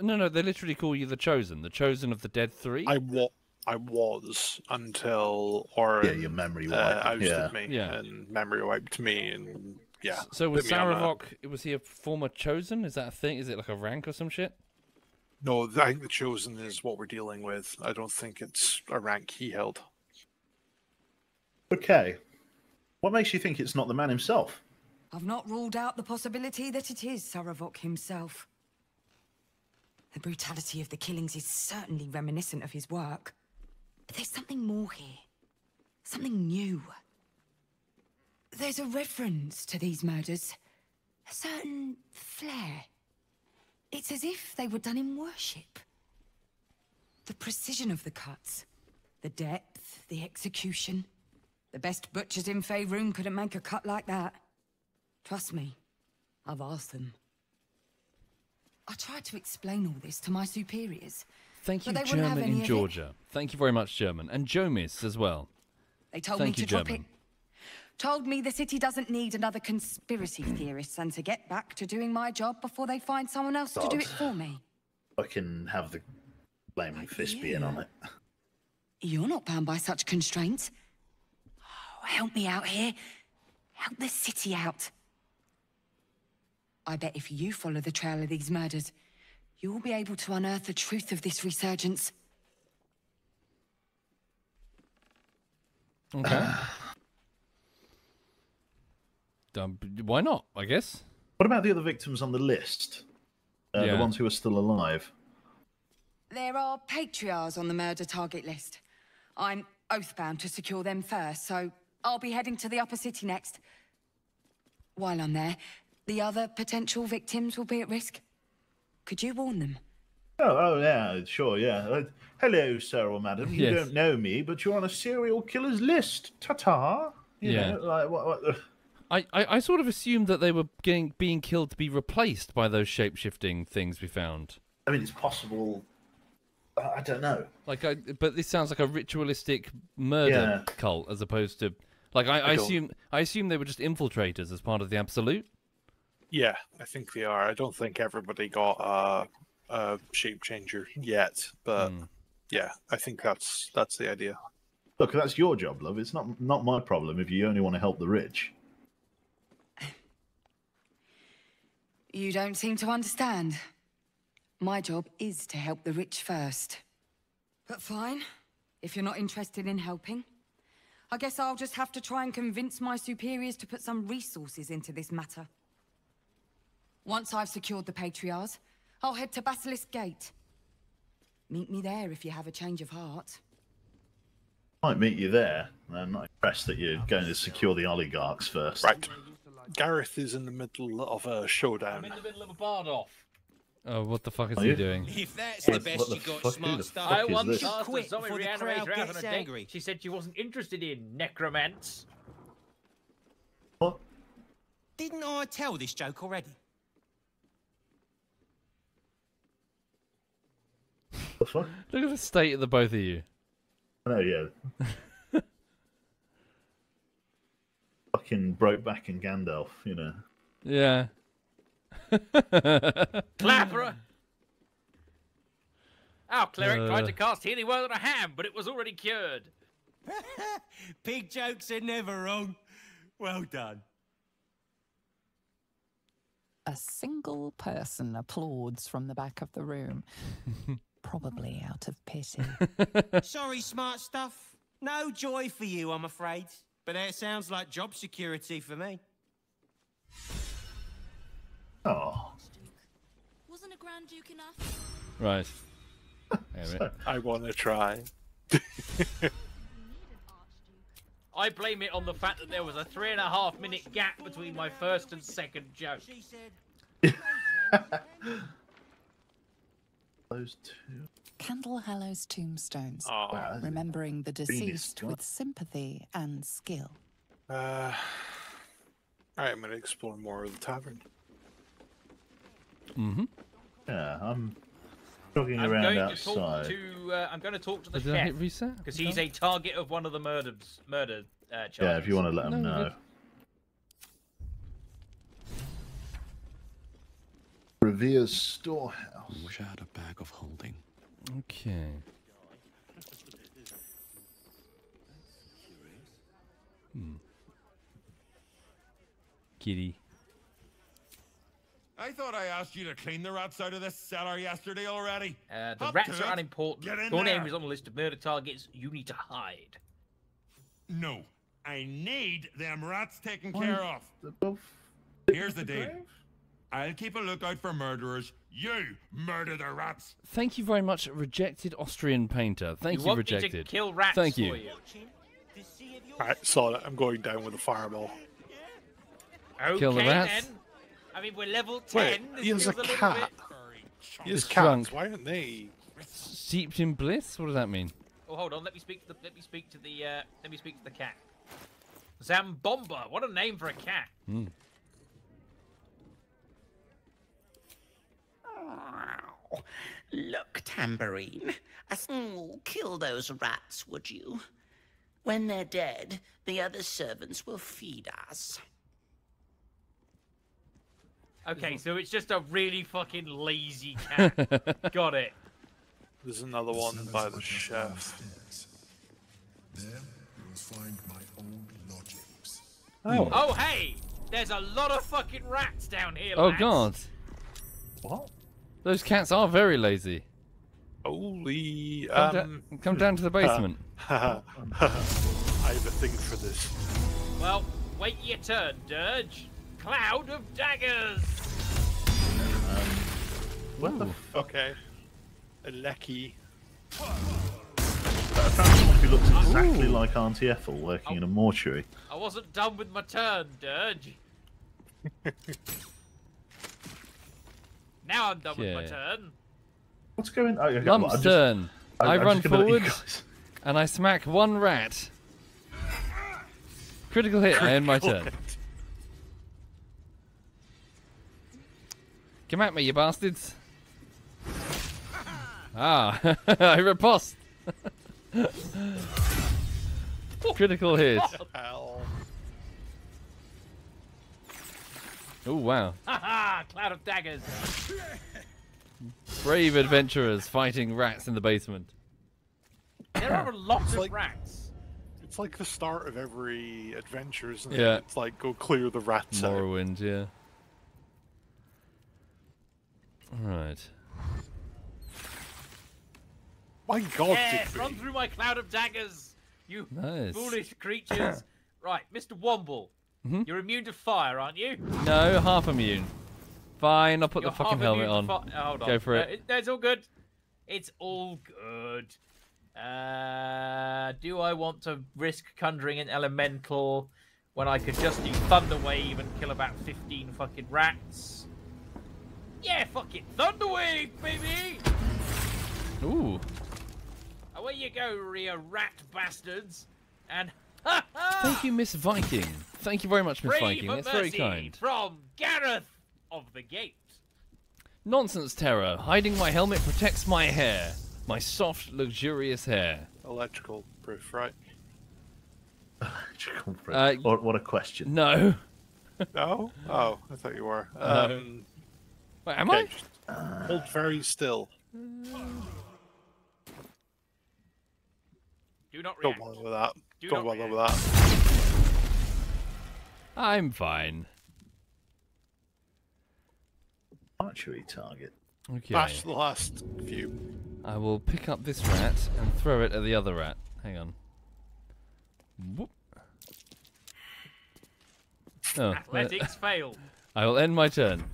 No, no, they literally call you the chosen, the chosen of the dead three. I wa- I was until Orin. Yeah, your memory uh, wiped, ousted yeah. me, Yeah. and memory wiped me, and yeah. So was put me Sarevok? Was he a former chosen? Is that a thing? Is it like a rank or some shit? No, I think the chosen is what we're dealing with. I don't think it's a rank he held. Okay. What makes you think it's not the man himself? I've not ruled out the possibility that it is Sarevok himself. The brutality of the killings is certainly reminiscent of his work. But there's something more here. Something new. There's a reference to these murders. A certain flair. It's as if they were done in worship. The precision of the cuts. The depth, the execution. The best butchers in Faerun couldn't make a cut like that. Trust me, I've asked them. I tried to explain all this to my superiors. Thank you, but they wouldn't have German in. Georgia. Thank you very much, German, and Jomis as well. They told Thank me you, to drop German. it. Told me the city doesn't need another conspiracy theorist and to get back to doing my job before they find someone else to do it for me. I can have the flaming fist oh, being on it. You're not bound by such constraints. Oh, help me out here. Help the city out. I bet if you follow the trail of these murders, you'll be able to unearth the truth of this resurgence. Okay. <sighs> um, why not? I guess. What about the other victims on the list? Uh, Yeah. The ones who are still alive. There are patriarchs on the murder target list. I'm oathbound to secure them first, so I'll be heading to the upper city next. While I'm there, the other potential victims will be at risk. Could you warn them? Oh, oh yeah, sure, yeah. Uh, hello, sir or madam. You Yes. don't know me, but you're on a serial killer's list. Ta-ta. Yeah. Know, like, what, what, I, I, I sort of assumed that they were getting being killed to be replaced by those shape shifting things we found. I mean, it's possible. I I don't know. Like, I, but this sounds like a ritualistic murder Yeah. cult as opposed to, like, I, I, I assume I assume they were just infiltrators as part of the absolute. Yeah, I think they are. I don't think everybody got a, a shape changer yet, but Hmm. yeah, I think that's that's the idea. Look, that's your job, love. It's not not my problem if you only want to help the rich. You don't seem to understand. My job is to help the rich first. But fine, if you're not interested in helping. I guess I'll just have to try and convince my superiors to put some resources into this matter. Once I've secured the Patriarchs, I'll head to Basilisk Gate. Meet me there if you have a change of heart. Might meet you there. I'm not impressed that you're going to secure the oligarchs first. Right. Gareth is in the middle of a showdown. in the middle of a bard off. Oh, what the fuck is Are he you? doing? If that's What- the best what the you got, fuck- who smart the stuff. fuck I is once this? Quit a Zoe before the crowd gets a angry. She said she wasn't interested in necromance. What? Didn't I tell this joke already? The fuck? <laughs> Look at the state of the both of you. Oh yeah. <laughs> Fucking broke back in Gandalf, you know. Yeah. <laughs> Clapper! Our cleric tried Uh. to cast healing word on a ham, but it was already cured. <laughs> Pig jokes are never wrong. Well done. A single person applauds from the back of the room. <laughs> Probably out of pity. Sorry, smart stuff. No joy for you, I'm afraid. But that sounds like job security for me. Oh. Wasn't a Grand Duke enough? Right. <laughs> Anyway. I want to try. I blame it on the fact that there was a three and a half minute gap between my first and second joke. <laughs> Those two. Candle Hallows tombstones, Oh. Wow, remembering the deceased God. with sympathy and skill. Uh, Alright, I'm going to explore more of the tavern. Mm-hmm. Yeah, I'm jogging I'm around going to outside. talk to. Uh, I'm going to talk to the Did I hit chef reset? because he's a target of one of the murders, murder uh, charges. Yeah, if you want to let him No, know. good. Revere's storehouse. I Wish I had a bag of holding. Okay. Hmm. Kitty. I thought I asked you to clean the rats out of this cellar yesterday already. Uh, the Up rats are unimportant. Your there. name is on the list of murder targets. You need to hide. No, I need them rats taken Why- care of. They're Here's the deal. I'll keep a lookout for murderers. You murder the rats. Thank you very much, rejected Austrian painter. Thank You you, want me to rejected. kill rats Thank for you. you? Alright, saw it. I'm going down with a fireball. Okay, Kill the rats. then. I mean, we're level Wait, 10. This he has feels a cat. bit- He has Drunk. cats. Why aren't they? Steeped in bliss? What does that mean? Oh, hold on. Let me speak to the. Let me speak to the. Uh, let me speak to the cat. Zambomba. What a name for a cat. Hmm. Look, Tambourine. I s- mm, kill those rats, would you? When they're dead, the other servants will feed us. Okay, so it's just a really fucking lazy cat. <laughs> Got it. There's another one by the chef. There you will find my old lodgings. Oh. Oh, hey! There's a lot of fucking rats down here. Oh lads. god. What? Those cats are very lazy. Holy. Come, da- Um, come down to the basement. <laughs> I have a thing for this. Well, wait your turn, Dirge. Cloud of daggers. Um, what the F Okay. A lecky. I found someone who looks exactly like Auntie Ethel working in a oh. mortuary. I wasn't done with my turn, Dirge. now I'm done with my turn. What's going on? Okay, I'm Lump's just- turn. I- I I'm run just gonna let you forward and I smack one rat. Critical hit. I end my turn. Come at me, you bastards. Ah, <laughs> I riposte. <laughs> Critical hit. Oh wow. Haha, cloud of daggers. Brave adventurers fighting rats in the basement. There are a lot It's of like- rats. It's like the start of every adventure, isn't Yeah. it? It's like go clear the rats out. Morrowind, yeah. Right. My God, yes, run through my cloud of daggers, you Nice. foolish <coughs> creatures. right, Mr. Womble, Mhm. you're immune to fire, aren't you? No, half immune. Fine, I'll put You're the fucking half helmet immune on. to fi- hold on. Go for Uh, it. no, it's all good. It's all good. Uh, do I want to risk conjuring an elemental when I could just do Thunder Wave and kill about 15 fucking rats? Yeah, fuck it. Thunder Wave, baby! Ooh. Away you go, Rhea rat bastards. And <laughs> Thank you, Miss Viking. Thank you very much, Miss Viking. That's very kind. from Gareth of the Gate. Nonsense terror. Hiding my helmet protects my hair. My soft, luxurious hair. Electrical proof, right? <laughs> Uh, what, what a question. No. No? Oh, I thought you were. No. Um, Wait, am okay, I? just Hold very still. Do not Don't bother with that. Do Don't not bother with that. I'm fine. Archery target. Okay. That's the last few. I will pick up this rat and throw it at the other rat. Hang on. Whoop. Oh, uh, Athletics fail. I will end my turn.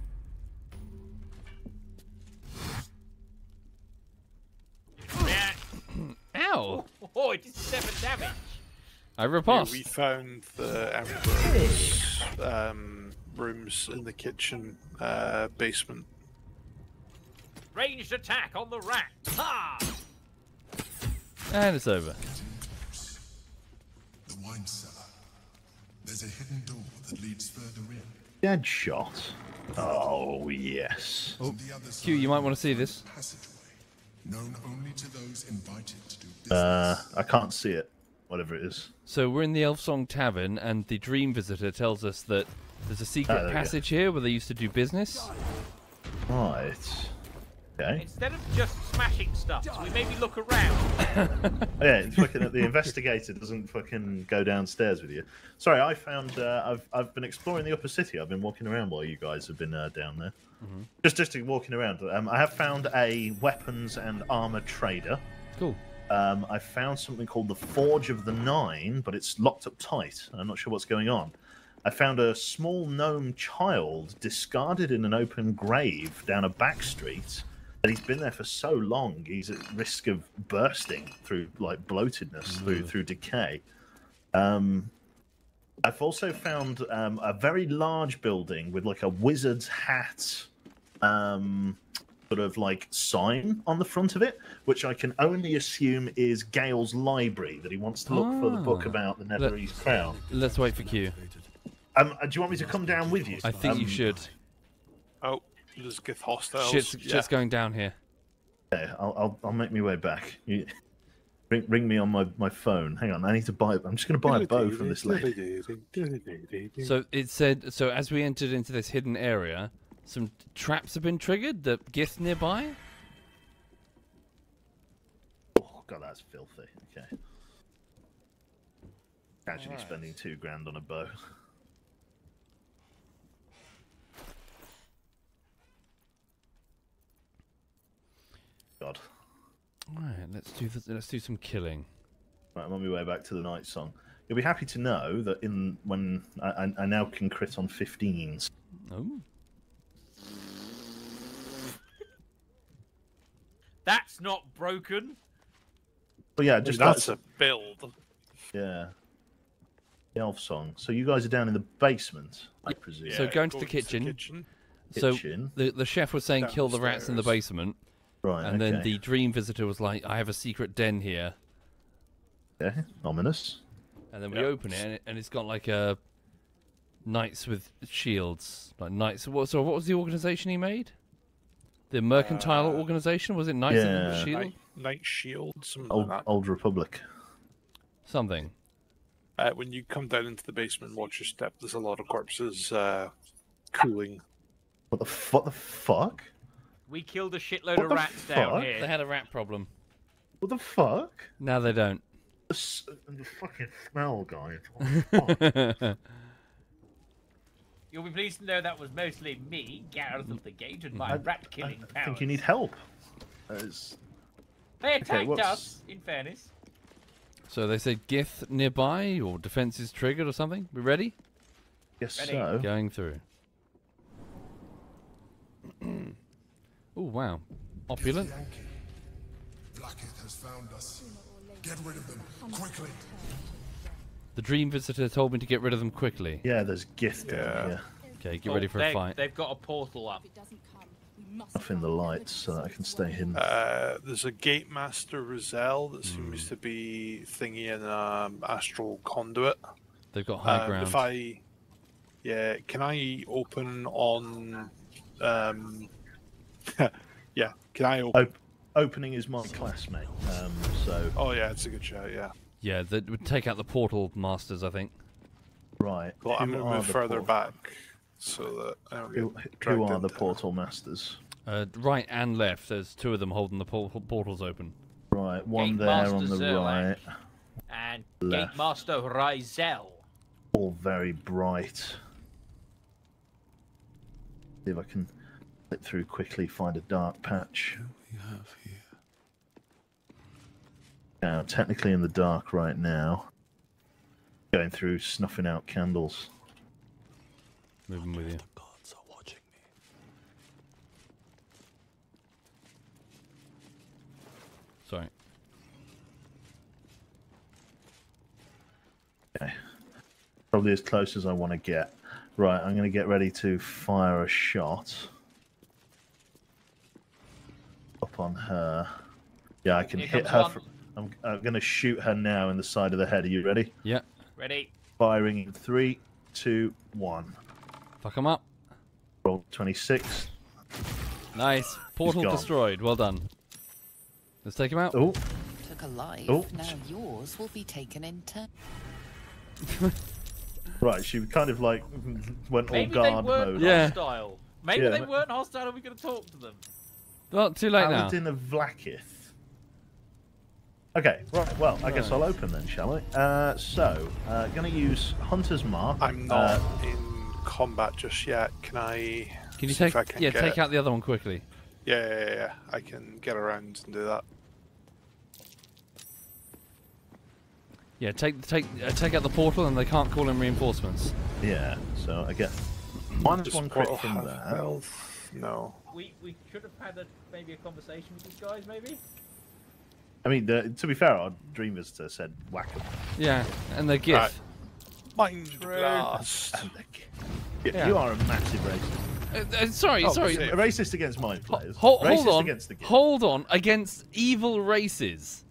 Ow! <laughs> Oh, it did seven damage. I Yeah, we found the Emperor's um, rooms in the kitchen uh, basement. Ranged attack on the rat. Ha! And it's over. The wine cellar. There's a hidden door that leads further in. Dead shot. Oh yes. Oh, Q, you might want to see this. Known only to those invited to do Uh, I can't see it. Whatever it is. So we're in the Elfsong Tavern, and the Dream Visitor tells us that there's a Ah, secret there passage here where they used to do business. Right. Okay. Instead of just smashing stuff, so we maybe look around. <laughs> Yeah, it's fucking the investigator doesn't fucking go downstairs with you. Sorry, I found uh, I've I've been exploring the upper city. I've been walking around while you guys have been uh, down there. Just just walking around. Um, I have found a weapons and armor trader. Cool. Um, I found something called the Forge of the Nine, but it's locked up tight. I'm not sure what's going on. I found a small gnome child discarded in an open grave down a back street. And he's been there for so long, he's at risk of bursting through like bloatedness, through through decay. Um, I've also found um, a very large building with like a wizard's hat, um, sort of like sign on the front of it, which I can only assume is Gale's library that he wants to look for the book Ah. about the Netherese crown. Let's wait for Q. Um, do you want me to come down with you? I think you Um, should. There's Gith hostiles. Shit's, yeah. shit's going down here. Yeah, I'll, I'll I'll make my way back. You, ring, ring me on my, my phone. Hang on, I need to buy. I'm just going to buy a bow from this lady. So it said. So as we entered into this hidden area, some traps have been triggered. The Gith nearby. Oh god, that's filthy. Okay. Actually, Alright. spending two grand on a bow. God. All right, let's do this, let's do some killing. Right, I'm on my way back to the night song. You'll be happy to know that in when I, I, I now can crit on 15s. Oh. That's not broken. But yeah, just that's that- a build. Yeah. The elf song. So you guys are down in the basement, I presume. so going to the kitchen. So Kitchen. the the chef was saying kill the rats in the basement. Right, And then the dream visitor was like, "I have a secret den here." Okay, ominous. And then we Yep. open it, and, it, and it's got like a knights with shields, like knights. What? So what was the organization he made? The mercantile organization was it Knights Uh, yeah. with Shield? Night, Night Shield, Old like. Old Republic. Something. Uh, when you come down into the basement, watch your step. There's a lot of corpses uh, cooling. What the f- what the fuck? We killed a shitload What of the rats down here. They had a rat problem. What the fuck? Now they don't. The, s- the fucking smell, guy. What the fuck? <laughs> You'll be pleased to know that was mostly me, Gareth of the Gate, and my I- rat killing I powers. think you need help. They attacked what's- us, in fairness. So they said Gith nearby or defenses triggered or something. We ready? Guess Ready. so. Going through. <clears throat> oh wow, opulent. Blacketh has found us. Get rid of them, quickly. The dream visitor told me to get rid of them quickly. Yeah, there's Gith down Yeah. here. Okay, get Oh, ready for a fight. They've got a portal up. Off in the lights so that I can stay hidden. Uh, there's a Gate Master Roselle that seems to be thingy in um, Astral Conduit. They've got high Um, ground. If I, yeah, can I open on? Um, <laughs> yeah, can I open? Op- opening is my classmate. Um, so Oh yeah, it's a good show. Yeah. Yeah, that would take out the portal masters, I think. right. Well, I'm gonna move further port- back so that I don't get Who, who are the into- portal masters? Uh, right and left. There's two of them holding the por- portals open. Right, one Gate there Master on the Zerlak. right. And Left. Gate Master Rizel. All very bright. See if I can flip through quickly, find a dark patch. we have here? Now, technically in the dark right now. Going through, snuffing out candles. Moving with you. Sorry. Okay. Probably as close as I want to get. Right, I'm going to get ready to fire a shot. Up on her. Yeah, I can Here hit her. From, I'm, I'm going to shoot her now in the side of the head. Are you ready? Yeah. Ready? Firing in three, two, one. Fuck him up. Roll 26. Nice. Portal destroyed. Well done. Let's take him out. Oh. Took a life. Oh. Now yours will be taken in turn. <laughs> Right, she kind of like went all Maybe they guard weren't mode. Yeah. hostile. Maybe Yeah. they weren't hostile and we could have talked to them. Well, too late now. Paladin of Vlaakith. Okay, right. Well, I guess Right. I'll open then, shall we? Uh, so, uh, going to use Hunter's Mark. I'm not Uh, in combat just yet. Can I? Can you see if take? I can yeah, get... take out the other one quickly. Yeah, yeah, yeah, yeah. I can get around and do that. Yeah, take take uh, take out the portal, and they can't call in reinforcements. yeah. So I get one crit from have that. health? No. We we should have had a, maybe a conversation with these guys, maybe. I mean, the, to be fair, our Dream Visitor said whack 'em. Yeah, and the Gith. Right. Mind blast. Yeah, Yeah. You are a massive racist. Uh, uh, sorry, Oh, sorry. A racist against mind flayers. Hold, racist hold on. against the game. Hold on. Against evil races.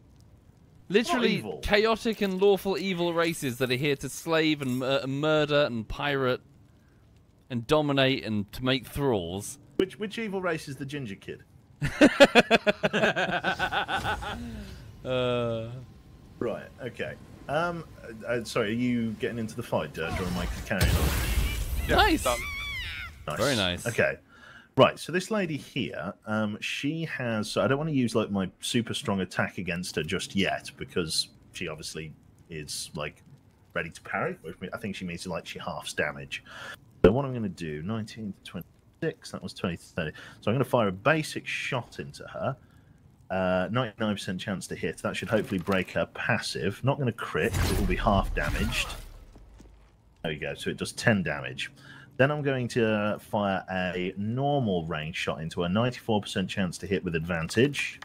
Literally evil. chaotic and lawful evil races that are here to slave and mur- murder and pirate and dominate and to make thralls. Which which evil race is the ginger kid? <laughs> Uh, Right. Okay. Um. Uh, uh, sorry, are you getting into the fight, Dirge, or am I carrying on? nice. Nice. Very nice. Okay. Right. So this lady here, um, she has. So I don't want to use like my super strong attack against her just yet because she obviously is like ready to parry. Which I think she means like she halves damage. So what I'm going to do, 19 to 26, that was 20 30. So I'm going to fire a basic shot into her. Uh, 99% chance to hit. That should hopefully break her passive. Not going to crit 'cause it will be half damaged. There we go. So it does 10 damage. Then I'm going to fire a normal range shot into a 94% chance to hit with advantage.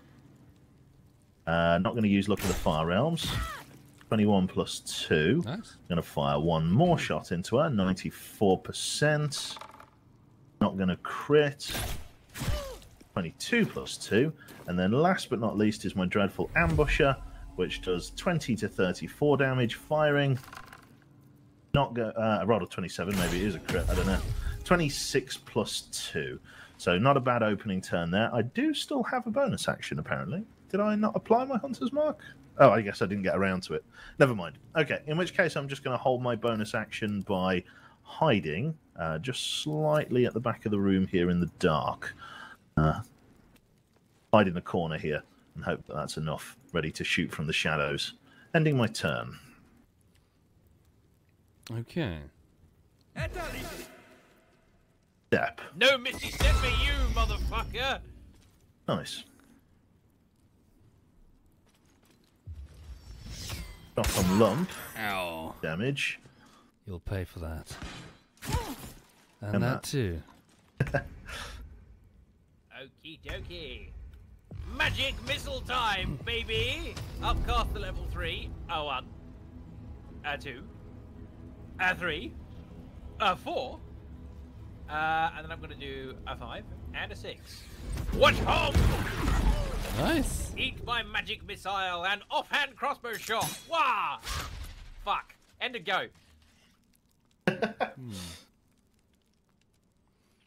Uh, not going to use Look of the Fire Realms. 21 plus 2. Nice. Going to fire one more shot into her. 94%. Not going to crit. 22 plus 2. And then last but not least is my Dreadful Ambusher, which does 20 to 34 damage firing. Not go. Uh, I rolled a 27. Maybe it is a crit. I don't know. 26 plus 2. So not a bad opening turn there. I do still have a bonus action, apparently. Did I not apply my Hunter's Mark? Oh, I guess I didn't get around to it. Never mind. Okay, in which case I'm just going to hold my bonus action by hiding uh, just slightly at the back of the room here in the dark. Uh, hide in the corner here and hope that that's enough. Ready to shoot from the shadows. Ending my turn. okay. Step. No Mississippi, you motherfucker! Nice. Shot on lump. Ow. Damage. You'll pay for that. And, And that that. too. <laughs> Okie dokie. Magic missile time, baby! Upcast to level 3. A 1. A 2. A 3. A 4. Uh, and then I'm going to do a 5 and a 6. Watch home! Nice. Eat my magic missile and offhand crossbow shot. Wah! Fuck. End and go.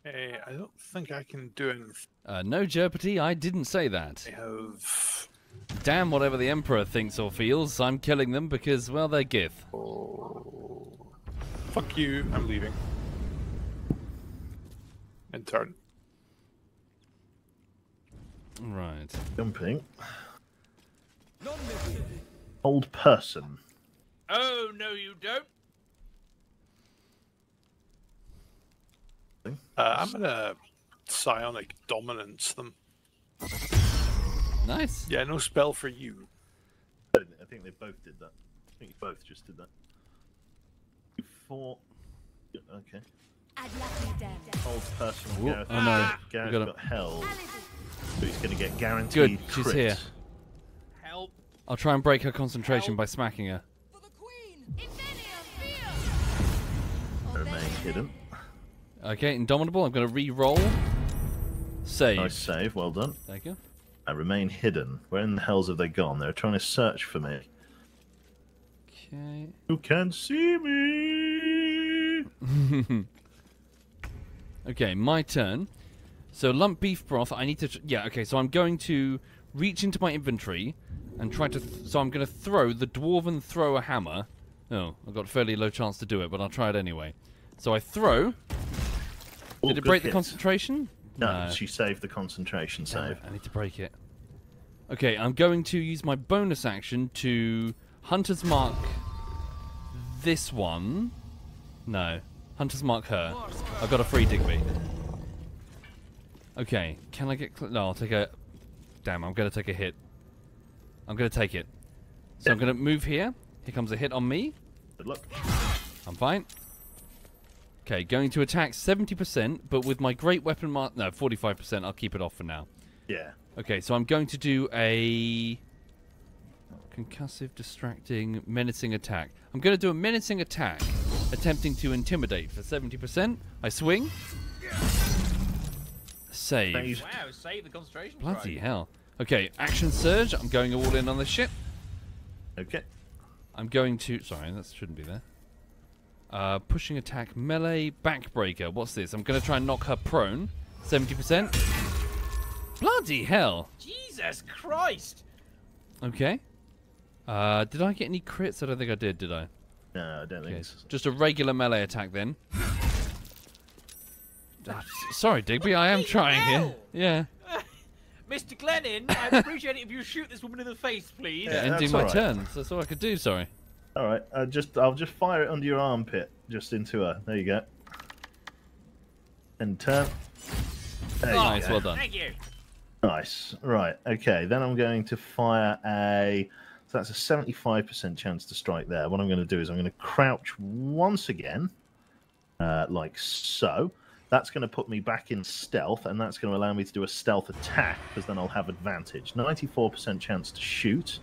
Hey, I don't think I can do anything. Uh, no jeopardy. I didn't say that. I have. Damn whatever the Emperor thinks or feels. I'm killing them because, well, they're Gith. Fuck you. I'm leaving. In turn. Right. Jumping. Old person. Oh, no, you don't. Uh, I'm gonna psionic dominance them. Nice. Yeah, no spell for you. I think they both did that. I think you both just did that. You fought. Okay. Old personal. Ooh, Gareth, oh no, we Gareth gotta- got held. So he's going to get guaranteed Good, she's crit. here. Help. I'll try and break her concentration by smacking her. Remain hidden. Okay, Indomitable, I'm going to re-roll. Save. Nice save, well done. Thank you. I remain hidden. Where in the hells have they gone? They're trying to search for me. Okay. You can see me. <laughs> okay, my turn. So lump beef broth. I need to. Tr- yeah. Okay. So I'm going to reach into my inventory and try to. Th- so I'm going to throw the dwarven thrower hammer. Oh, I've got a fairly low chance to do it, but I'll try it anyway. So I throw. Ooh, Did it break the concentration? No, she saved the concentration save. I need to break it. Okay, I'm going to use my bonus action to Hunter's Mark this one. No. Hunter's Mark her. I've got a free Digby. Okay, can I get... Cl- no, I'll take a... Damn, I'm going to take a hit. I'm going to take it. So I'm going to move here. Here comes a hit on me. Good luck. I'm fine. Okay, going to attack 70%, but with my great weapon mark... No, 45%. I'll keep it off for now. Yeah. Okay, so I'm going to do a concussive, distracting, menacing attack. I'm going to do a menacing attack, attempting to intimidate for 70%. I swing. Save. Wow, save the concentration. Bloody strike. hell. Okay, action surge. I'm going all in on this shit. Okay. I'm going to. Sorry, that shouldn't be there. Uh, pushing attack, melee, backbreaker. What's this? I'm going to try and knock her prone. 70%. Bloody hell. Jesus Christ! Okay. Uh, did I get any crits? I don't think I did, did I? No, I don't think so. Just a regular melee attack then. S- <laughs> Sorry, Digby, I am trying here. Yeah. <laughs> Mr. Glennon, I'd appreciate it if you shoot this woman in the face, please. Yeah, ending my all right. turn. That's all I could do, sorry. All right, uh, just I'll just fire it under your armpit, just into her. There you go. And turn. There you Nice, go. well done. Thank you. Nice. Right. Okay. Then I'm going to fire a. So that's a 75% chance to strike there. What I'm going to do is I'm going to crouch once again, uh, like so. That's going to put me back in stealth, and that's going to allow me to do a stealth attack because then I'll have advantage. 94% chance to shoot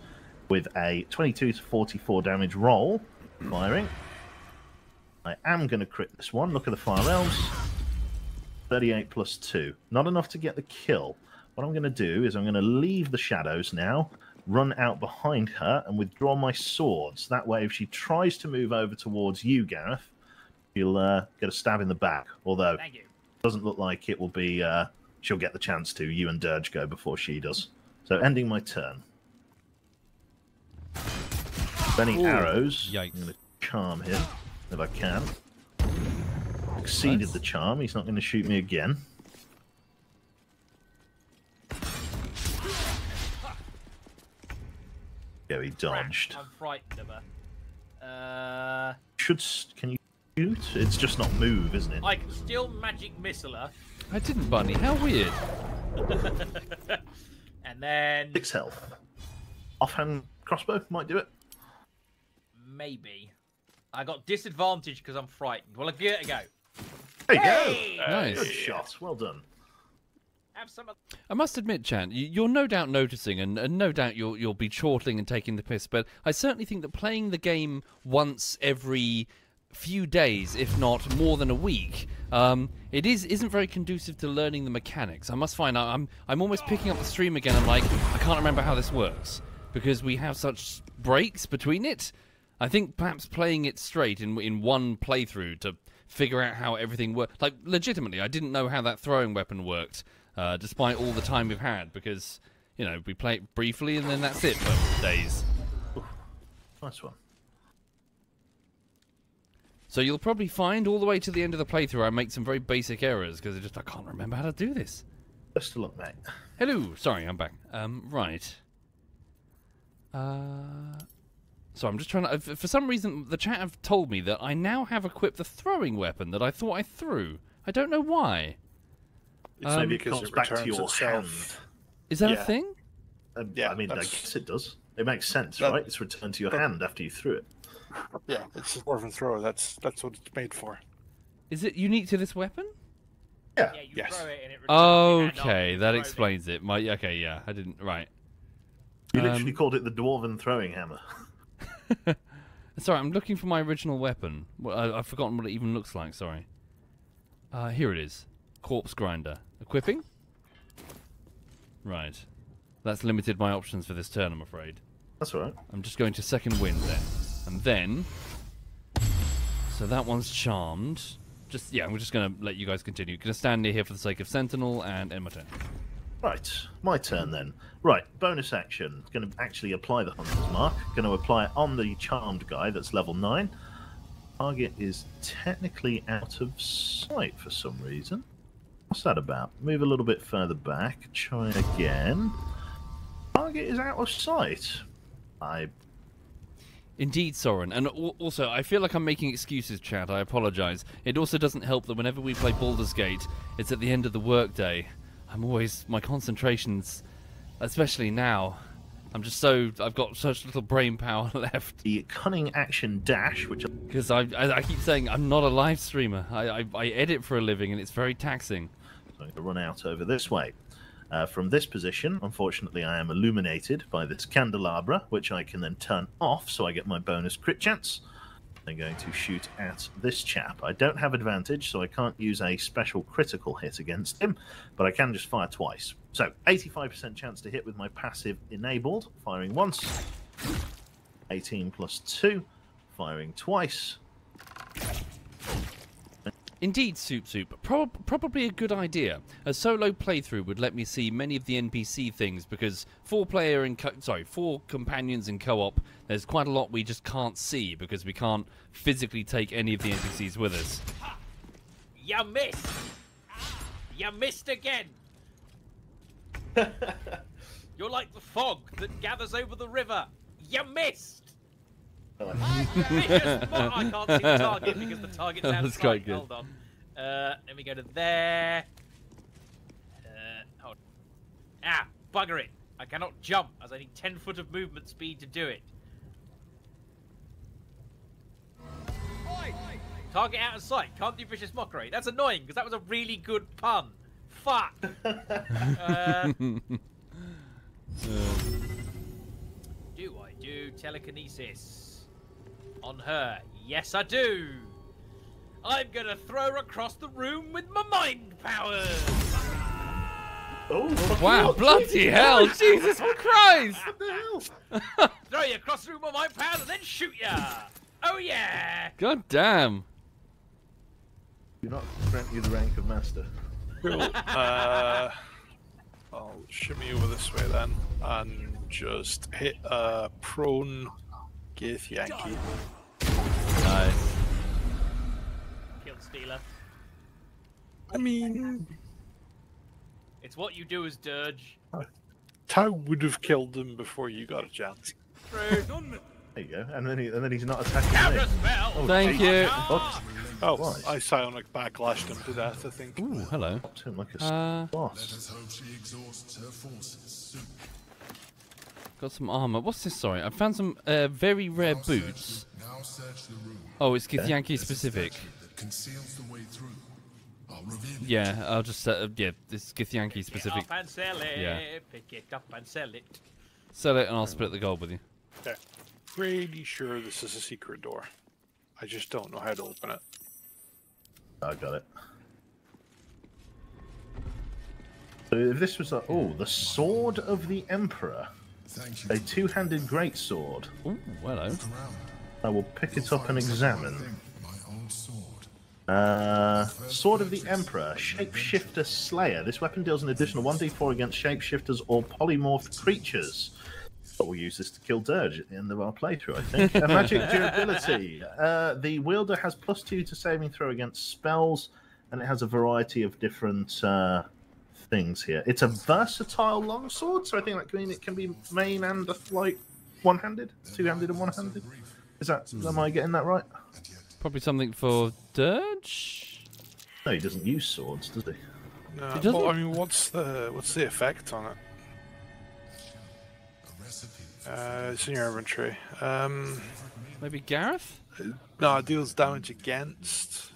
with a 22 to 44 damage roll. Firing. I am going to crit this one. Look at the fire elves. 38 plus 2. Not enough to get the kill. What I'm going to do is I'm going to leave the shadows now, run out behind her, and withdraw my swords. That way, if she tries to move over towards you, Gareth, you'll uh, get a stab in the back. Although, you. doesn't look like it will be. Uh, she'll get the chance to. You and Dirge go before she does. So, ending my turn. Any Ooh, arrows? yikes. I'm going to charm him if I can. Exceeded Nice. the charm. He's not going to shoot me again. Yeah, he dodged. I'm frightened of her. Uh, Should can you shoot? It's just not move, isn't it? I can still magic missile her. I didn't, Bunny. How weird. <laughs> and then Six health. Offhand crossbow might do it. maybe. I got disadvantage because I'm frightened. Well, I'll give it a go. There you Hey! go. Nice. Good shot. Well done. Have some. of- I must admit, Chan, you- you're no doubt noticing, and, and no doubt you'll you'll be chortling and taking the piss. But I certainly think that playing the game once every few days, if not more than a week, um, it is isn't very conducive to learning the mechanics. I must find out. I'm I'm almost picking up the stream again. I'm like, I can't remember how this works because we have such breaks between it. I think perhaps playing it straight in in one playthrough to figure out how everything works. Like legitimately, I didn't know how that throwing weapon worked, uh, despite all the time we've had, because you know we play it briefly and then that's it for days. Nice one. So you'll probably find all the way to the end of the playthrough I make some very basic errors because I just I can't remember how to do this. Best of luck, mate. Hello, sorry, I'm back. Um, right. Uh, so I'm just trying to. For some reason, the chat have told me that I now have equipped the throwing weapon that I thought I threw. I don't know why. It's Um, maybe It because comes it back to your itself. hand. Is that Yeah. a thing? Um, Yeah, I mean, I guess it does. It makes sense, That- right? It's returned to your that- hand after you threw it. Yeah, it's a dwarven thrower. That's that's what it's made for. Is it unique to this weapon? Yeah. Yeah, you Yes. throw it and it returns to your hand Okay, that explains it. My okay, yeah, I didn't right. You Um, literally called it the dwarven throwing hammer. <laughs> Sorry, I'm looking for my original weapon. Well, I, I've forgotten what it even looks like. Sorry. Uh, here it is. Corpse grinder. Equipping. Right. That's limited my options for this turn, I'm afraid. That's all right. I'm just going to second wind then, and then. So that one's charmed. Just yeah, we're just gonna let you guys continue. Gonna stand near here for the sake of sentinel and end my turn. Right, my turn then. Right, bonus action. Going to actually apply the Hunter's Mark. Going to apply it on the Charmed guy that's level 9. Target is technically out of sight for some reason. What's that about? Move a little bit further back. Try again. Target is out of sight. I. Indeed, Soren. And also, I feel like I'm making excuses, Chad. I apologise. It also doesn't help that whenever we play Baldur's Gate, it's at the end of the workday. I'm always my concentrations, especially now. I'm just so I've got such little brain power <laughs> left. The cunning action dash, which because I, I I keep saying I'm not a live streamer. I, I I edit for a living, and it's very taxing. I'm going to run out over this way. Uh, from this position, unfortunately, I am illuminated by this candelabra, which I can then turn off so I get my bonus crit chance. I'm going to shoot at this chap. I don't have advantage, so I can't use a special critical hit against him, but I can just fire twice. So, 85% chance to hit with my passive enabled, firing once. 18 plus 2, firing twice. Indeed, Soup Soup. Prob- probably a good idea. A solo playthrough would let me see many of the NPC things because four player and co- sorry, four companions in co-op. There's quite a lot we just can't see because we can't physically take any of the NPCs with us. You missed. You missed again. <laughs> You're like the fog that gathers over the river. You missed. Vicious mo- I can't see the target because the target's <laughs> out of That's quite good. Hold on. Uh, let me go to there. Uh, hold. Ah, bugger it. I cannot jump as I need 10 foot of movement speed to do it. Target out of sight. Can't do vicious mockery. That's annoying because that was a really good pun. Fuck. <laughs> uh, <laughs> do I do telekinesis on her? Yes, I do. I'm gonna throw her across the room with my mind powers. Oh, Wow, bloody hell, Jesus Christ! throw you across the room with my powers and then shoot ya. Oh yeah. God damn. Do not grant you the rank of master. Cool. <laughs> uh, I'll shimmy over this way then and just hit a prone Githyanki. Nice. Killed Stealer. I mean, It's what you do as Dirge. Tau would have killed him before you got a chance. There you go. And then, he, and then he's not attacking me. Oh, Thank geez. you. What? Oh, Right. I psionic backlashed him to death, I think. Ooh, hello. Popped him like a Uh, boss. Let us hope she exhausts her forces soon. Got some armor. What's this? Sorry, I found some uh, very rare boots. Now search the room. Oh, it's Githyanki specific. The way. I'll reveal it. Yeah, I'll just uh, yeah, this Githyanki Pick it specific. up and sell it. Yeah. Pick it up and sell it. Sell it and I'll split the gold with you. Okay. Pretty sure this is a secret door. I just don't know how to open it. I got it. So if this was a oh, the sword of the emperor, Thank a two-handed great sword. Ooh, hello. I will pick it up and examine. My old sword. Uh, Sword of the Emperor, Shapeshifter Slayer. This weapon deals an additional 1d4 against shapeshifters or polymorphed creatures. But we'll use this to kill Dirge at the end of our playthrough, I think. A magic <laughs> durability. Uh, the wielder has plus two to saving throw against spells, and it has a variety of different uh, things here. It's a versatile longsword, so I think that can mean it can be main and a like one-handed, two-handed, and one-handed. Is that? Am I getting that right? Probably something for Dirge. No, he doesn't use swords, does he? No, It doesn't- well, I mean, what's the what's the effect on it? Uh, it's in your inventory. Um, Maybe Gareth? No, it deals damage against.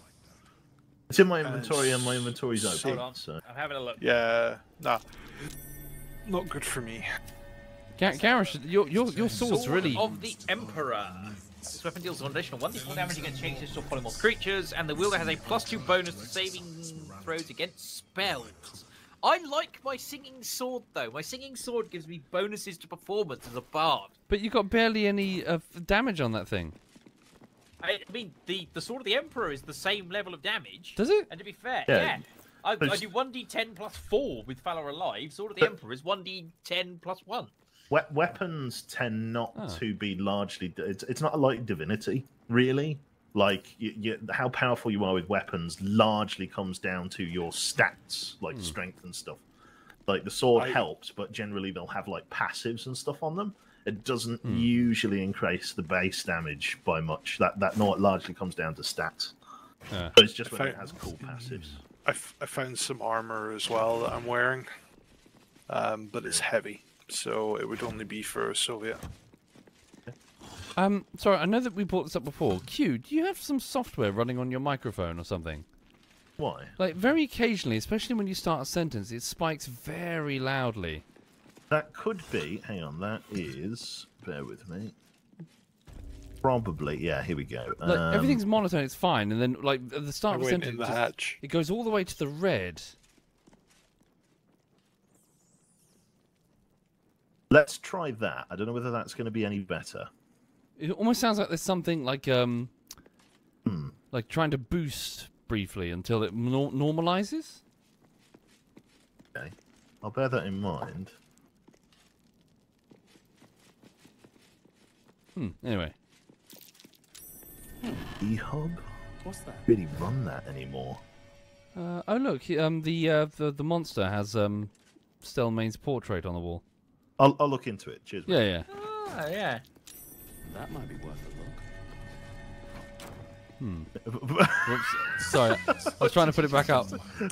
It's in my Uh, inventory, and my inventory's Hold open. on. So I'm having a look. Yeah, nah, not good for me. Ga- Gareth, your your your sword's Sword really. of the Emperor. This weapon deals an additional 1d4 damage against changes or polymorph creatures, and the wielder has a plus 2 bonus to saving throws against spells. I like my singing sword though. My singing sword gives me bonuses to performance as a bard. But you got barely any uh, damage on that thing. I mean, the, the sword of the Emperor is the same level of damage. Does it? And to be fair, Yeah. yeah. I, I do 1d10 plus 4 with Valor Alive. Sword of the But- Emperor is 1d10 plus 1. we- weapons tend not Ah. to be largely. It's, it's not a like divinity, really. Like you, you, how powerful you are with weapons largely comes down to your stats, like Hmm. strength and stuff. Like the sword I- helps, but generally they'll have like passives and stuff on them. It doesn't Hmm. usually increase the base damage by much. That that not largely comes down to stats. Yeah. So it's just I when it has cool passives. I, f- I found some armor as well that I'm wearing, um, but it's heavy, so it would only be for a Soviet. Um, sorry, I know that we brought this up before. Q, do you have some software running on your microphone or something? Why? Like very occasionally, especially when you start a sentence, it spikes very loudly. That could be. Hang on, that is. Bear with me. Probably, yeah. Here we go. Like Um, everything's monotone, it's fine, and then like at the start I of a went sentence, the just- hatch. it goes all the way to the red. Let's try that. I don't know whether that's going to be any better. It almost sounds like there's something like um, Hmm. like trying to boost briefly until it nor- normalizes. Okay, I'll bear that in mind. Hmm. Anyway, E-hub. What's that? Really run that anymore? uh, oh look, um, the uh, the the monster has um, Stelmane's portrait on the wall. I'll, I'll look into it. Cheers. Yeah, yeah. Oh, yeah. That might be worth a look. Hmm. <laughs> Whoops. Sorry, I was trying to put it back up.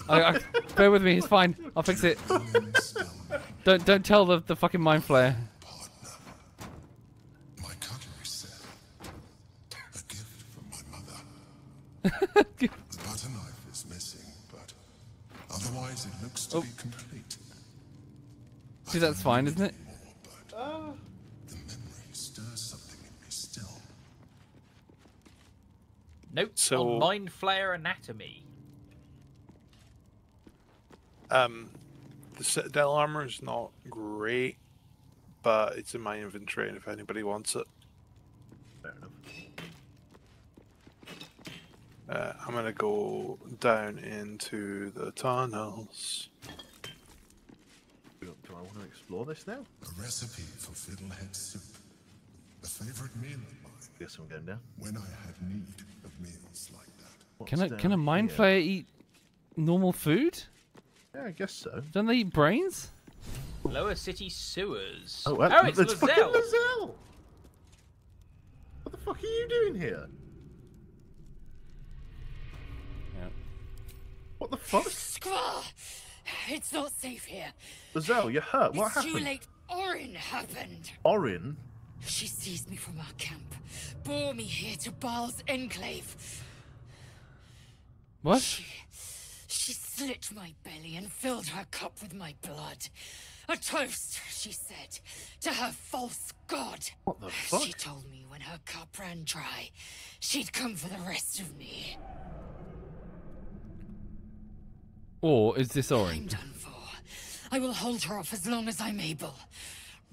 I, I, bear with me, it's fine. I'll fix it. <laughs> Don't don't tell the the fucking mind flayer. The butter knife is missing, but otherwise it looks to Oh. be complete. See, that's fine, isn't it? The memory stirs something in me still. Notes So- on Mind Flayer Anatomy. Um, the Citadel armor is not great, but it's in my inventory, and if anybody wants it, Fair enough. Uh, I'm gonna go down into the tunnels. Do do I want to explore this now? A recipe for fiddlehead soup. A favorite meal of mine Guess I'm going down. when I have need of meals like that. Can a can a mind here? flayer eat normal food? Yeah, I guess so. Don't they eat brains? Lower City Sewers. Oh, well, oh it's it's fucking Lae'zel. Lae'zel! What the fuck are you doing here? What the fuck? Squaw! It's not safe here. Lae'zel, you're hurt. What it's too late. Orin happened. Orin? She seized me from our camp, bore me here to Bhaal's enclave. What? She, She slit my belly and filled her cup with my blood. A toast, she said, to her false god. What the fuck? She told me when her cup ran dry, she'd come for the rest of me. Or is this orange? I'm done for. I will hold her off as long as I'm able.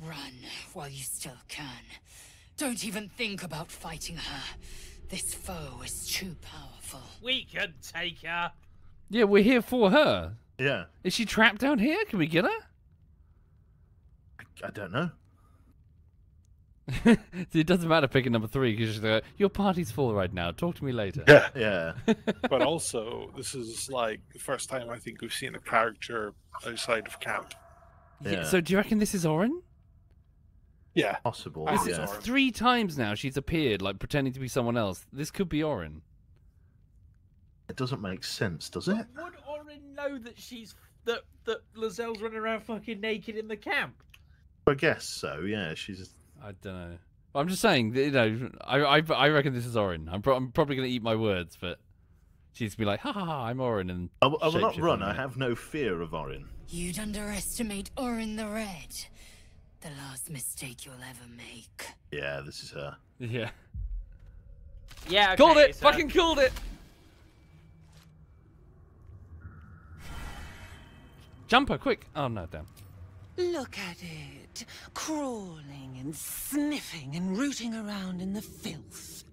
Run while you still can. Don't even think about fighting her. This foe is too powerful. We can take her. Yeah, we're here for her. Yeah, Is she trapped down here? Can we get her? I don't know. <laughs> it doesn't matter picking number three because like, your party's full right now. Talk to me later. Yeah. Yeah. but <laughs> also, this is like the first time I think we've seen a character outside of camp. Yeah, So do you reckon this is Orin? Yeah, possible. This think is it's Orin. three times now she's appeared, like pretending to be someone else. This could be Orin. It doesn't make sense, does it? Would Orin know that she's that that Lae'zel's running around fucking naked in the camp? I guess so. Yeah, she's I don't know. I'm just saying, you know, I, I, I reckon this is Orin. I'm, pro- I'm probably going to eat my words, but she's be like, ha ha ha, I'm Orin, and I, will- I will not run. I have no fear of Orin. You'd underestimate Orin the Red. The last mistake you'll ever make. Yeah, this is her. Yeah. Yeah, Called it! so- Fucking called it! Jumper, quick! Oh no, damn. Look at it, crawling and sniffing and rooting around in the filth.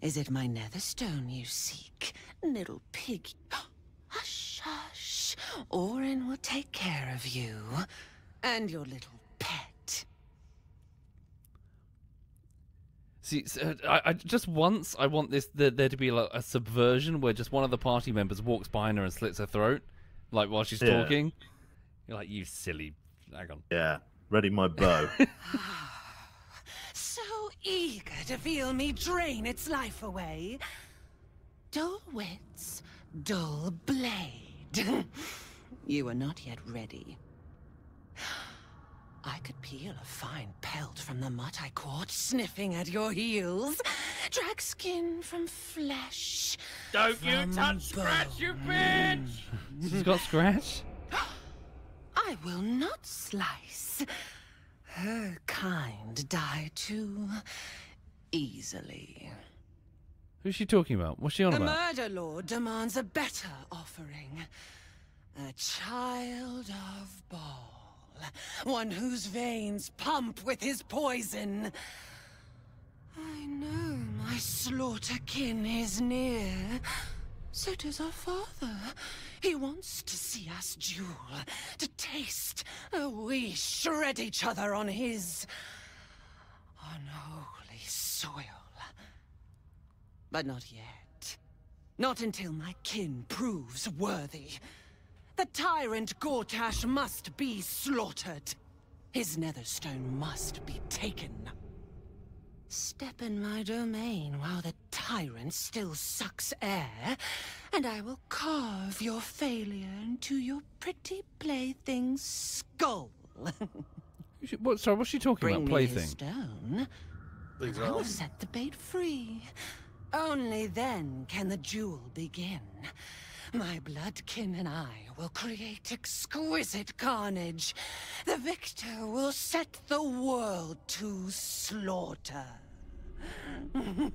Is it my netherstone you seek, little pig? <gasps> Hush, hush. Orin will take care of you and your little pet. See, so, uh, I, I just once I want this there, there to be like a subversion where just one of the party members walks behind her and slits her throat, like while she's Yeah. talking. You're like, you silly. Hang on. Yeah, ready my bow. <laughs> So eager to feel me drain its life away. Dull wits, dull blade. <laughs> you are not yet ready. I could peel a fine pelt from the mutt I caught sniffing at your heels. Drag skin from flesh. Don't you from touch Scratch, you bitch! She's got scratch. I will not slice. Her kind die too easily. Who's she talking about? What's she on The about? murder lord demands a better offering. A child of Bhaal. One whose veins pump with his poison. I know my slaughter kin is near. So does our father. He wants to see us duel, to taste we shred each other on his unholy soil. But not yet. Not until my kin proves worthy. The tyrant Gortash must be slaughtered. His netherstone must be taken. Step in my domain while the tyrant still sucks air, and I will carve your failure into your pretty plaything's skull. <laughs> Who's she- What, sorry, what's she talking Bring about? me Plaything. his stone. Please, I Al. will set the bait free. Only then can the duel begin. My bloodkin and I will create exquisite carnage. The victor will set the world to slaughter. <laughs>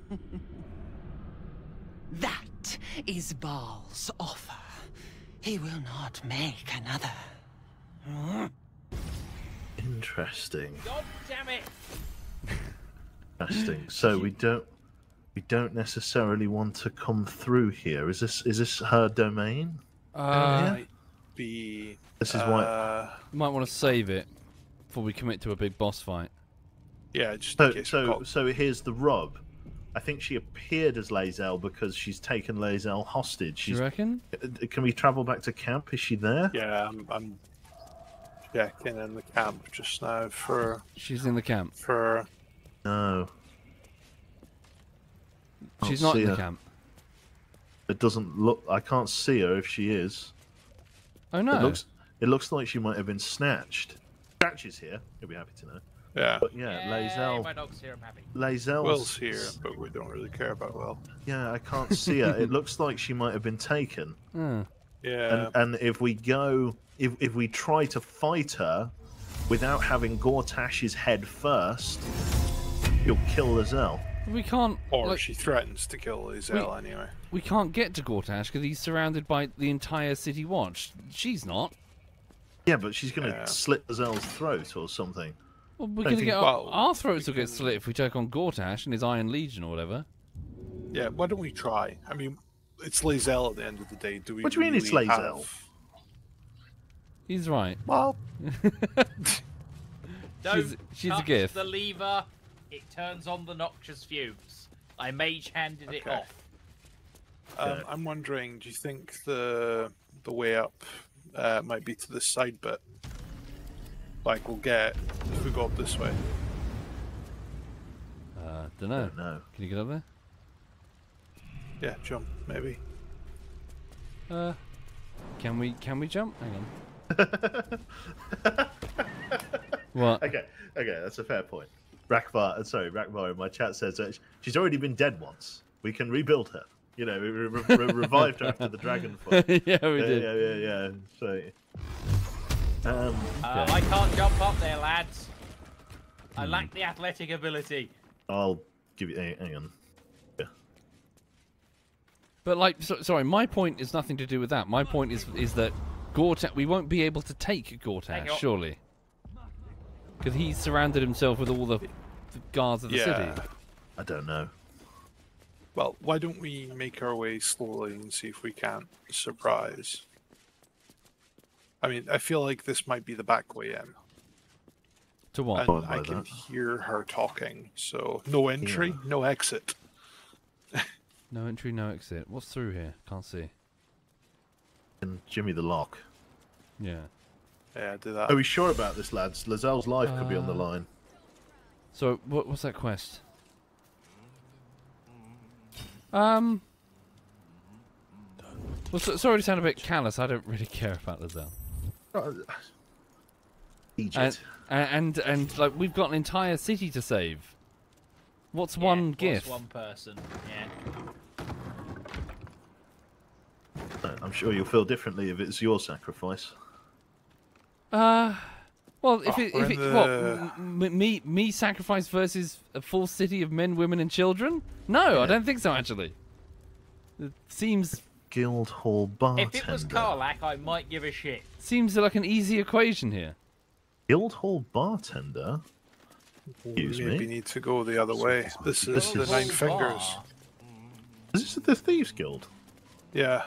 that is Bhaal's offer. He will not make another. Interesting. God damn it! Interesting. So we don't we don't necessarily want to come through here. Is this is this her domain? Uh, Might be. This is why- uh, You might want to save it before we commit to a big boss fight. Yeah, just So in case we so got- so here's the rub. I think she appeared as Lae'zel because she's taken Lae'zel hostage. You She's, reckon? Uh, Can we travel back to camp? Is she there? Yeah, I'm, I'm checking in the camp just now for She's in the camp. for. No. Can't She's not see in the her. camp. It doesn't look. I can't see her if she is. Oh no. It looks. It looks like she might have been snatched. Scratch is here. You'll be happy to know. Yeah. But yeah, Yay, Lae'zel. my dog's here, I'm happy. Lae'zel's Will's here, but we don't really care about Will. Yeah, I can't see her. It looks like she might have been taken. <laughs> Hmm. Yeah. And, and if we go, if, if we try to fight her without having Gortash's head first, you'll kill Lae'zel. We can't. Or like, she threatens to kill Lae'zel anyway. we can't get to Gortash because he's surrounded by the entire city watch. She's not. Yeah, but she's going to Yeah. slit Lae'zel's throat or something. Well, we're gonna get our, well, our throats will get slit if we take on Gortash and his Iron Legion or whatever. Yeah, why don't we try? I mean, it's Lae'zel at the end of the day. Do we? What do you mean it's really Lae'zel? have- He's right. Well, Don't <laughs> <laughs> She's- she's a touch gift. the lever. It turns on the noxious fumes. I mage handed it off. um, I'm wondering. Do you think the the way up uh, might be to this side bit? Like we'll get if we go up this way. Uh, don't know. No. Can you get up there? Yeah, jump maybe. Uh, can we? Can we jump? Hang on. <laughs> what? Okay, okay, that's a fair point. Rakvar, uh, sorry, Rakvar in my chat says that she's already been dead once. We can rebuild her. You know, we re- re- re- revived her after the dragon fight. <laughs> Yeah, we yeah, did. Yeah, yeah, yeah. So, um, Uh, I can't jump up there, lads. Hmm. I lack the athletic ability. I'll give you. Hang hang on. But like, so, sorry, my point is nothing to do with that. My point is is that Gortash, we won't be able to take Hang Gortash, on. surely, because he's surrounded himself with all the, the guards of the Yeah. city. I don't know. Well, why don't we make our way slowly and see if we can't surprise? I mean, I feel like this might be the back way in. To what? And Followed I can that. hear her talking, so no entry, no exit. No entry, no exit. What's through here? Can't see. And Jimmy the lock. Yeah. Yeah, do that. Are we sure about this, lads? Lae'zel's life could be on the Uh, line. So what, what's that quest? Um. Well, so, sorry to sound a bit callous. I don't really care about Lae'zel. Egypt. And, and and like we've got an entire city to save. What's one What's gift? one person? Yeah. I'm sure you'll feel differently if it's your sacrifice. Uh, well, if Oh, it, if in it what the- m- m- me me sacrifice versus a full city of men, women, and children? No, I don't think so. Actually, it seems Guildhall bartender. If it was Karlach, I might give a shit. seems like an easy equation here. Guildhall bartender. Excuse we maybe me. need to go the other way. This is This the is- Nine Fingers. Is this the Thieves Guild? Yeah.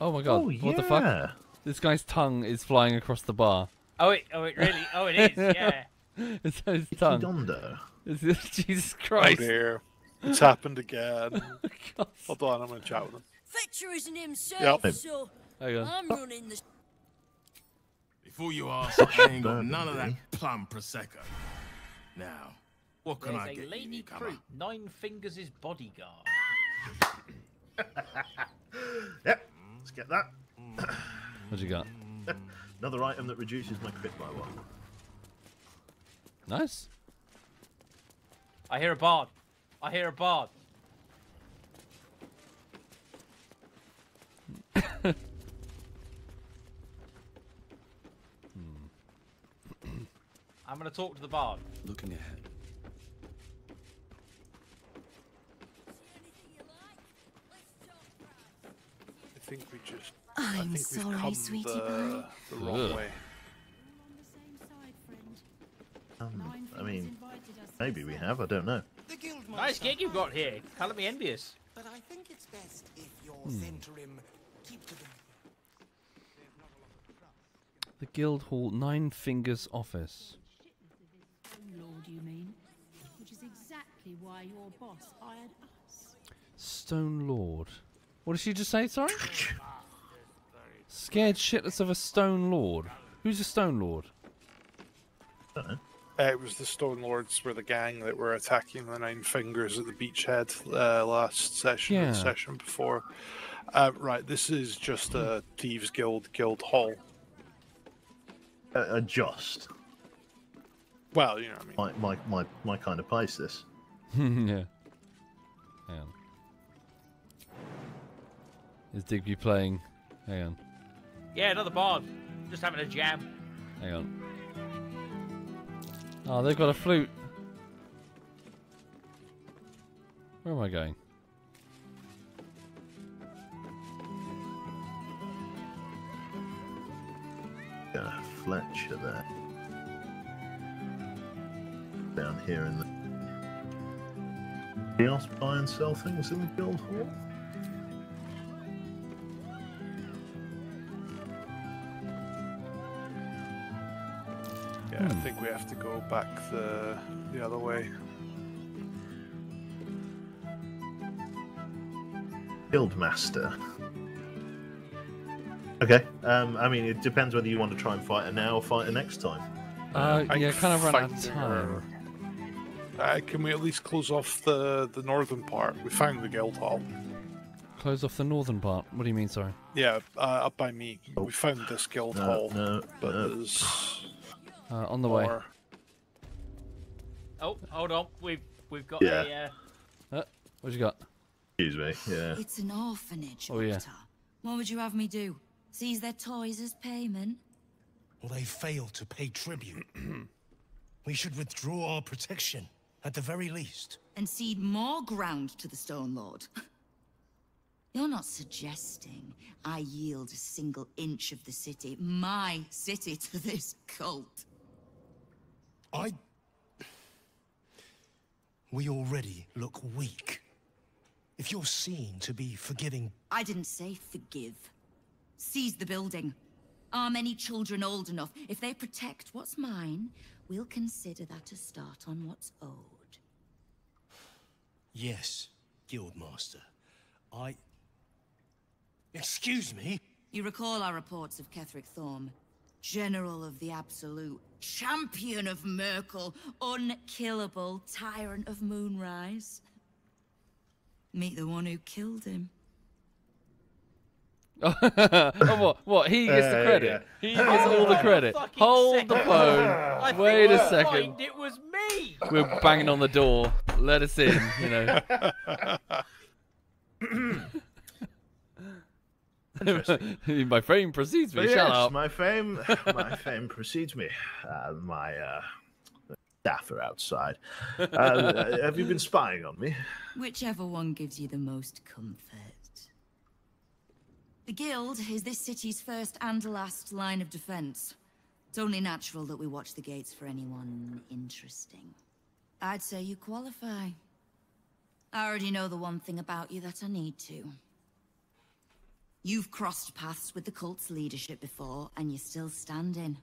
Oh my god! Oh, What the fuck? Yeah. This guy's tongue is flying across the bar. Oh, it, oh, it really, oh, it is, <laughs> yeah. it's his tongue. Dondo. It's- <laughs> Jesus Oh Christ! dear. It's happened again. <laughs> Oh, Hold on, I'm going to chat with him. Fetcher isn't himself, Yep. so Hang on. I'm oh. running the. Before you ask, I ain't got none of that plum prosecco. Now, what can There's I a get lady you, newcomer? crew, Nine Fingers' is bodyguard. Yep. Let's get that. Mm. What you got? <laughs> Another item that reduces my crit by one. Nice. I hear a bard. I hear a bard. <laughs> I'm gonna talk to the bard. Looking ahead. I think we just. I I'm think sorry, we've come sweetie the, pie. the wrong Ugh. way. Um, I mean, maybe we have. I don't know. Nice gig you've got here. Colour me envious. But I think it's best if your Hmm. Zhentarim keep to the The Guildhall Nine Fingers office. Lord, you mean? Which is exactly why your boss hired us. Stone Lord. What did she just say? Sorry. Scared shitless of a Stone Lord. Who's a Stone Lord? Uh, it was the Stone Lords were the gang that were attacking the Nine Fingers at the beachhead uh, last session, and Yeah. session before. Uh, right, this is just a Thieves Guild guild hall. Uh, uh, just Well, you know what I mean. my, my my my kind of place. This. <laughs> yeah. Hang on. Is Digby playing? Hang on. Yeah, another bard. Just having a jam. Hang on. Oh, they've got a flute. Where am I going? Yeah, Fletcher there. Down here in the. Anybody else buy and sell things in the guild hall? Yeah, I think we have to go back the the other way. Guildmaster. Okay. Um, I mean, it depends whether you want to try and fight her now or fight her next time. Uh, I yeah, kind of run out of time. Uh, can we at least close off the the northern part? We found the guild hall. Close off the northern part. What do you mean, sorry? Yeah, uh, up by me. We found this guild No, hall, no, but no. there's Uh, on the way. more. Oh, hold on. We've we've got Yeah. a. Uh... Uh, what you got? Excuse me. Yeah. It's an orphanage, Oh, yeah. Octa. What would you have me do? Seize their toys as payment? Well, they failed to pay tribute. <clears throat> we should withdraw our protection, at the very least. And cede more ground to the Stone Lord? <laughs> You're not suggesting I yield a single inch of the city, my city, to this cult. I. We already look weak. If you're seen to be forgiving I didn't say forgive. Seize the building. Arm any children old enough. If they protect what's mine, we'll consider that a start on what's owed. Yes, Guildmaster. I. Excuse me? You recall our reports of Ketheric Thorm, General of the Absolute, Champion of Myrkul, Unkillable, Tyrant of Moonrise. Meet the one who killed him. <laughs> oh, what? What? He gets the Uh, credit. yeah. He gets all the <laughs> credit. Fucking Hold the phone. I Wait think a second. find It was me. We're banging on the door. Let us in. You know. <laughs> <clears throat> Interesting. <laughs> my fame precedes me. But Shut yes, up. my fame, <laughs> my fame precedes me. Uh, my uh, staff are outside. <laughs> Uh, have you been spying on me? Whichever one gives you the most comfort. The Guild is this city's first and last line of defense. It's only natural that we watch the gates for anyone interesting. I'd say you qualify. I already know the one thing about you that I need to. You've crossed paths with the cult's leadership before, and you're still standing.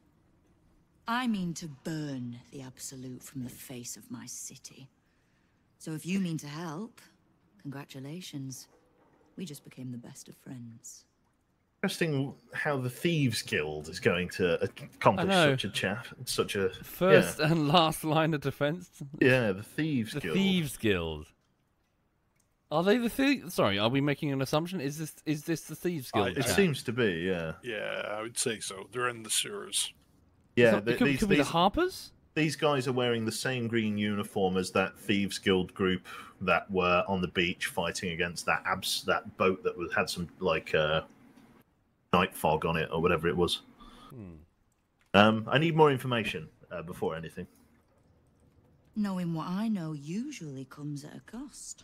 I mean to burn the Absolute from the face of my city. So if you mean to help, congratulations. We just became the best of friends. Interesting how the Thieves Guild is going to accomplish such a chat, such a First Yeah, and last line of defense. yeah the Thieves The Guild. Thieves Guild. Are they the thieves? Sorry, are we making an assumption? Is this is this the Thieves Guild? It seems to be, yeah. Yeah, I would say so. They're in the sewers. Yeah, not- it th- could- these, could be the Harpers. These guys are wearing the same green uniform as that Thieves Guild group that were on the beach fighting against that abs that boat that was had some like uh, night fog on it or whatever it was. Hmm. Um, I need more information uh, before anything. Knowing what I know usually comes at a cost.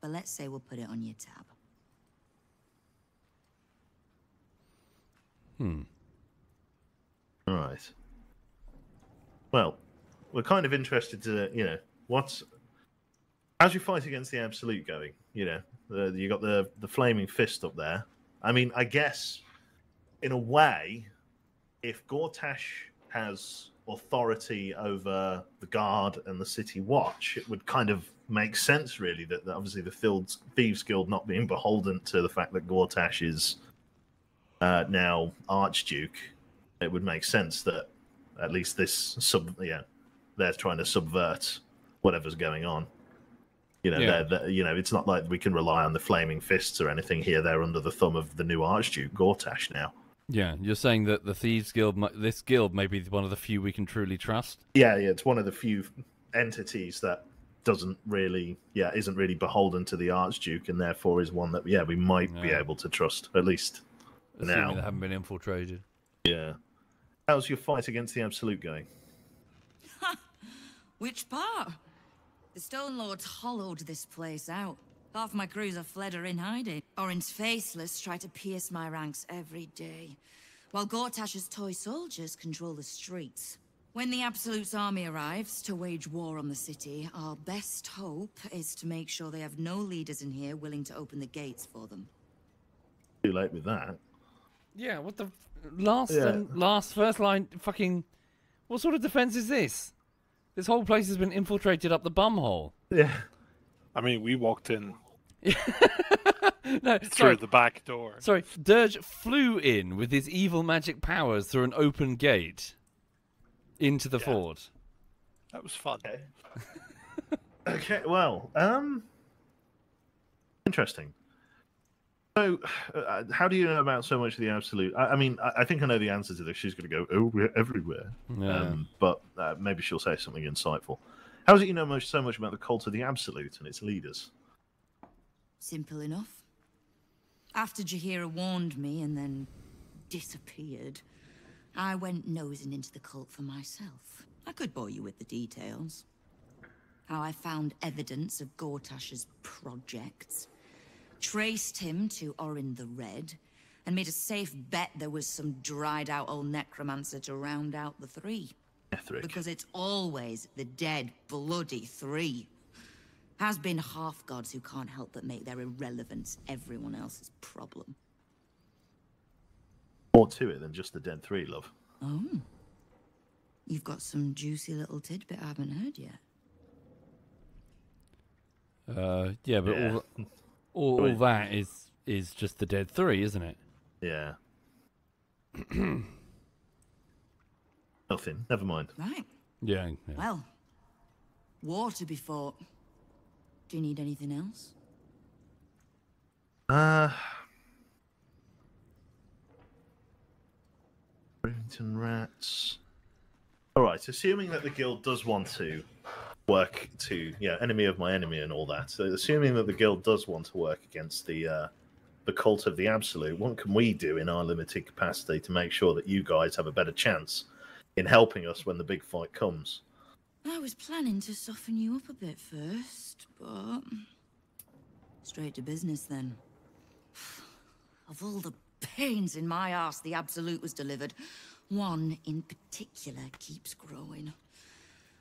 But let's say we'll put it on your tab. Hmm. All right. Well, we're kind of interested to, you know, what's how's your fight against the absolute going? You know, the, you got the the flaming fist up there. I mean, I guess in a way, if Gortash has authority over the guard and the city watch, it would kind of make sense, really, that, that obviously the Thieves, Thieves Guild not being beholden to the fact that Gortash is uh, now Archduke, it would make sense that at least this sub, yeah, they're trying to subvert whatever's going on. You know, Yeah. they're, they're- you know, it's not like we can rely on the flaming fists or anything here. They're under the thumb of the new Archduke Gortash now. Yeah, you're saying that the Thieves Guild, this guild, may be one of the few we can truly trust. Yeah, yeah, it's one of the few entities that doesn't really, yeah, isn't really beholden to the Archduke, and therefore is one that, yeah, we might be able to trust at least Assuming now. they haven't been infiltrated. Yeah. How's your fight against the Absolute going? Which part? The Stone Lords hollowed this place out. Half my crews are fled or in hiding. Orange Faceless try to pierce my ranks every day. While Gortash's toy soldiers control the streets. When the Absolute's army arrives to wage war on the city, our best hope is to make sure they have no leaders in here willing to open the gates for them. Too late with that. Yeah, what the last Yeah. and last first line fucking what sort of defense is this? This whole place has been infiltrated up the bumhole. Yeah. I mean, we walked in <laughs> No, through sorry. the back door. Sorry, Dirge flew in with his evil magic powers through an open gate into the Ford. That was fun. Okay, <laughs> well, um, interesting. So, uh, how do you know about so much of the absolute? I, I mean, I, I think I know the answer to this. She's going to go, "Oh, we're everywhere," Yeah. um, but uh, maybe she'll say something insightful. How is it you know most so much about the cult of the Absolute and its leaders? Simple enough. After Jaheira warned me and then disappeared, I went nosing into the cult for myself. I could bore you with the details. How I found evidence of Gortash's projects, traced him to Orin the Red, and made a safe bet there was some dried out old necromancer to round out the three. Ketheric. Because it's always the dead, bloody three. Has been half gods who can't help but make their irrelevance everyone else's problem. More to it than just the dead three, love. Oh. You've got some juicy little tidbit I haven't heard yet. Uh, yeah, but Yeah. all, all, <laughs> all that is is just the dead three, isn't it? Yeah. <clears throat> Nothing. Never mind. Right. Yeah. yeah. Well, war to be fought. Do you need anything else? Uh. Rats. All right. Assuming that the guild does want to work to, yeah, enemy of my enemy and all that. So, assuming that the guild does want to work against the uh, the cult of the absolute, what can we do in our limited capacity to make sure that you guys have a better chance in helping us when the big fight comes? I was planning to soften you up a bit first, but. Straight to business then. <sighs> Of all the pains in my ass the Absolute was delivered, one in particular keeps growing.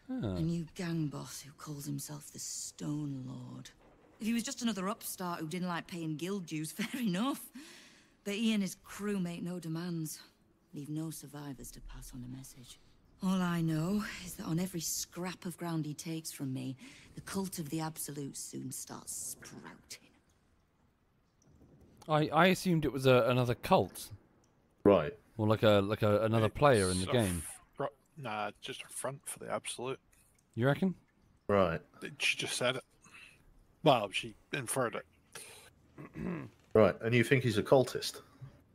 Ah. A new gang boss who calls himself the Stone Lord. If he was just another upstart who didn't like paying guild dues, <laughs> fair enough. But he and his crew make no demands, leave no survivors to pass on a message. All I know is that on every scrap of ground he takes from me, the cult of the Absolute soon starts sprouting. I, I assumed it was a, another cult, Right. or like a like a, another player in the game. fr- Nah, just a front for the absolute. You reckon? Right. She just said it. Well, she inferred it. <clears throat> Right. And you think he's a cultist?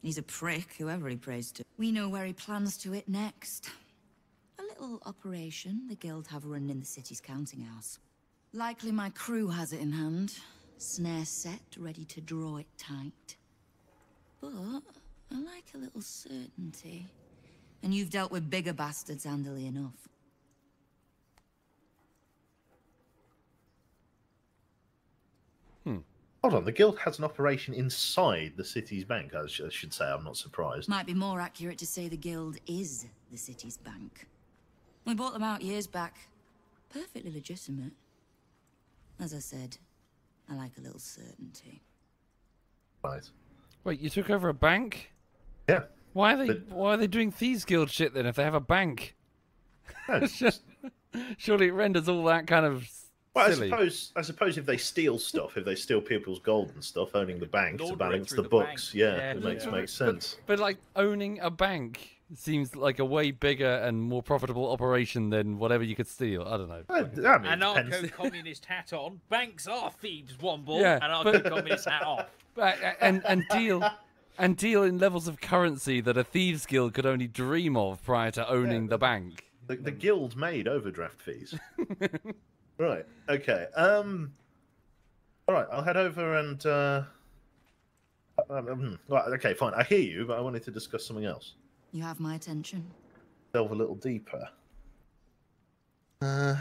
He's a prick, whoever he prays to. We know where he plans to hit next. A little operation the Guild have run in the city's counting house. Likely my crew has it in hand. Snare set, ready to draw it tight. But I like a little certainty. And you've dealt with bigger bastards handily enough. Hmm. Hold on. The guild has an operation inside the city's bank. I sh- I should say. I'm not surprised. Might be more accurate to say the Guild is the city's bank. We bought them out years back. Perfectly legitimate. As I said, I like a little certainty. Right. Wait, you took over a bank? Yeah. Why are they Why are they doing thieves guild shit then? If they have a bank, <laughs> surely it renders all that kind of Well, I suppose. I suppose if they steal stuff, if they steal people's gold and stuff, owning the bank to balance the, the books, bank. yeah, Yeah. it makes Yeah. makes sense. But like owning a bank seems like a way bigger and more profitable operation than whatever you could steal. I don't know. Anarcho-communist hat on. Banks are thieves, Womble. Yeah, but- Anarcho-communist hat off. <laughs> But- and and deal and deal in levels of currency that a thieves guild could only dream of prior to owning the bank. The, the guild made overdraft fees. <laughs> right. Okay. Um. All right. I'll head over and. Uh, um, um, okay. Fine. I hear you, but I wanted to discuss something else. You have my attention. Delve a little deeper. Uh,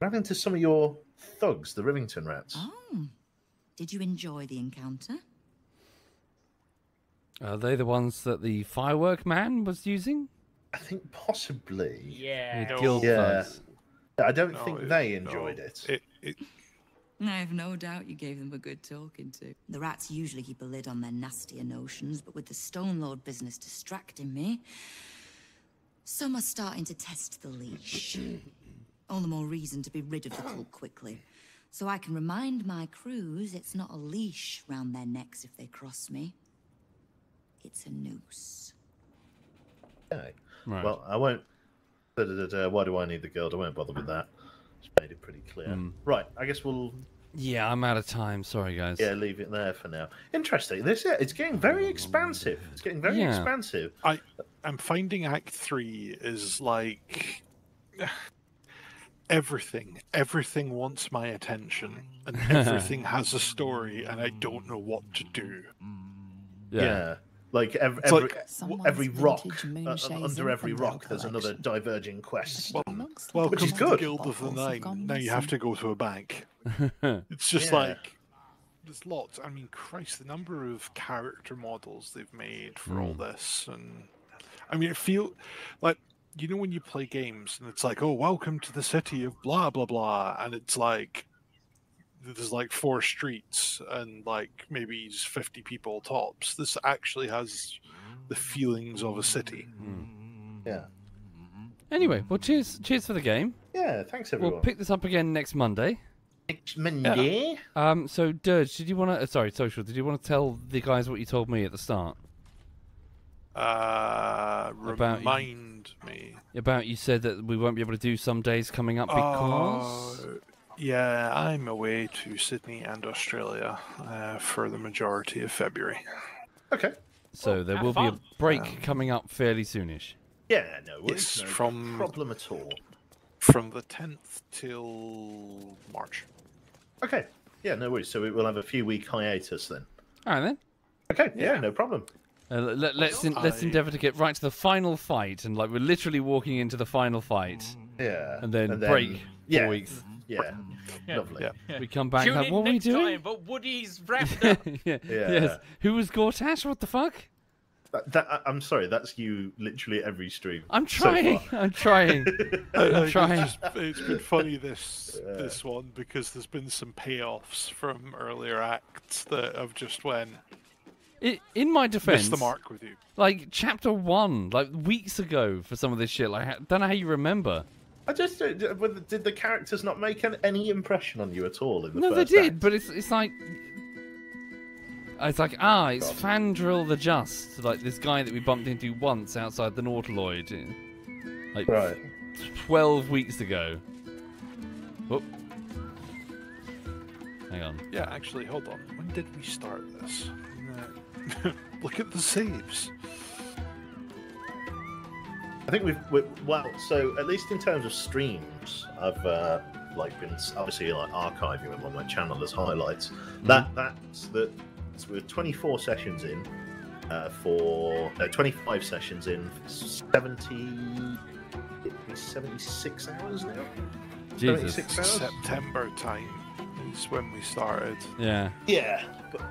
ran into some of your thugs, the Rivington rats. Oh. Did you enjoy the encounter? Are they the ones that the firework man was using? I think possibly. Yeah. The guild Yeah. thugs. I don't No, think it- they no. enjoyed it. It, it. I have no doubt you gave them a good talking to. The rats usually keep a lid on their nastier notions, but with the Stone Lord business distracting me, some are starting to test the leash. All the more reason to be rid of the cult quickly. So I can remind my crews it's not a leash round their necks if they cross me. It's a noose. Okay. Right. Well, I won't. Da, da, da, da, why do I need the guild? I won't bother with that. Just made it pretty clear. Hmm. Right. I guess we'll Yeah, I'm out of time. Sorry, guys. yeah leave it there for now. Interesting. This yeah, it's getting very expansive. It's getting very Yeah. expansive. I I'm finding Act Three is like <sighs> everything, everything wants my attention, and <laughs> everything has a story, and I don't know what to do. Yeah. Like every It's every, like- every rock uh, under every rock, there's another diverging quest, Welcome which is to good. Guild of the Bottles Nine. Now you have to go to a bank. <laughs> It's just Yeah. like there's lots. I mean, Christ, the number of character models they've made for all Mm. this, and I mean, it feel like you know when you play games and it's like, oh, welcome to the city of blah blah blah, and it's like there's like four streets and like maybe it's 50 people tops. This actually has the feelings of a city. Yeah. Anyway, well, cheers, cheers for the game. Yeah, thanks everyone. We'll pick this up again next Monday. Next Monday. Um. So, Dirge, did you want to? Uh, sorry, social. Did you want to tell the guys what you told me at the start Uh, About you- remind me. about? You said that we won't be able to do some days coming up because. Uh, yeah, I'm away to Sydney and Australia uh, for the majority of February. Okay. so there have will be a break Um, coming up fairly soonish. Yeah, no worries. Yes, no from- problem at all. From the 10th till March. Okay. Yeah, no worries. So we will have a few week hiatus then. All right then. Okay. Yeah, no problem. Uh, let, let's en- let's I- endeavour to get right to the final fight, and like we're literally walking into the final fight, Yeah. and then, And then- break four yeah. weeks. Yeah. Yeah. Lovely. We come back. Tune and what are we doing? time, but Woody's <laughs> wrapped up. yeah. Yeah. Yes. Who was Gortash? What the fuck? That, that, I- I'm sorry, that's you literally every stream. I'm trying. far. I'm trying. <laughs> Oh, I- I'm trying. It's, just- it's been funny this this one because there's been some payoffs from earlier acts that have just went I in my defense, missed the mark with you. like chapter one, like weeks ago for some of this shit. Like, I don't know how you remember. I just d- whether- did the characters not make an, any impression on you at all in the No, they did, act? but it's it's like it's like ah, it's Fandral the Just, like this guy that we bumped into once outside the Nautiloid, in- like Right. twelve weeks ago. Whoop. Hang on. Yeah, actually, hold on. When did we start this? <laughs> Look at the saves. I think we've we, well, so at least in terms of streams, I've uh, like been obviously like archiving them on my channel as highlights. Mm-hmm. That that's the so we're 24 sessions in uh, for no 25 sessions in 70 76 hours now. Jesus. 76 hours. September time is when we started. Yeah. Yeah, but,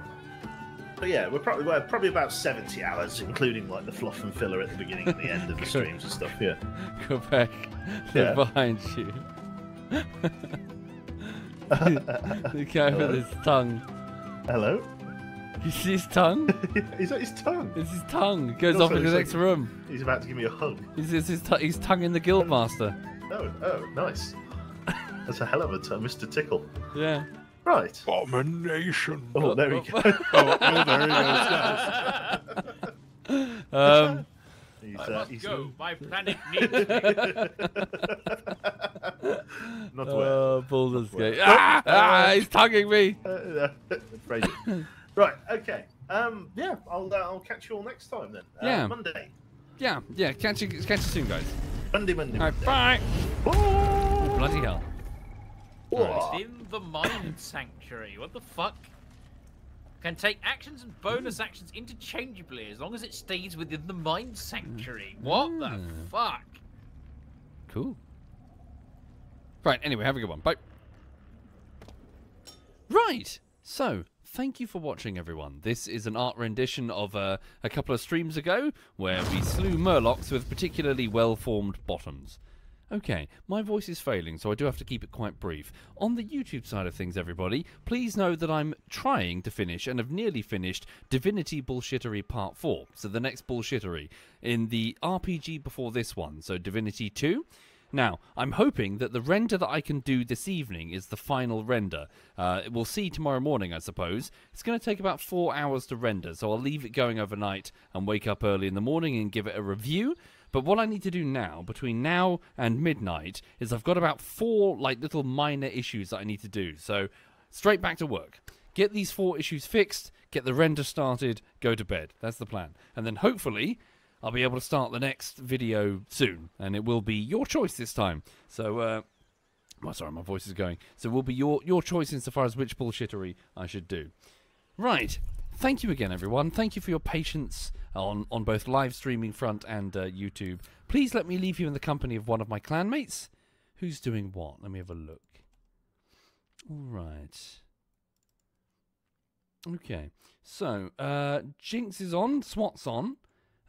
but yeah, we're probably we're probably about 70 hours, including like the fluff and filler at the beginning and the end of the <laughs> streams and stuff. Yeah. <laughs> Quebec, they're Yeah. behind you. <laughs> the guy Hello? with his tongue. Hello. <laughs> You see his tongue? <laughs> Is that his tongue? It's his tongue. It goes off in the it's next like- room. He's about to give me a hug. He's, it's his, his tongue in the Guildmaster. Oh, oh, nice. That's a hell of a tongue, Mr. Tickle. Yeah. Right. Abomination. Oh, there we go. <laughs> Oh, oh, there he goes. Um, He's, I uh, must he's- go. My planet needs me. Not uh, well. Baldur's Gate. Ah, ah, he's tonguing me. Uh, Fraser. Right. Okay. Um. Yeah. I'll uh, I'll catch you all next time then. Uh, Yeah. Monday. Yeah, yeah. Catch you, catch you soon, guys. Monday. Monday. All right, Monday. bye. Oh, bloody hell. Whoa. in the Mind Sanctuary. What the fuck? Can take actions and bonus actions interchangeably as long as it stays within the Mind Sanctuary. What the Mm. fuck? Cool. Right, anyway, have a good one. Bye. Right, so thank you for watching, everyone. This is an art rendition of uh, a couple of streams ago where we slew Murlocs with particularly well formed bottoms. Okay, my voice is failing, so I do have to keep it quite brief. On the YouTube side of things, everybody, please know that I'm trying to finish and have nearly finished Divinity Bullshittery Part 4, so the next Bullshittery, in the RPG before this one, so Divinity 2. Now, I'm hoping that the render that I can do this evening is the final render. Uh, we'll see tomorrow morning, I suppose. It's going to take about four hours to render, so I'll leave it going overnight and wake up early in the morning and give it a review. But what I need to do now, between now and midnight, is I've got about four like little minor issues that I need to do. So straight back to work. Get these four issues fixed, get the render started, go to bed. That's the plan. And then hopefully I'll be able to start the next video soon, and it will be your choice this time. So uh, Well, sorry, my voice is going. So it will be your your choice insofar as which bullshittery I should do. Right. Thank you again, everyone. Thank you for your patience on, on both live streaming front and uh, YouTube. Please let me leave you in the company of one of my clanmates. Who's doing what? Let me have a look. All right. Okay. So, uh, Jinx is on, SWAT's on.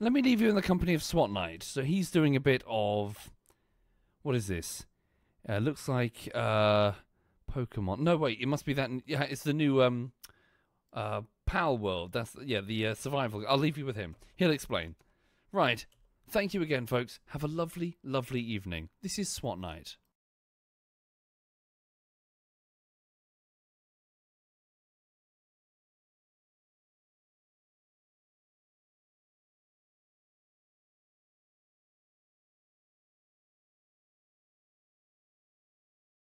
Let me leave you in the company of SWAT Knight. So he's doing a bit of. What is this? Uh, looks like uh, Pokemon. No, wait, it must be that. Yeah, it's the new um, uh, Pal World. That's yeah, the uh, survival. I'll leave you with him. He'll explain. Right. Thank you again, folks. Have a lovely, lovely evening. This is SWAT Night.